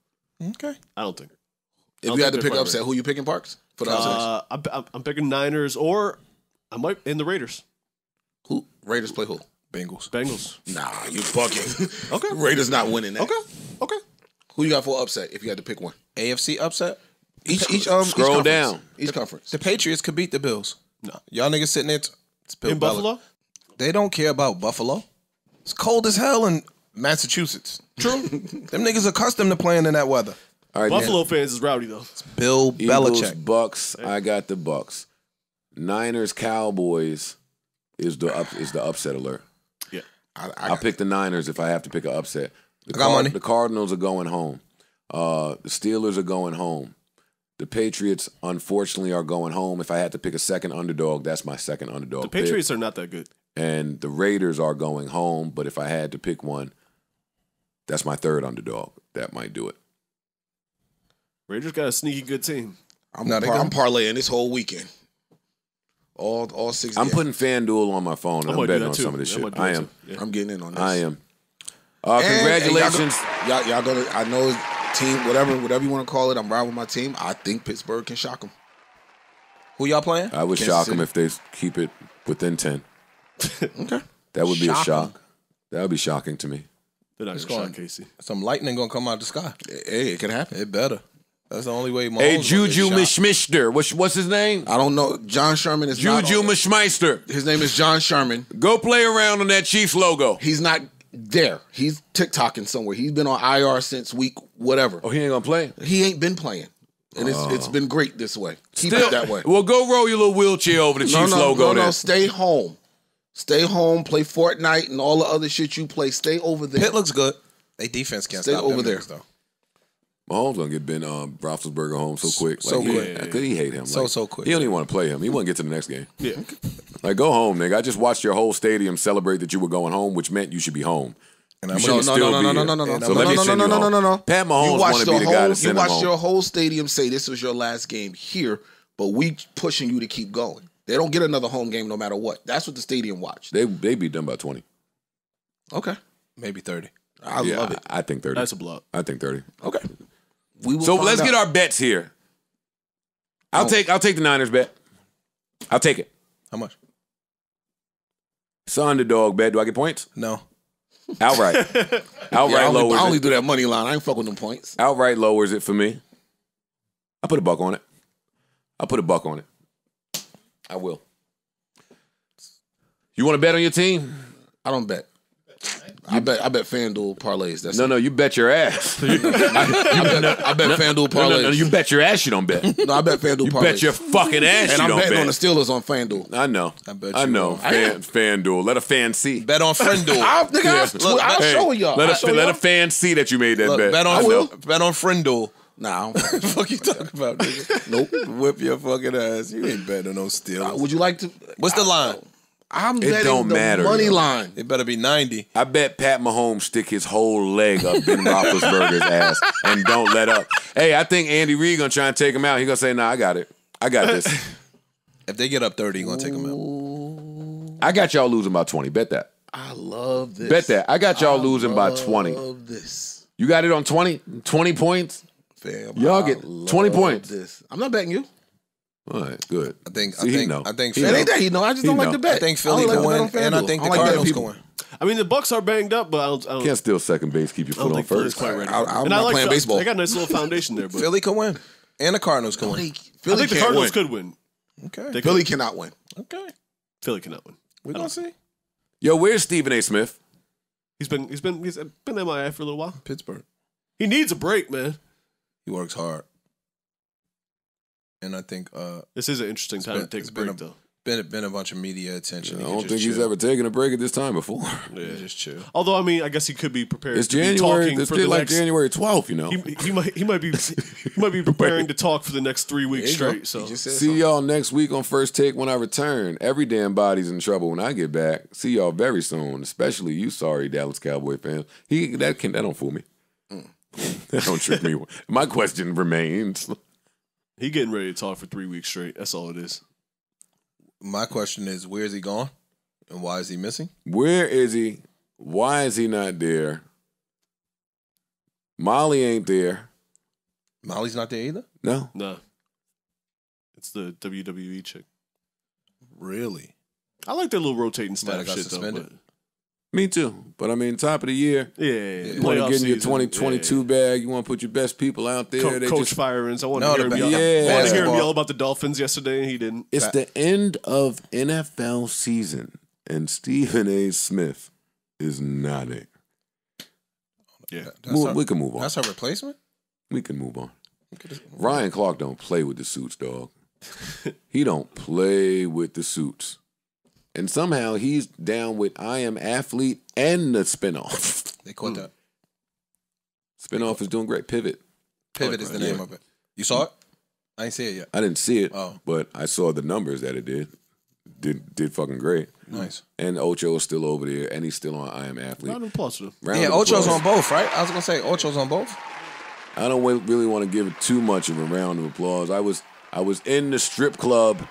Okay. I don't think. If you had to pick quite upset, ready. who you picking Parks for the upset? Uh, I'm, I'm, I'm picking Niners or I might in the Raiders. Who Raiders play who? Bengals. Bengals. Nah, you fucking <laughs> Okay. Raiders not winning that. Okay. Okay. Who you got for upset if you had to pick one? AFC upset. Each each um Scroll conference. down. Each conference. The Patriots could beat the Bills. No. Y'all niggas sitting there. t- It's Bill In Belichick. Buffalo? They don't care about Buffalo. It's cold as hell in Massachusetts. True. <laughs> Them niggas accustomed to playing in that weather. All right, Buffalo fans is rowdy though. Bill Eagles, Belichick. Bucks. I got the Bucks. Niners, Cowboys is the up, is the upset alert. Yeah. I, I I'll pick the Niners if I have to pick an upset. The, I got money. the Cardinals are going home. Uh, the Steelers are going home. The Patriots, unfortunately, are going home. If I had to pick a second underdog, that's my second underdog. The pick. Patriots are not that good. and the Raiders are going home. But if I had to pick one, that's my third underdog. That might do it. Raiders got a sneaky good team. I'm, No, they par- I'm parlaying this whole weekend. All all six. I'm games. putting FanDuel on my phone. and I I'm betting on too. some of this I shit. I am. Yeah. I'm getting in on this. I am. Uh, And- and congratulations. Y'all, y'all, y'all gonna. I know team, whatever, whatever you want to call it. I'm riding with my team. I think Pittsburgh can shock them. Who y'all playing? I would Kansas shock them if they keep it within 10. Okay. <laughs> That would be Shock a 'em. shock. That would be shocking to me. They're not It's gonna going- Casey. Some lightning gonna come out of the sky. Hey, it could happen. It better. That's the only way. Mahomes Hey, Juju shot. Mishmister. What's, what's his name? I don't know. John Sherman is not- Juju Mishmeister. His name is John Sherman. Go play around on that Chiefs logo. He's not there. He's TikToking somewhere. He's been on IR since week whatever. Oh, he ain't gonna play. He ain't been playing, and it's it's oh. been great this way. Keep Still- it that way. Well, go roll your little wheelchair over the No, Chiefs no, logo no, then. no. Stay home. Stay home. Play Fortnite and all the other shit you play. Stay over there. Pitt looks good. They defense can't Stay stop over there. niggas, though. Mahomes gonna get Ben um, Roethlisberger home so quick. So like, he- quick. yeah, Cause he hate him. So, Like, so quick. He don't even want to play him. He want to get to the next game. Yeah. <laughs> Like go home, nigga. I just watched your whole stadium celebrate that you were going home, which meant you should be home. And I'm shouldn't no, still no, be no, no, here. no, no, no, And So I'm let not- me no, send no, you no, home. no, no, no. Pat Mahomes You want watched to the be the whole. guy to You send him watched home. your whole stadium say this was your last game here, but we pushing you to keep going. They don't get another home game no matter what. That's what the stadium watched. They they beat them by twenty. Okay, maybe thirty. I yeah, love it. I, I think thirty. That's a block. I think thirty. Okay, we will So let's out. get our bets here. I'll Oh. take I'll take the Niners bet. I'll take it. How much? It's an underdog bet. Do I get points? No. Outright. <laughs> Yeah, Outright I only, lowers I only it. do that money line. I ain't fuck with them points. Outright lowers it for me. I put a buck on it. I'll put a buck on it. I will. You want to bet on your team? I don't bet. I bet. I bet FanDuel parlays. That's No, it. no, you bet your ass. <laughs> I bet, I bet FanDuel No, parlays. no, no, you bet your ass you don't bet. No, I bet FanDuel parlays. You bet your fucking ass and you I'm don't betting bet. on the Steelers on FanDuel. I know. I bet I know. will. Fan, fan duel. Let a fan see. Bet on Frienduel. I'll, nigga, I'll, Look, I'll Hey, show y'all. Let a, show let y'all. a fan see that you made that Look, bet. bet I on will. bet on Frienduel. Nah, I don't fuck with <laughs> you talking about, nigga? Nope. Whip your fucking ass. You ain't betting on no Uh, Steelers. Would you like to? What's the line? I'm It betting don't the matter, money yo. line. It better be ninety. I bet Pat Mahomes stick his whole leg up Ben <laughs> Roethlisberger's ass and don't let up. Hey, I think Andy Reid gonna try and take him out. He gonna say, "Nah, I got it. I got this. <laughs> If they get up thirty, you gonna take him out. I got y'all losing by twenty. Bet that. I love this. Bet that. I got y'all losing by twenty. Love this, You got it on 20? 20 points. fam. Y'all I get love 20 points. This. I'm not betting you. All right, good. I think. See, I think. know. I think. He It ain't that he know. I just He don't like know. to bet. I think Philly don't like can win, and I think the don't like Cardinals people. can win. I mean, the Bucks are banged up, but I don't. I don't, Can't steal second base. Keep your I don't foot on think first. quite ready. I- I'm and not I like playing Phil- baseball. They got a nice little foundation there, but Philly can win, and the Cardinals can win. Philly, I think the Cardinals win. could win. Okay. They Philly could. cannot win. Okay. Philly cannot win. We gonna see. Yo, where's Stephen A. Smith? He's been he's been he's been MIA for a little while. Pittsburgh. He needs a break, man. He works hard, and I think uh, This is an interesting time been- to take it's a been break, a- though. been been a bunch of media attention. I don't think just he's ever taken a break at this time before. <laughs> Yeah. just chill. Although I mean, I guess he could be prepared. It's to be January. talking It's for like next. January 12th, you know. He, he might he might be he might be <laughs> preparing to talk for the next three weeks There you go. straight. So He just said See something. y'all next week on First Take when I return. Every damn body's in trouble when I get back. See y'all very soon, especially you sorry Dallas Cowboy fans. He that can that don't fool me. <laughs> that don't trick me. My question remains. He getting ready to talk for three weeks straight. That's all it is. My question is, where is he gone, and why is he missing? Where is he? Why is he not there? Molly ain't there. Molly's not there either. No. No. it's the WWE chick. Really? I like their little rotating Might staff have got shit though. suspended. But Me too. But I mean, top of the year, yeah, yeah, yeah. you want to Playoff get in your 2022 yeah. bag. You want to put your best people out there. Co- Coach just, firings. I want No, to hear the him yell. Yeah. I want to hear him basketball. yell about the Dolphins yesterday, and he didn't. it's the end of NFL season, and Stephen A. Smith is not it. Yeah, Move- her, we can move on. That's her replacement. We can move on. Ryan Clark don't play with the suits, dog. he don't play with the suits. And somehow he's down with I Am Athlete and the spinoff. <laughs> They caught hmm. that. spinoff is doing great. Pivot. Pivot is the Yeah. name of it. You saw it? I ain't see it yet. I didn't see it, Oh. but I saw the numbers that it did. Did did fucking great. Nice. And Ocho is still over there, and he's still on I Am Athlete. round of applause to them. Round yeah, of Ocho's applause. on both, right? I was gonna say Ocho's on both. I don't wa- really want to give it too much of a round of applause. I was I was in the strip club,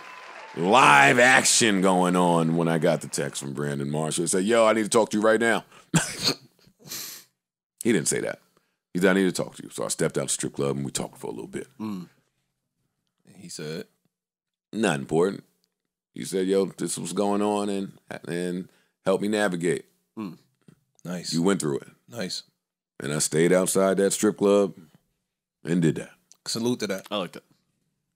live action going on when I got the text from Brandon Marshall. He said, "Yo, I need to talk to you right now." <laughs> He didn't say that. He said, I need to talk to you. So I stepped out the strip club and we talked for a little bit. Mm. He said, Not important. He said, yo, this was going on and and help me navigate. Mm. "Nice, You went through it. nice." And I stayed outside that strip club and did that. Salute to that. I like that.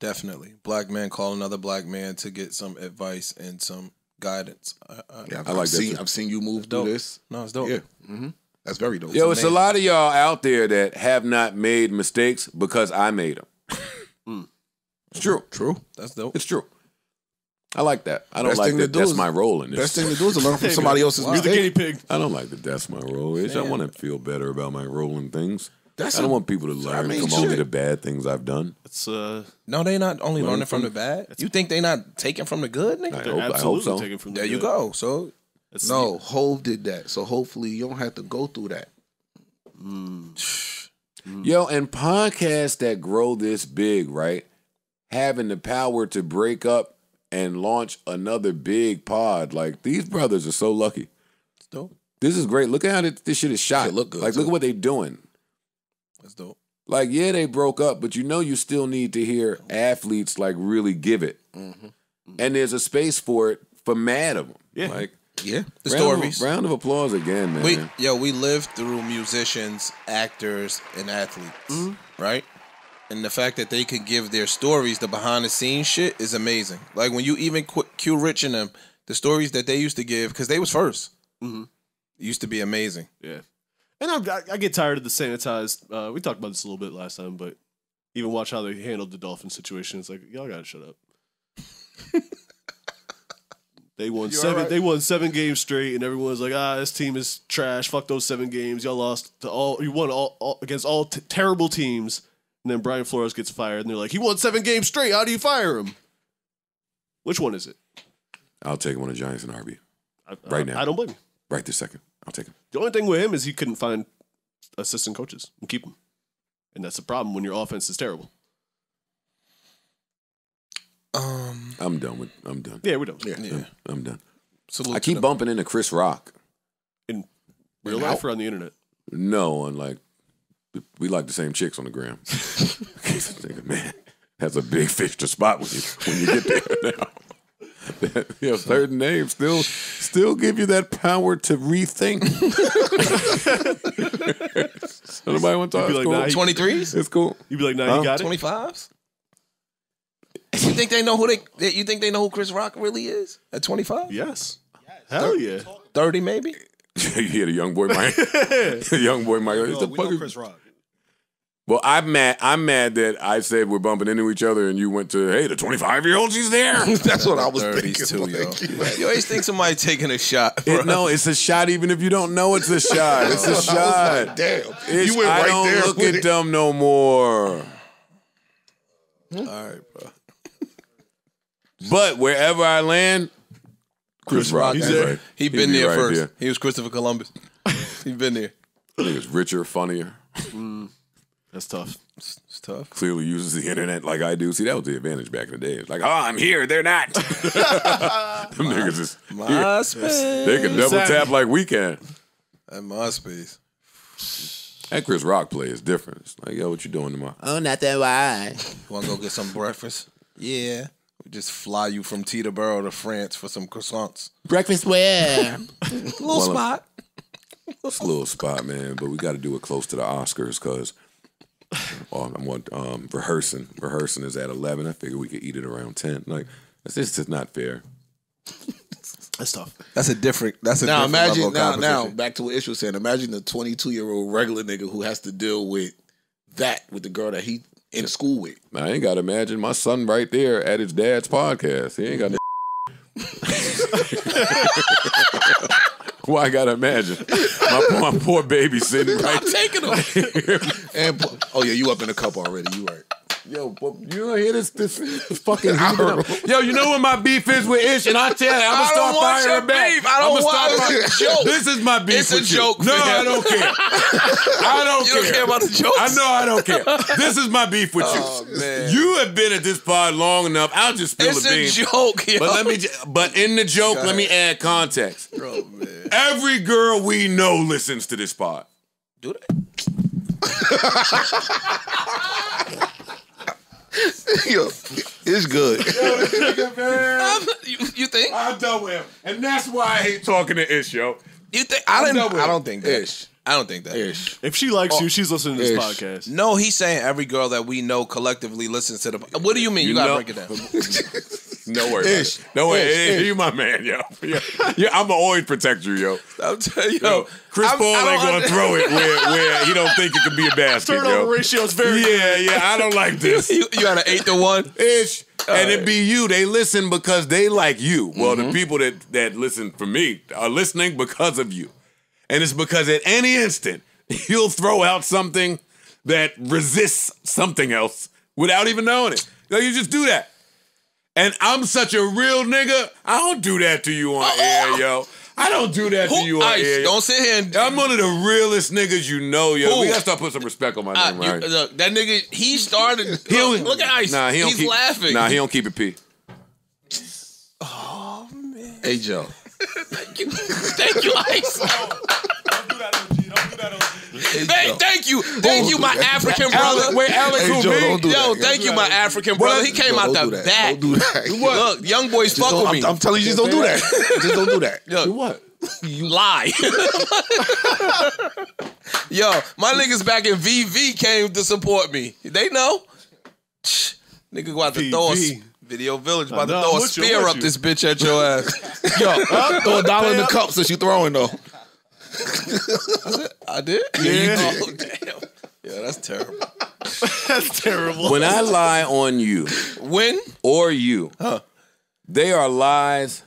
Definitely, black man call another black man to get some advice and some guidance. I, I, Yeah, I've, I like I've that seen. I've seen you move dope. through this. No, it's dope. Yeah, hmm that's very dope. Yo, it's a lot of y'all out there that have not made mistakes because I made them. It's true. true. That's dope. It's true. I like that. I don't Best like that. do That's is- my role in this. Best thing to do is to learn from <laughs> somebody else's You're the guinea mistake. pig. I don't like that. That's my role. Is I want to feel better about my role in things. That's I don't a- want people to learn mean, from only the bad things I've done. It's uh, No, they not only learning from from- the bad. You think they not taking from the good, nigga? I hope, I hope so. taken from There the you good. go. So It's- No, Hove did that, so hopefully you don't have to go through that. Yo, and podcasts that grow this big, right? Having the power to break up and launch another big pod. Like these brothers are so lucky. it's dope. This is great. Look at how this shit is shot. Shit look good, like, look at what they're doing. That's dope. Like, yeah, they broke up, but you know you still need to hear athletes like really give it. Mm-hmm. And there's a space for it for mad of them. Yeah. Like Yeah, The round stories. Of, round of applause again, man. We yo, we lived through musicians, actors, and athletes, Mm-hmm. right? And the fact that they could give their stories, the behind the scenes shit, is amazing. Like when you even qu- Q Rich and them, the stories that they used to give, because they was 1st Mhm. used to be amazing. Yeah. And I'm, I, I get tired of the sanitized. Uh, we talked about this a little bit last time, but even watch how they handled the Dolphin situation. It's like y'all gotta shut up. <laughs> they won seven. They won seven games straight, and everyone's like, "Ah, this team is trash. Fuck those seven games. Y'all lost to all. You won all, all against all t- terrible teams." And then Brian Flores gets fired, and they're like, "He won seven games straight. How do you fire him?" Which one is it? I'll take one of the Giants and RB. I, Right I- now. I don't blame you. Right this second. I'll take him. The only thing with him is he couldn't find assistant coaches and keep them. And that's the problem when your offense is terrible. Um, I'm done with I'm done. Yeah, we're done. yeah. yeah. I'm done. So I keep them. bumping into Chris Rock. In real life or on the internet. No, and like we like the same chicks on the gram. <laughs> <laughs> Man, that's a big fish to spot when you when you get there now. <laughs> you know, certain names still still give you that power to rethink. <laughs> Nobody want to talk. You'd be It's like, cool. nah, 23s, It's cool. You'd be like, nah, Huh? you got it. 25s. You think they know who they? they- You think they know who Chris Rock really is at 25? Yes. Hell yeah. 30 maybe. <laughs> you hear the young boy Mike. the young boy Mike. We What the we fuck know Chris Rock. Well, I'm mad. I'm mad that I said we're bumping into each other, and you went to, hey, the 25 year old, she's there. <laughs> That's what I was 30s thinking. too, yo. You always think somebody taking a shot. It- no, it's a shot, even if you don't know it's a <laughs> shot. It's a I was shot. like, damn, It's- you went I right don't there. look at it. them no more. Hmm? All right, bro. But wherever I land, Chris, Rock. He's is there. right. He He'd been be there right first. there. He was Christopher Columbus. <laughs> he been there. I think it's richer, funnier. Mm. That's tough. It's, it's tough. Clearly uses the internet like I do. See, that was the advantage back in the day. It's like, oh, I'm here. They're not. <laughs> <laughs> them niggas is here. MySpace. They can double Savvy. tap like we can. At MySpace. That Chris Rock play is different. It's like, yo, what you doing tomorrow? Oh, nothing. Why? Want to go get some breakfast? Yeah. We just fly you from Teterboro to France for some croissants. Breakfast where? <laughs> Little Well, spot. It's a little spot, man, but we got to do it close to the Oscars because <sighs> oh, I'm what, um, rehearsing. Rehearsing is at eleven. I figure we could eat it around ten. Like it's just it's not fair. <laughs> That's tough. That's a different. That's a Now different imagine of now now back to what Ish was saying. Imagine the 22 year old regular nigga who has to deal with that with the girl that he in school with. I ain't got to imagine my son right there at his dad's podcast. He ain't got. no <laughs> <laughs> Why I gotta imagine my, poor- my poor baby sitting <laughs> right taking him. <laughs> and oh yeah, you up in a cup already. You right. Yo, but you don't hear this this, this fucking. <laughs> Yo, you know what my beef is with Ish, and I tell you, I'm gonna I start don't want firing your back. beef. I don't start want- firing- it's a joke. This is my beef. It's a you. joke, No. I don't care. <laughs> I don't You care. don't care about the jokes? I know I don't care. This is my beef with you. Oh, man. You have been at this pod long enough. I'll just spill It's the a beans. joke, yo. But let me. But in the joke, let me add context. Bro, man. Every girl we know listens to this pod. Do that. <laughs> <laughs> Yo, it's good. you, you think? I'm done with him, and that's why I hate talking to Ish, yo. You think? I I'm didn't. done with I don't think that. Ish. I don't think that. Ish. If she likes Oh, you, she's listening to this ish. podcast. No, he's saying every girl that we know collectively listens to the. What do you mean? You, You gotta know- break it down. <laughs> No worry. Ish. About it. No way. Ish, Hey, ish. You my man, yo. <laughs> Yeah, yeah I'm gonna always protect you, yo. I'm telling you, Yo, Chris I'm- Paul ain't gonna under- throw it <laughs> where, where he don't think it could be a basket, Turnover yo. ratio is very Yeah, yeah. I don't like <laughs> this. You, you had an eight to one. Ish. And it be you. They listen because they like you. Well, Mm-hmm. the people that that listen for me are listening because of you. And it's because at any instant you'll throw out something that resists something else without even knowing it. Yo, you just do that. And I'm such a real nigga. I don't do that to you on air, yo. I don't do that to you Who, on Ice, air. don't sit here and. I'm one of the realest niggas you know, yo. Who? We gotta start putting some respect on my Uh, name, you- right? look, that nigga, he started. He look, don't- look at Ice. Nah, he don't He's keep, laughing. Nah, he don't keep it P. Oh, man. Hey Joe. <laughs> Thank you, thank you, Ice. <laughs> Hey, Thank, you, thank you, my African brother. Where wait, Alex, who Joe, me? Yo, thank you, my African brother. He came out don't the back. Don't do that. Look, young boys fuck don't- with me. I'm telling you, just don't do that. <laughs> Just don't do that. Yo, What? you lie. <laughs> Yo, my niggas back in VV came to support me. They know. Shh, Nigga about to throw a s- VV. video village about to know, throw a I'm with you, I'm spear up this bitch at your ass. Yo, throw a dollar in the cup since you throwing though. I did. Yeah. <laughs> Oh, damn. Yeah, that's terrible. <laughs> That's terrible. When I lie on you When? or you, huh? they are lies.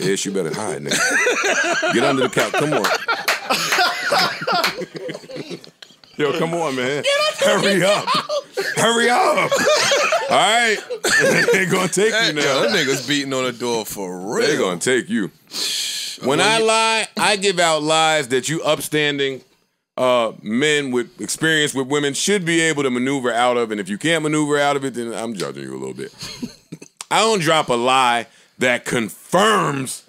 Ish, you better hide, nigga. Get under the couch. Come on. <laughs> Yo, come on, man. Hurry up. Hurry up. All right. they gonna take Hey, you yo, now. that nigga's beating on the door for real. They real. gonna take you. When I lie, I give out lies that you upstanding uh, men with experience with women should be able to maneuver out of. And if you can't maneuver out of it, then I'm judging you a little bit. <laughs> I don't drop a lie that confirms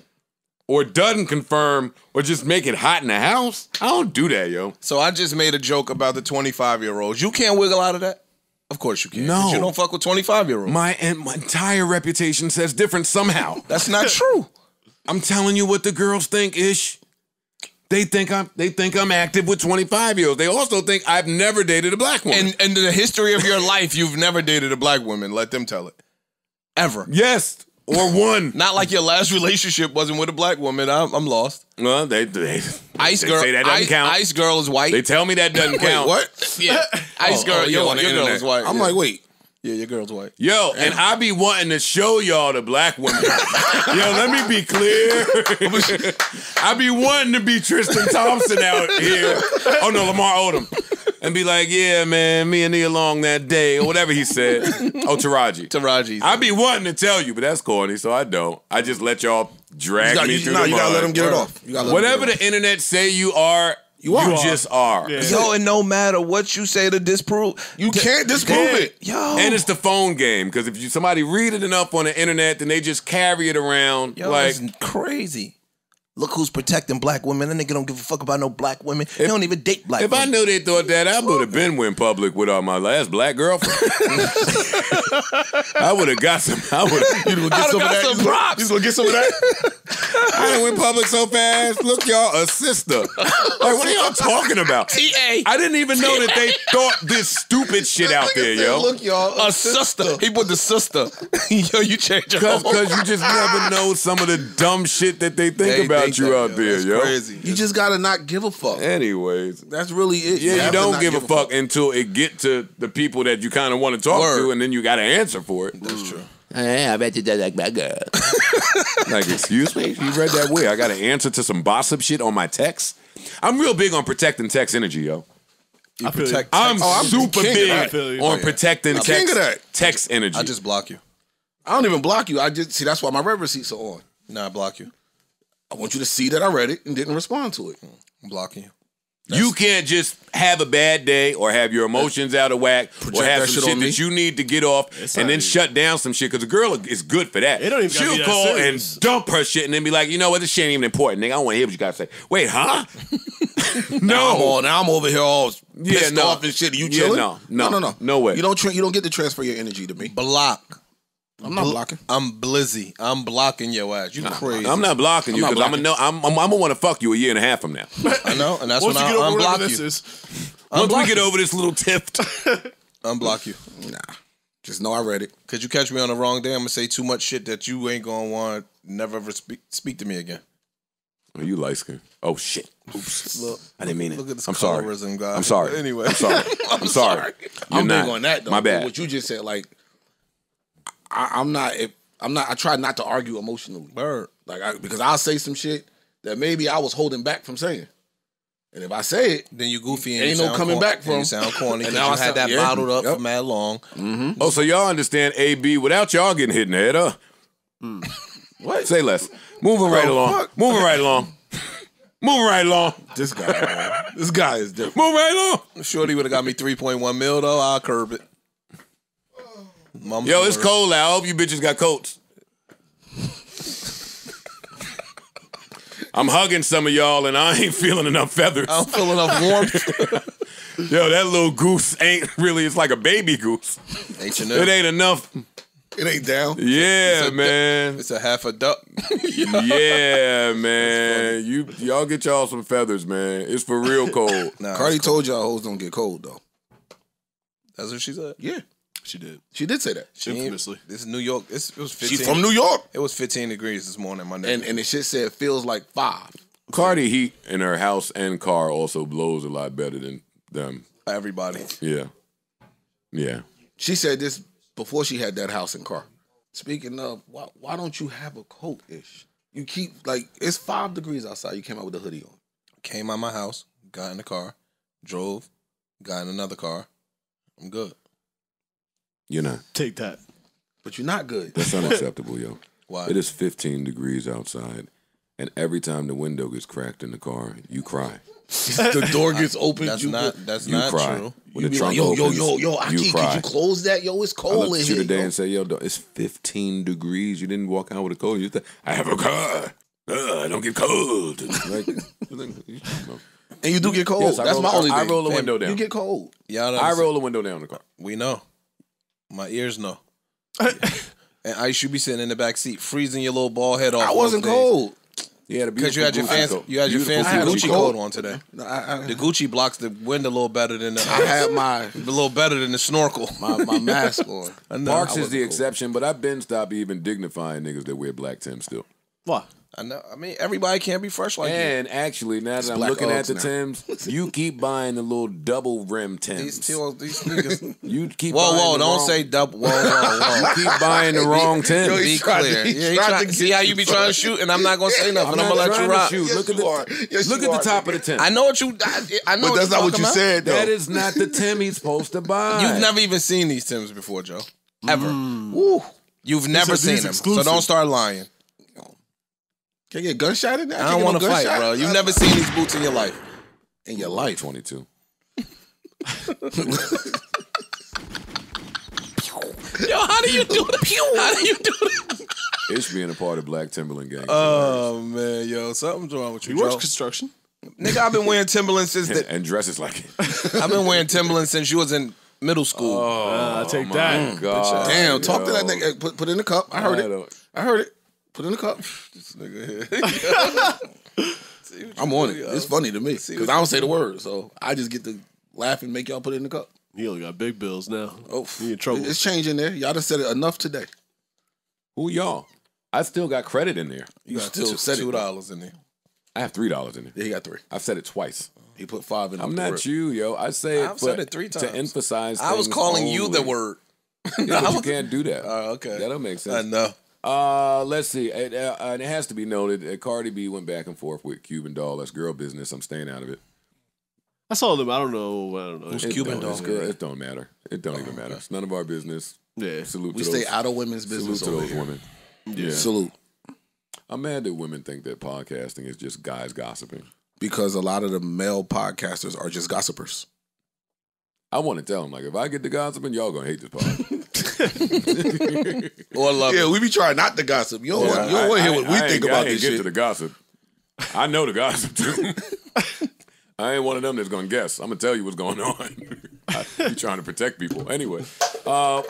or doesn't confirm or just make it hot in the house. I don't do that, yo. So I just made a joke about the 25 year olds. You can't wiggle out of that? Of course you can. No. You don't fuck with 25 year olds. My, my entire reputation says different somehow. That's not true. <laughs> I'm telling you what the girls think, ish. They think I'm they think I'm active with 25 year olds. They also think I've never dated a black woman. And and in the history of your life, you've never dated a black woman. Let them tell it. Ever. yes, or one. <laughs> Not like your last relationship wasn't with a black woman. I'm, I'm lost. well, they they, Ice they girl. say that doesn't Ice, count. Ice girl is white. They tell me that doesn't Wait, count. what? yeah. <laughs> Oh, Ice Oh, girl. oh, yeah, your your girl is white. I'm yeah. like, wait. Yeah, your girl's white. Yo, and I be wanting to show y'all the black women. <laughs> Yo, let me be clear. <laughs> I be wanting to be Tristan Thompson out here. Oh no, Lamar Odom. And be like, yeah, man, me and Nia Long that day, or whatever he said. Oh, Taraji. Taraji. I be wanting to tell you, but that's corny, so I don't. I just let y'all drag You, got, me you, through nah, the you gotta mud. let them get it off. You gotta let 'em Whatever get it the internet say you are, you, are. just are. Yeah. Yo, and no matter what you say to disprove, off. You can't disprove it. yo, And it's the phone game because if you somebody read it enough on the internet, then they just carry it around yo, like it's crazy. Look who's protecting black women. That nigga don't give a fuck about no black women. he don't even date black If I women. knew they thought that, I would have been went public with all my last black girlfriend. <laughs> I would have got some. I would. You gonna get some of that? some gonna- props. You gonna get some of that? <laughs> I done went public so fast. Look, y'all, a sister. <laughs> Like, what are y'all talking about? TA. I didn't even know that they thought this stupid shit out there, yo. Look, y'all. a sister. He put the sister. yo, you change your Cause, whole. cause you just never know some of the dumb shit that they think They about think you out there, That's yo. Crazy. You just gotta not give a fuck. Anyways, That's really it. yeah, you have to don't not give a fuck until it get to the people that you kind of want to talk Word. to, and then you got to answer for it. That's true. Hey, I bet you that like my girl. <laughs> like, excuse me? You read that way? I got to answer to some gossip shit on my text. I'm real big on protecting text energy, yo. You I feel protect. I'm Oh, I'm super big. I feel you. on Oh, yeah. protecting I'm king text, of that. text energy. I just block you. I don't even block you. I just see that's why my rev receipts are on. Nah, I block you. I want you to see that I read it and didn't respond to it. I'm blocking you. You can't just have a bad day or have your emotions out of whack or have some shit shit that you need to get off It's and then even- shut down some shit because a girl is good for that. It don't even She'll be that call and dump her shit and then be like, you know what, this shit ain't even important, nigga. I don't want to hear what you got to say. Wait, huh? <laughs> <laughs> Now I'm, no. all, now I'm over here all Yeah, pissed no. off and shit. You Yeah, chilling? no, no, no, no, no way. You don't. Tra- you don't get to transfer your energy to me. Block. I'm not blocking. I'm blizzy. I'm blocking your ass. You crazy. I'm not blocking you I'm not because I'm gonna know I'm, I'm, I'm gonna want to fuck you a year and a half from now. <laughs> I know, and that's Once when you I get over whatever unblock this you. is, Once we get over this little tift, <laughs> Unblock you. Nah, just know I read it. Cause you catch me on the wrong day, I'm gonna say too much shit that you ain't gonna want. Never ever speak speak to me again. Are you light skin? Oh shit! Oops. Look, I didn't mean it. Look at this I'm sorry. colorism, guy. I'm sorry. Anyway, I'm sorry. <laughs> I'm sorry. You're I'm not. big on that though. My bad. What you just said, like, I, I'm not. If, I'm not. I try not to argue emotionally. Bird. Like, I, because I'll say some shit that maybe I was holding back from saying, and if I say it, Then you goofy and Ain't you no coming corn- back and from. You sound corny <laughs> And because now you I had sound- that yeah. bottled up Yep. for mad long. Mm-hmm. Oh, so y'all understand AB without y'all getting hit in the head, huh? What? Say less. Moving right along. fuck? Moving right along. <laughs> Moving right along. this guy, this guy is different. Moving right along. Shorty would have got me 3.1 mil though. I'll curb it. Mama's Yo, it's cold out. I hope you bitches got coats. I'm hugging some of y'all and I ain't feeling enough feathers. I don't feel enough warmth. <laughs> Yo, that little goose ain't really, it's like a baby goose. H&M. It ain't enough. It ain't down. Yeah, a- man. It's a half a duck. <laughs> Yeah, man. You y'all get y'all some feathers, man. It's for real cold. <laughs> Nah, Cardi cold. told y'all hoes don't get cold though. That's what she said. Yeah, she did. she did say that. She Infamously. This is New York. It's, it was 15. She's from New York, It was 15 degrees this morning, my nigga. and and the shit said feels like five. Cardi heat in her house and car also blows a lot better than them. everybody. Yeah. Yeah. She said this before she had that house and car. Speaking of, why, why don't you have a coat ish? You keep like it's five degrees outside. You came out with a hoodie on. Came out my house, got in the car, drove, got in another car. I'm good. You know, Take that. But you're not good. that's <laughs> unacceptable, yo. Why? It is 15 degrees outside, and every time the window gets cracked in the car, you cry. <laughs> the door gets open. That's you not. That's You not cry. true. When you the trunk like, yo, yo, opens, yo, yo, I you can't. cry. Could you close that? Yo, it's I cold looked in at you here. today yo. and say, "Yo, it's 15 degrees. You didn't walk out with a coat. You said, I have a car. Uh, I don't get cold." Like, <laughs> And you do get cold. Yes, That's roll- my only I thing. roll the window down. You get cold. Y'all I roll the window down in the car. We know. My ears know. <laughs> and I should be sitting in the back seat, freezing your little ball head off. I wasn't cold. Yeah, Because you had your fancy, you had your Beautiful fancy I Gucci coat. coat on today. No, I, I, The Gucci blocks the wind a little better than the. I had my <laughs> a little better than the snorkel. my, my mask on. <laughs> I know. Is the wasn't exception, but I've been stopped even dignifying niggas that wear black Tim still. Why? I know. I mean, everybody can't be fresh like you. And actually, now that I'm black looking at the now. Tims, <laughs> you keep buying the little double rim These Tims. two, these niggas. <laughs> You keep Whoa, buying whoa! the Don't wrong- say double. Whoa, whoa, whoa! <laughs> You keep buying the wrong Tims. Yo, Be He's to- clear. yeah, he trying try- to see how you be trying to shoot, and I'm not gonna say nothing. I'm, I'm gonna let you rock. shoot. Yes, look at the. Yes, look you at the are, top of the Tim. I know what you. I, I know. But that's not what you talking about. said, though. That is not the Tim he's supposed to buy. You've never even seen these Tims before, Joe. Ever. Mm. You've never seen them. So don't start lying. Can you get gunshot in there? I don't want to fight, bro. You've never seen these boots in your life. in your life. 22. <laughs> Yo, how do you do that? How do you do that? It's being a part of Black Timberland gang. Oh man, yo, something's wrong with you, You work Joe. construction. Nigga, I've been wearing Timberland since and, and dresses like it. I've been wearing Timberland since you was in middle school. Uh, take My that. God, Damn, talk to that nigga. Put, put it in the cup. I heard I it. I heard it. Put in the cup. <laughs> This nigga here. <laughs> I'm on it. It's funny to me See because I don't say the word, so I just get to laugh and make y'all put it in the cup. He only got big bills now. Oh, He in trouble. It's changing there. Y'all done said it enough today. Who y'all? I still got credit in there. You got still two, said two it. though. dollars in there. I have three dollars in there. Yeah, he got three. I've said it twice. He put five in. I'm off the not rip. you, yo. I say I've for- said it three times. to emphasize. I was things calling you the word. Yeah, but <laughs> you can't do that. Oh, okay. That'll make sense. I sense. know. Uh, let's see. It, uh, and it has to be noted. Uh, Cardi B went back and forth with Cuban Doll. That's girl business. I'm staying out of it. I saw them. I don't know. I don't know. Who's It Cuban don't- Doll? Girl, it don't matter. It don't Oh, even matter. It's none of our business. Yeah. Salute We to stay those, out of women's business. salute business to over those here. women. Yeah. Salute. I'm mad that women think that podcasting is just guys gossiping. because a lot of the male podcasters are just gossipers. I want to tell them like if I get the gossiping, y'all gonna hate this <laughs> pod. <laughs> Or love Yeah, it. we be trying not to gossip. You don't, Yeah, want, you don't want to hear I- what we I think about I ain't this get shit. to the gossip. I know the gossip too. <laughs> I ain't one of them that's gonna guess. I'm gonna tell you what's going on. <laughs> you trying to protect people. Anyway, uh,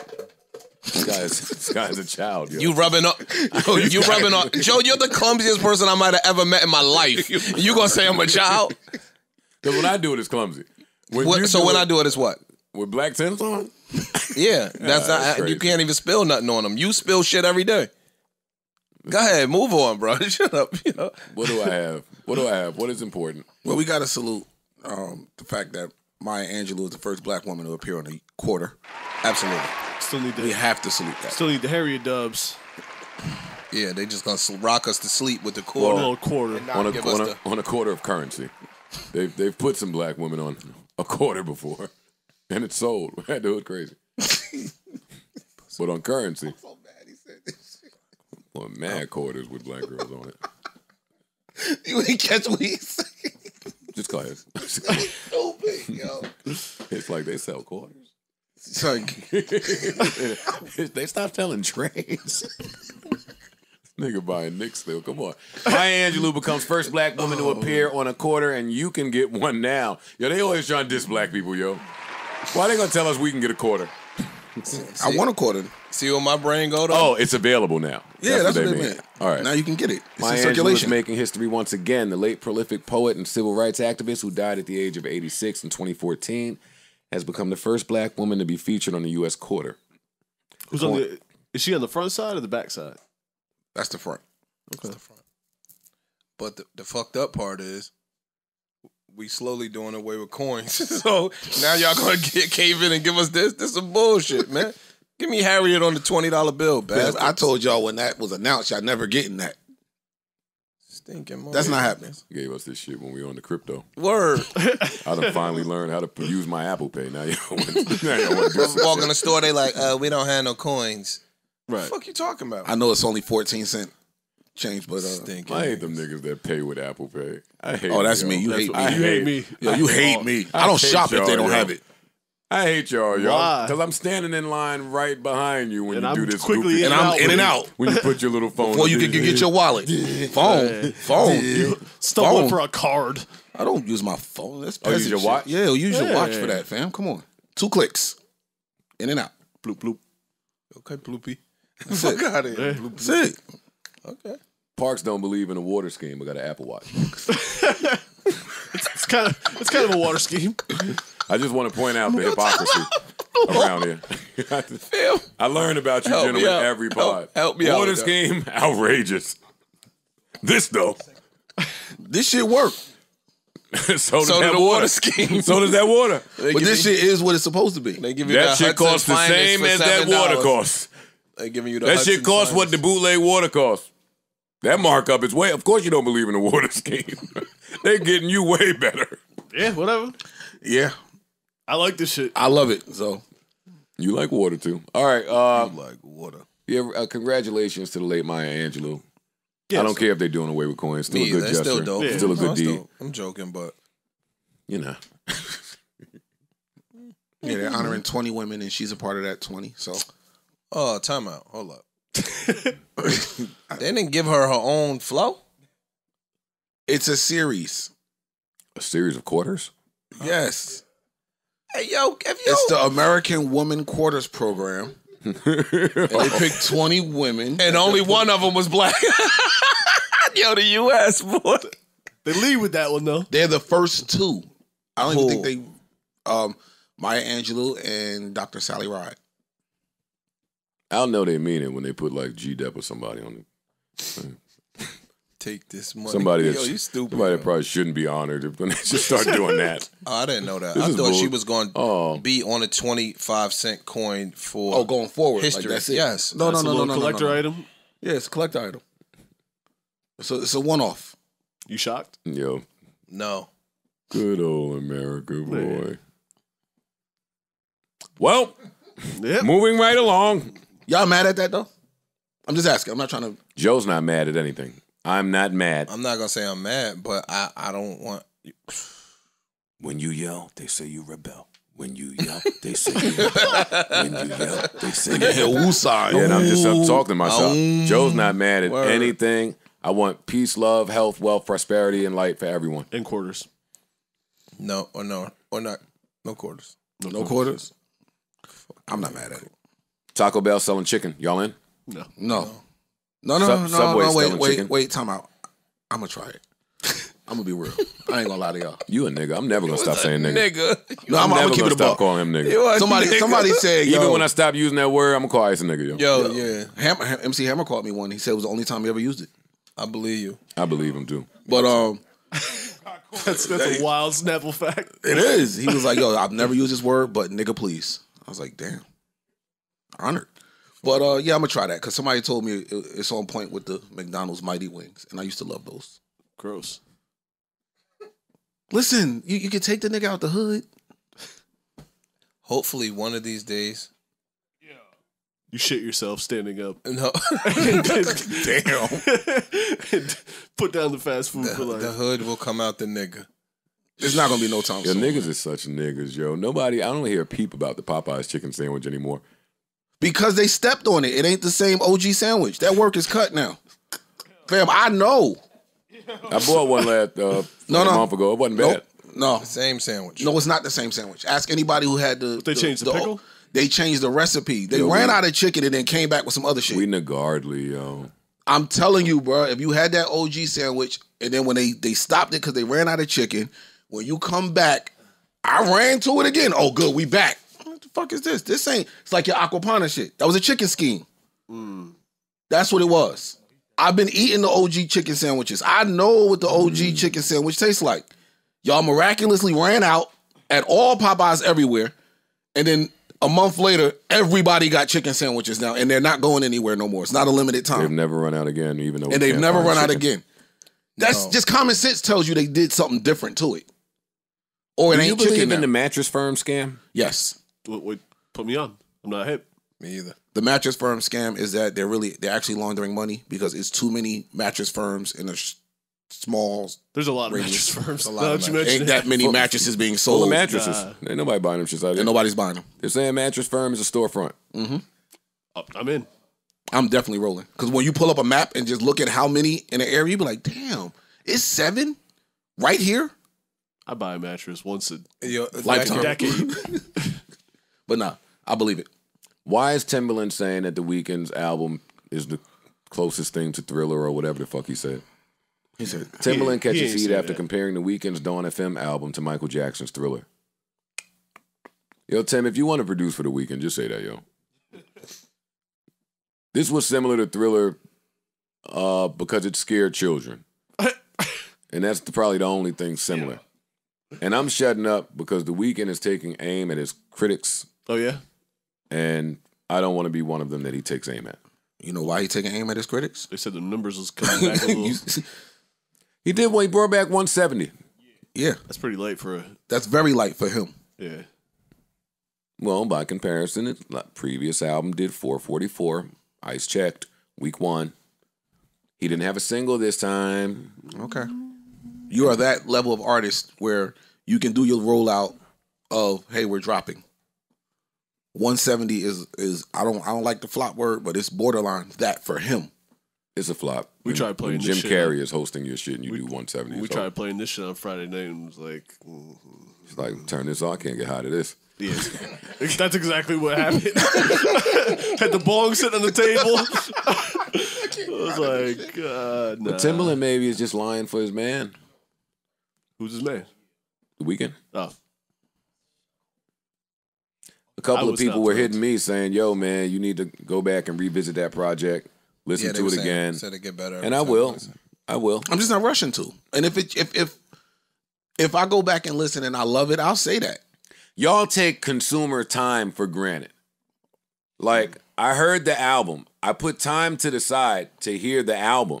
this guy is this guy is a child. Yo. You rubbing up. Yo, you rubbing up. Joe, you're the clumsiest person I might have ever met in my life. You gonna say I'm a child? Because when I do it, it's clumsy. When What, so when it I do it, it's what? With black Tims on, Yeah, <laughs> that's not. that's you can't even spill nothing on them. You spill shit every day. Go ahead, move on, bro. <laughs> Shut up. You know? what do I have? What do I have? What is important? Well, we got to salute um, the fact that Maya Angelou is the first black woman to appear on a quarter. Absolutely. Still need We have to salute that. still need the Harriet Dubs. Yeah, they just gonna rock us to sleep with the A quarter. little quarter. On a, on, a, the- on a quarter of currency. They've they've put some black women on a quarter before, and it sold. <laughs> That dude was crazy. <laughs> but on currency, well, mad quarters with black girls on it. <laughs> You ain't catch what he said. Just go ahead. Stupid, yo. it's like they sell quarters. It's like, they stop telling trades. Nigga buying Nick still. Come on. Maya Angelou becomes first black woman to oh. appear on a quarter, and you can get one now. Yo, they always trying to diss black people, yo. Why are they gonna tell us we can get a quarter? I want a quarter. See where my brain go though? Oh, it's available now. Yeah, that's, what they they mean. meant. All right. Now you can get it. It's Maya in Angelou is circulation. making history once again. The late prolific poet and civil rights activist who died at the age of 86 in 2014 has become the first black woman to be featured on the U.S. quarter. Who's on the? Is she on the front side or the back side? That's the front. But the, the fucked up part is we slowly doing away with coins. <laughs> so now y'all gonna get cave in and give us this? This some bullshit, man. Give me Harriet on the twenty dollar bill, Man, bastard. I told y'all when that was announced, y'all never getting that. Stinking money. That's not happening. Gave us this shit when we were on the crypto. Word. <laughs> I done finally learned how to use my Apple Pay. Now you want <laughs> now y'all want to do Walk in the store, they like, uh, we don't have no coins. Right. What the fuck you talking about? I know it's only 14 cent change, but uh, Stinking. I hate them niggas that pay with Apple Pay. I hate Oh, that's yo. me. You hate me. I you hate me. yo, you hate me. I don't shop if they don't yo. have it. I hate y'all, y'all. Why? Because I'm standing in line right behind you when And you I'm do this quickly in And and I'm in and out When you put your little phone before you can get your wallet, phone, phone. Stumbling Phone. for a card. I don't use my phone. That's Oh, you use peasant your shit. watch? Yeah, use your watch for that, fam. Come on, two clicks, in and out. Bloop bloop. Okay, Bloopy. Fuck out of here. Yeah. Bloopy. That's it. Okay. Parks don't believe in a water scheme, but got an Apple Watch. <laughs> It's kind of it's kind of a water scheme. I just want to point out the hypocrisy <laughs> around here. Phil. I learned about you Help me gentlemen every Help- pod. help me out Water with that. scheme, <laughs> outrageous. This though, This shit work, so does So that did the water. water scheme. So does that water. They but this you- shit is what it's supposed to be. They give you That shit Hudson costs the Finest same for as that water costs. They giving you the That Hudson shit costs what the Finest. bootleg water costs. That markup is way. Of course, you don't believe in the water scheme. <laughs> They're getting you way better. Yeah, whatever. Yeah, I like this shit. I love it. So You like water too. All right. Uh, I like water. yeah. Uh, congratulations to the late Maya Angelou. I don't care if they're doing away with coins. Still Me, a good that's gesture. still dope. Yeah. Still a good it's deed. dope. I'm joking, but You know. <laughs> yeah, they're honoring twenty women, and she's a part of that twenty. So <laughs> oh, time out. Hold up. <coughs> they didn't give her her own flow. it's a series. A series of quarters. Yes, Hey, yo, if you it's the American Woman Quarters Program. and <laughs> they picked twenty women, and only one of them was black. <laughs> yo, the U.S. boy. They lead with that one though. they're the first two. I don't even think they. Um, Maya Angelou and Dr. Sally Ride. I'll know they mean it when they put like G Dep or somebody on it. <laughs> Take this money. Somebody yo, that's you stupid. somebody yo. that probably shouldn't be honored if- when they just start doing that. <laughs> Oh, I didn't know that. This I is thought she was going to um, Oh. be on a twenty-five cent coin for. Oh, going forward, History. Like that's it. Yes. No, no, That's no, no, little no, no, collector no, no. item. Yeah, it's a collector item. So it's a one-off. You shocked? Yo, no. good old America boy. Well, Yep. moving right along. Y'all mad at that though? I'm just asking. I'm not trying to. Joe's not mad at anything. I'm not mad. I'm not gonna say I'm mad, but I I don't want. When you yell, they say you rebel. When you yell, they say you rebel. When you yell, they say you rebel. Woo side. And I'm just I'm talking to myself. Um, Joe's not mad at word. anything. I want peace, love, health, wealth, prosperity, and light for everyone. In quarters. No or no or not. No quarters. No quarters. I'm not mad at it. Taco Bell selling chicken. Y'all in? No. No. No, no, Sub- no, Subway no, wait, selling wait, chicken. wait, time out. I'm gonna try it. I'm gonna be real. I ain't gonna lie to y'all. You a nigga. I'm never gonna stop saying nigga. Nigga. No, I'm, I'm I'm never gonna keep it a stop buck. calling him nigga. You a Somebody, nigga. somebody said, yo, Even when I stop using that word, I'm gonna call Ice a nigga, yo. Yo, yeah, Hammer, Ham- MC Hammer called me one. He said it was the only time he ever used it. I believe you. I believe him too. But um, <laughs> That's that's a wild Snapple fact. it is. He was like, "Yo, I've never used this word, but nigga, please." I was like, "Damn, honored." But uh, yeah, I'm gonna try that because somebody told me it's on point with the McDonald's Mighty Wings, and I used to love those. Gross. Listen, you, you can take the nigga out the hood. Hopefully, one of these days. You shit yourself standing up. <laughs> No, <laughs> Damn. <laughs> put down the fast food for the, life. the hood will come out the nigga. It's not gonna be no time Yo, soon. niggas is such niggas, yo. Nobody, I don't hear a peep about the Popeyes chicken sandwich anymore. Because they stepped on it. It ain't the same OG sandwich. That work is cut now. Fam, I know. I bought one last uh, No, a no. month ago. It wasn't bad. Nope. No. Same sandwich. No, it's not the same sandwich. Ask anybody who had the. They changed the pickle? They changed the recipe. They Yo, ran we- out of chicken and then came back with some other shit. We Nagardly, yo. I'm telling you, bro. If you had that OG sandwich and then when they they stopped it because they ran out of chicken, when you come back, I ran to it again. Oh, good, we back. Fuck is this? This ain't. It's like your Acqua Panna shit. That was a chicken scheme. That's what it was. I've been eating the OG chicken sandwiches. I know what the OG mm. chicken sandwich tastes like. Y'all miraculously ran out at all Popeyes everywhere, and then a month later, everybody got chicken sandwiches now, and they're not going anywhere no more. It's not a limited time They've never run out again, even though and they've never run out again. That's No. just common sense tells you they did something different to it. Or it Do you ain't believe chicken. in now. the mattress firm scam? yes. Wait, wait, put me on. I'm not hip. Me either. The mattress firm scam is that they're really they're actually laundering money because it's too many mattress firms in a sh- small There's a lot of Radius. mattress <laughs> firms. a lot Now of that mattress- ain't that many mattresses being Full sold of mattresses. nah. Ain't nobody buying them shits out and nobody's buying them. They're saying mattress firm is a storefront. Mm-hmm. Oh, I'm in. I'm definitely rolling because when you pull up a map and just look at how many in an area, you be like, damn, it's seven right here. I buy a mattress once a Yo, Lifetime. decade. <laughs> But nah, I believe it. Why is Timbaland saying that the Weeknd's album is the closest thing to Thriller or whatever the fuck he said? He said, Timbaland he catches ain't heat after that. comparing the Weeknd's Dawn FM album to Michael Jackson's Thriller. Yo, Tim, if you want to produce for the Weeknd, just say that, yo. This was similar to Thriller uh, because it scared children. <coughs> and that's the, probably the only thing similar. And I'm shutting up because the Weeknd is taking aim at his critics, Oh yeah. and I don't want to be one of them that he takes aim at. you know why he taking aim at his critics? They said the numbers was coming back a <laughs> little. <laughs> He did when he brought back 170. yeah, That's pretty late for a that's very light for him. yeah. Well, by comparison, his previous album did 444. Ice checked week one. He didn't have a single this time. Okay. You are that level of artist where you can do your rollout of hey, we're dropping. 170 is is I don't I don't like the flop word, but it's borderline that for him. It's a flop. We When- tried playing when this Jim shit Carrey is hosting your shit and you We- do 170. We so tried playing this shit on Friday night and it was like, mm, It's like, turn this on. I can't get high to this. yeah. <laughs> That's exactly what happened. <laughs> Had the bong sitting on the table. <laughs> I was like, God, nah. But Timbaland maybe is just lying for his man. Who's his man? The Weeknd. Oh, A couple of people were hitting me saying, yo, man, you need to go back and revisit that project, listen Yeah, to it saying- again. Said it get better. And I will. listen. I will. I'm just not rushing to. And if it if if if I go back and listen and I love it, I'll say that. y'all take consumer time for granted. Like, I heard the album. I put time to the side to hear the album.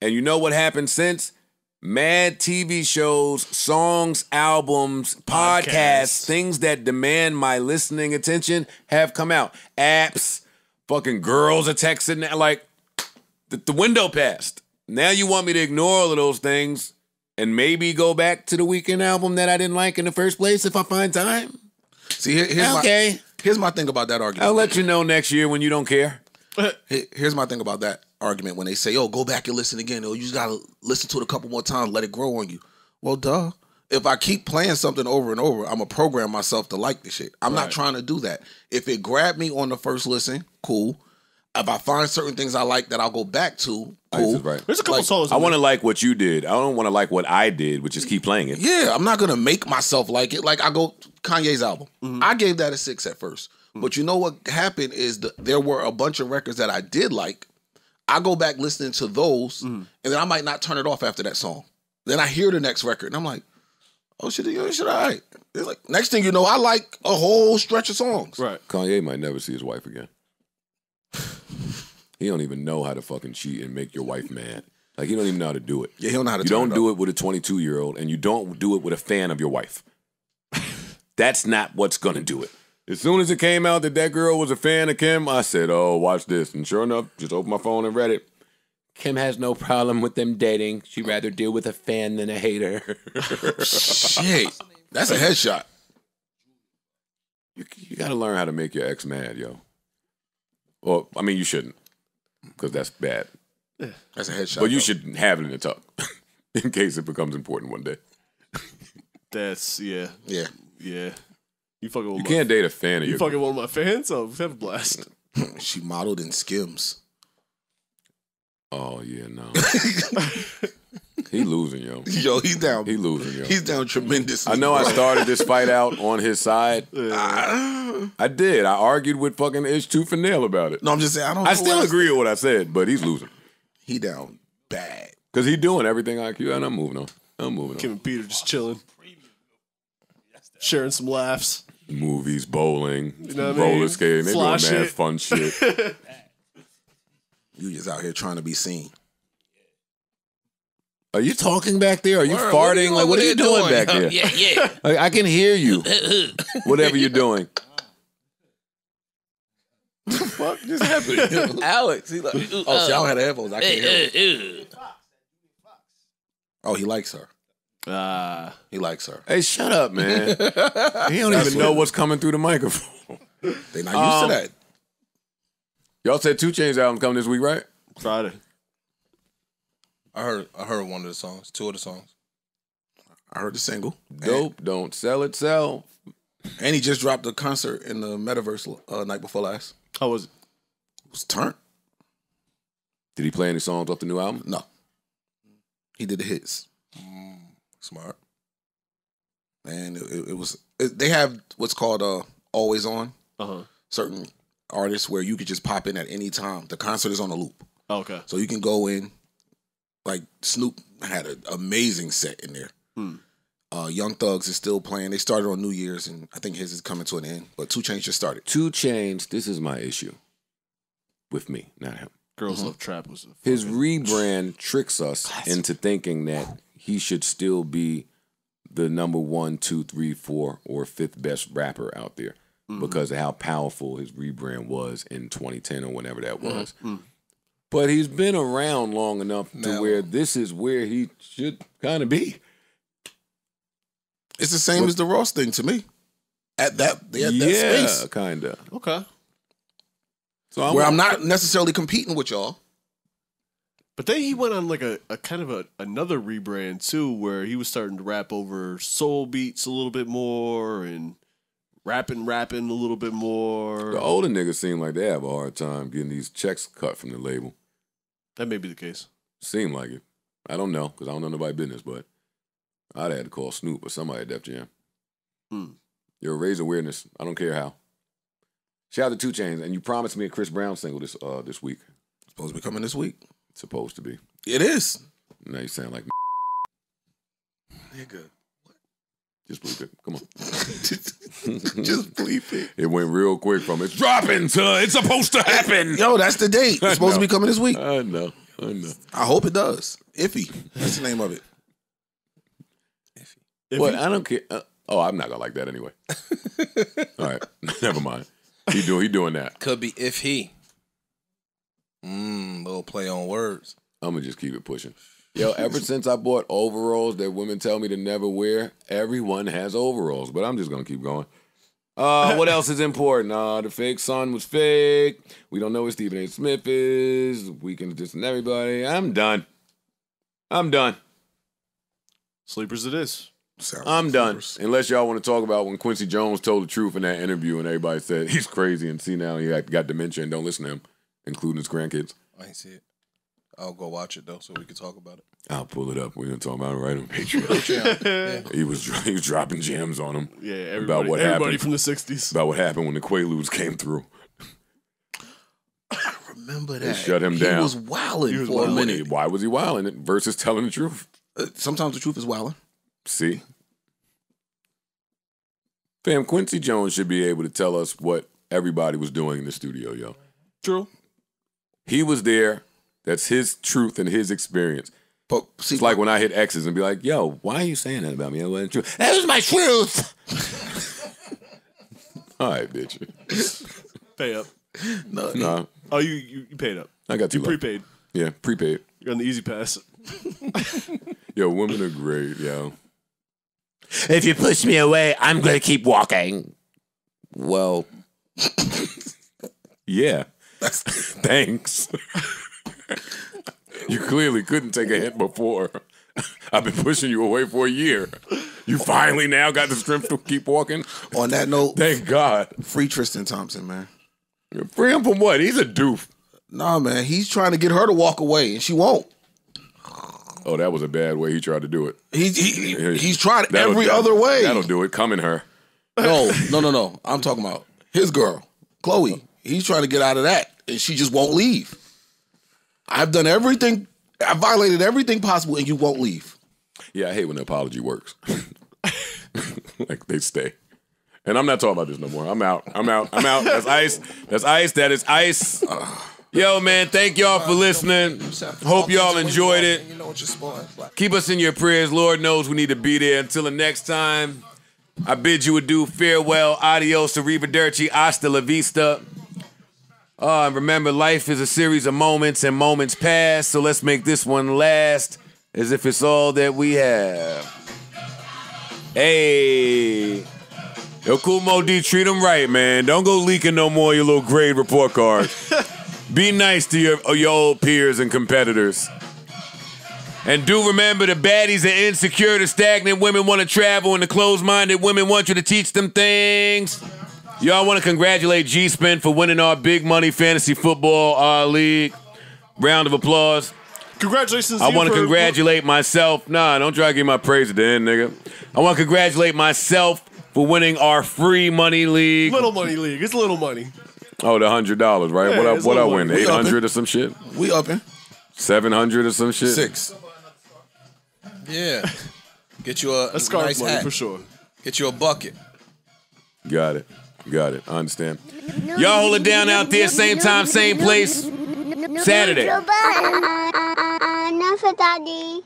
And you know what happened since? Mad TV shows, songs, albums, podcasts, Podcasts. things that demand my listening attention have come out. Apps, fucking girls are texting. Like, the, the window passed. now you want me to ignore all of those things and maybe go back to the Weeknd album that I didn't like in the first place if I find time. See, here- here's Okay. my here's my thing about that argument. I'll let you know next year when you don't care. Here- Here's my thing about that argument when they say, "Oh, go back and listen again," or you just gotta listen to it a couple more times, let it grow on you. Well, duh. If I keep playing something over and over, I'm gonna program myself to like the shit. I'm not trying to do that. If it grabbed me on the first listen, cool. If I find certain things I like that I'll go back to, cool. right. There's a couple Like, songs. I want to like what you did. I don't want to like what I did, which is keep playing it. Yeah, I'm not gonna make myself like it. Like I go Kanye's album. Mm-hmm. I gave that a six at first, Mm. but you know what happened is the, there were a bunch of records that I did like. I go back listening to those, Mm-hmm. and then I might not turn it off after that song. Then I hear the next record, and I'm like, "Oh shit, you shit, all right." It's like next thing you know, I like a whole stretch of songs. Right. Kanye might never see his wife again. he don't even know how to fucking cheat and make your wife mad. Like he don't even know how to do it. Yeah, he don't know how to You turn don't it do up. it with a 22 year old, and you don't do it with a fan of your wife. That's not what's gonna do it. As soon as it came out that that girl was a fan of Kim, I said, "Oh, watch this." And sure enough, just opened my phone and read it. Kim has no problem with them dating. She'd rather deal with a fan than a hater. <laughs> Shit, that's a headshot. you, you got to learn how to make your ex mad, yo. Well, I mean, you shouldn't, because that's bad. That's a headshot. But you though. should have it in the tuck, <laughs> in case it becomes important one day. That's yeah, Yeah, yeah. You fucking with You can't date a fan of You fucking one of my fans. Oh, have a blast. <clears throat> she modeled in Skims. Oh yeah, no. <laughs> <laughs> he losing, yo. Yo, he's down. He losing, yo. He's down tremendously. I know I started this fight out on his side. <laughs> I did. I argued with fucking Ish Tooth and Nail about it. No, I'm just saying. I don't. I still agree with what I said, but he's losing He down bad. because he's doing everything I can, and I'm moving on. I'm moving on. Kim and Peter just chilling, sharing some laughs. Movies, bowling, know what I roller mean? skating. They Fly doing mad fun shit. <laughs> You just out here trying to be seen. Are you talking back there? Are you Word, what are farting? you- like, what, what are are you you doing, doing? back <laughs> there? Yeah, yeah. <laughs> Like, I can hear you. Whatever you're doing. What the fuck just happened. Alex, he like, ooh, oh, see, I uh, don't have the headphones. I can't hear. him. uh, uh. Oh, he likes her. Ah, He likes her. Hey, shut up, man. <laughs> he don't even know what's coming through the microphone. They not used Um, to that. Y'all said 2 Chainz album coming this week, right? Friday. I heard, I heard one of the songs, two of the songs. I heard the single. Dope. Don't sell it, sell. And he just dropped a concert in the Metaverse uh, night before last. How was it? It was turned. Did he play any songs off the new album? No. He did the hits. Smart. And it, it- it was. It, they have what's called uh, always on. Uh huh. Certain artists where you could just pop in at any time. The concert is on a loop. Okay. So you can go in. Like Snoop had an amazing set in there. Hmm. Uh, Young Thug's is still playing. They started on New Year's, and I think his is coming to an end. But 2 Chainz just started. 2 Chainz. This is my issue with me, not him. Girls Love Trap was a His rebrand tricks us into thinking that he should still be the number one, two, three, four, or fifth best rapper out there mm-hmm. because of how powerful his rebrand was in 2010 or whenever that mm-hmm. was. Mm-hmm. But he's been around long enough to Now- where this is where he should kind of be. It's the same as the Ross thing to me. At that, at that yeah, space. kind of. Okay. So I'm, where I'm not necessarily competing with y'all. But then he went on like a, a kind of a another rebrand too, where he was starting to rap over soul beats a little bit more and rapping, rapping a little bit more. The older niggas seem like they have a hard time getting these checks cut from the label. That may be the case. Seem like it. I don't know because I don't know nobody business, but I'd have to call Snoop or somebody at Def Jam. Hmm. You're raise awareness. I don't care how. Shout out to 2 Chainz, and you promised me a Chris Brown single this uh this week. Supposed to be coming this week. It's supposed to be. It is. Now you sound like Nigga. What? just believe it. Come on. <laughs> Just believe it. <laughs> It went real quick from it's dropping to it's supposed to happen. Yo, that's the date. It's supposed to be coming this week. I know. I know. I hope it does. Iffy. That's the name of it. If But he- I don't care. Uh, oh, I'm not gonna like that anyway. <laughs> All right, never mind. He doing he doing that. Could be if he. Mmm, little play on words. I'm gonna just keep it pushing. Yo, ever since I bought overalls that women tell me to never wear, everyone has overalls. But I'm just gonna keep going. Uh, <laughs> what else is important? Uh, the fake son was fake. We don't know who Stephen A. Smith is. We can dissing everybody. I'm done. I'm done. Sleepers it is. I'm done. Unless y'all want to talk about when Quincy Jones told the truth in that interview and everybody said he's crazy and see now he got, got dementia and don't listen to him, including his grandkids. I ain't see it. I'll go watch it though, so we can talk about it. I'll pull it up. We're gonna talk about it right on Patreon. <laughs> he was he was dropping gems on him Yeah, everybody, about what everybody happened from the '60s. about what happened when the Quaaludes came through. I <coughs> Remember that? shut him he down. was wilding He was for a minute. Why was he wilding it versus telling the truth? Uh, sometimes the truth is wilding. See, fam, Quincy Jones should be able to tell us what everybody was doing in the studio, yo. True. He was there. That's his truth and his experience. But see, It's like when I hit X's and be like, "Yo, why are you saying that about me? That wasn't true. That was my truth." <laughs> All right, bitch. Pay up. no, Nah, Oh, you you, you paid up. I got You you. prepaid. Yeah, prepaid. You're on the E-ZPass. <laughs> Yo, women are great, yo. If you push me away, I'm gonna keep walking. Well, <laughs> yeah. Thanks. you clearly couldn't take a hint before. I've been pushing you away for a year. You finally now got the strength to keep walking. on that note, Thank God. free Tristan Thompson, man. Free him from what? He's a doof. Nah, man, he's trying to get her to walk away, and she won't. Oh, that was a bad way he tried to do it. He, he he's tried That'll- every that'll- other way. That'll do it. Come in her. No, no, no, no. I'm talking about his girl, Khloé. He's trying to get out of that, and she just won't leave. I've done everything. I violated everything possible, and you won't leave. Yeah, I hate when the apology works. <laughs> like they stay. And I'm not talking about this no more. I'm out. I'm out. I'm out. That's ice. That's ice. That is ice. Yo, man, thank y'all for listening. Hope y'all enjoyed it. Keep us in your prayers. Lord knows we need to be there. Until the next time, I bid you adieu. Farewell. Adios. Arrivederci. Hasta la vista. Uh, and remember, life is a series of moments and moments pass. So let's make this one last as if it's all that we have. Hey. Yo, Kool Moe Dee, treat them right, man. Don't go leaking no more your little grade report cards. <laughs> Be nice to your, your old peers and competitors. And do remember the baddies are insecure, the stagnant women want to travel, and the closed minded women want you to teach them things. Y'all want to congratulate G Spin for winning our big money fantasy football uh, league. Round of applause. Congratulations. I want to for- congratulate myself. Nah, don't try to give my praise at the end, nigga. I want to congratulate myself for winning our free money league. Little money league. It's little money. Oh, the hundred dollars, right? Yeah, what I, what I win? Eight hundred or some shit? We upping Seven hundred or some shit? six. Yeah. Get you a, That's scarf nice money hat. for sure. Get you a bucket. Got it. Got it. I understand. Y'all hold it down out there, same time, same place. Saturday. Enough, Daddy.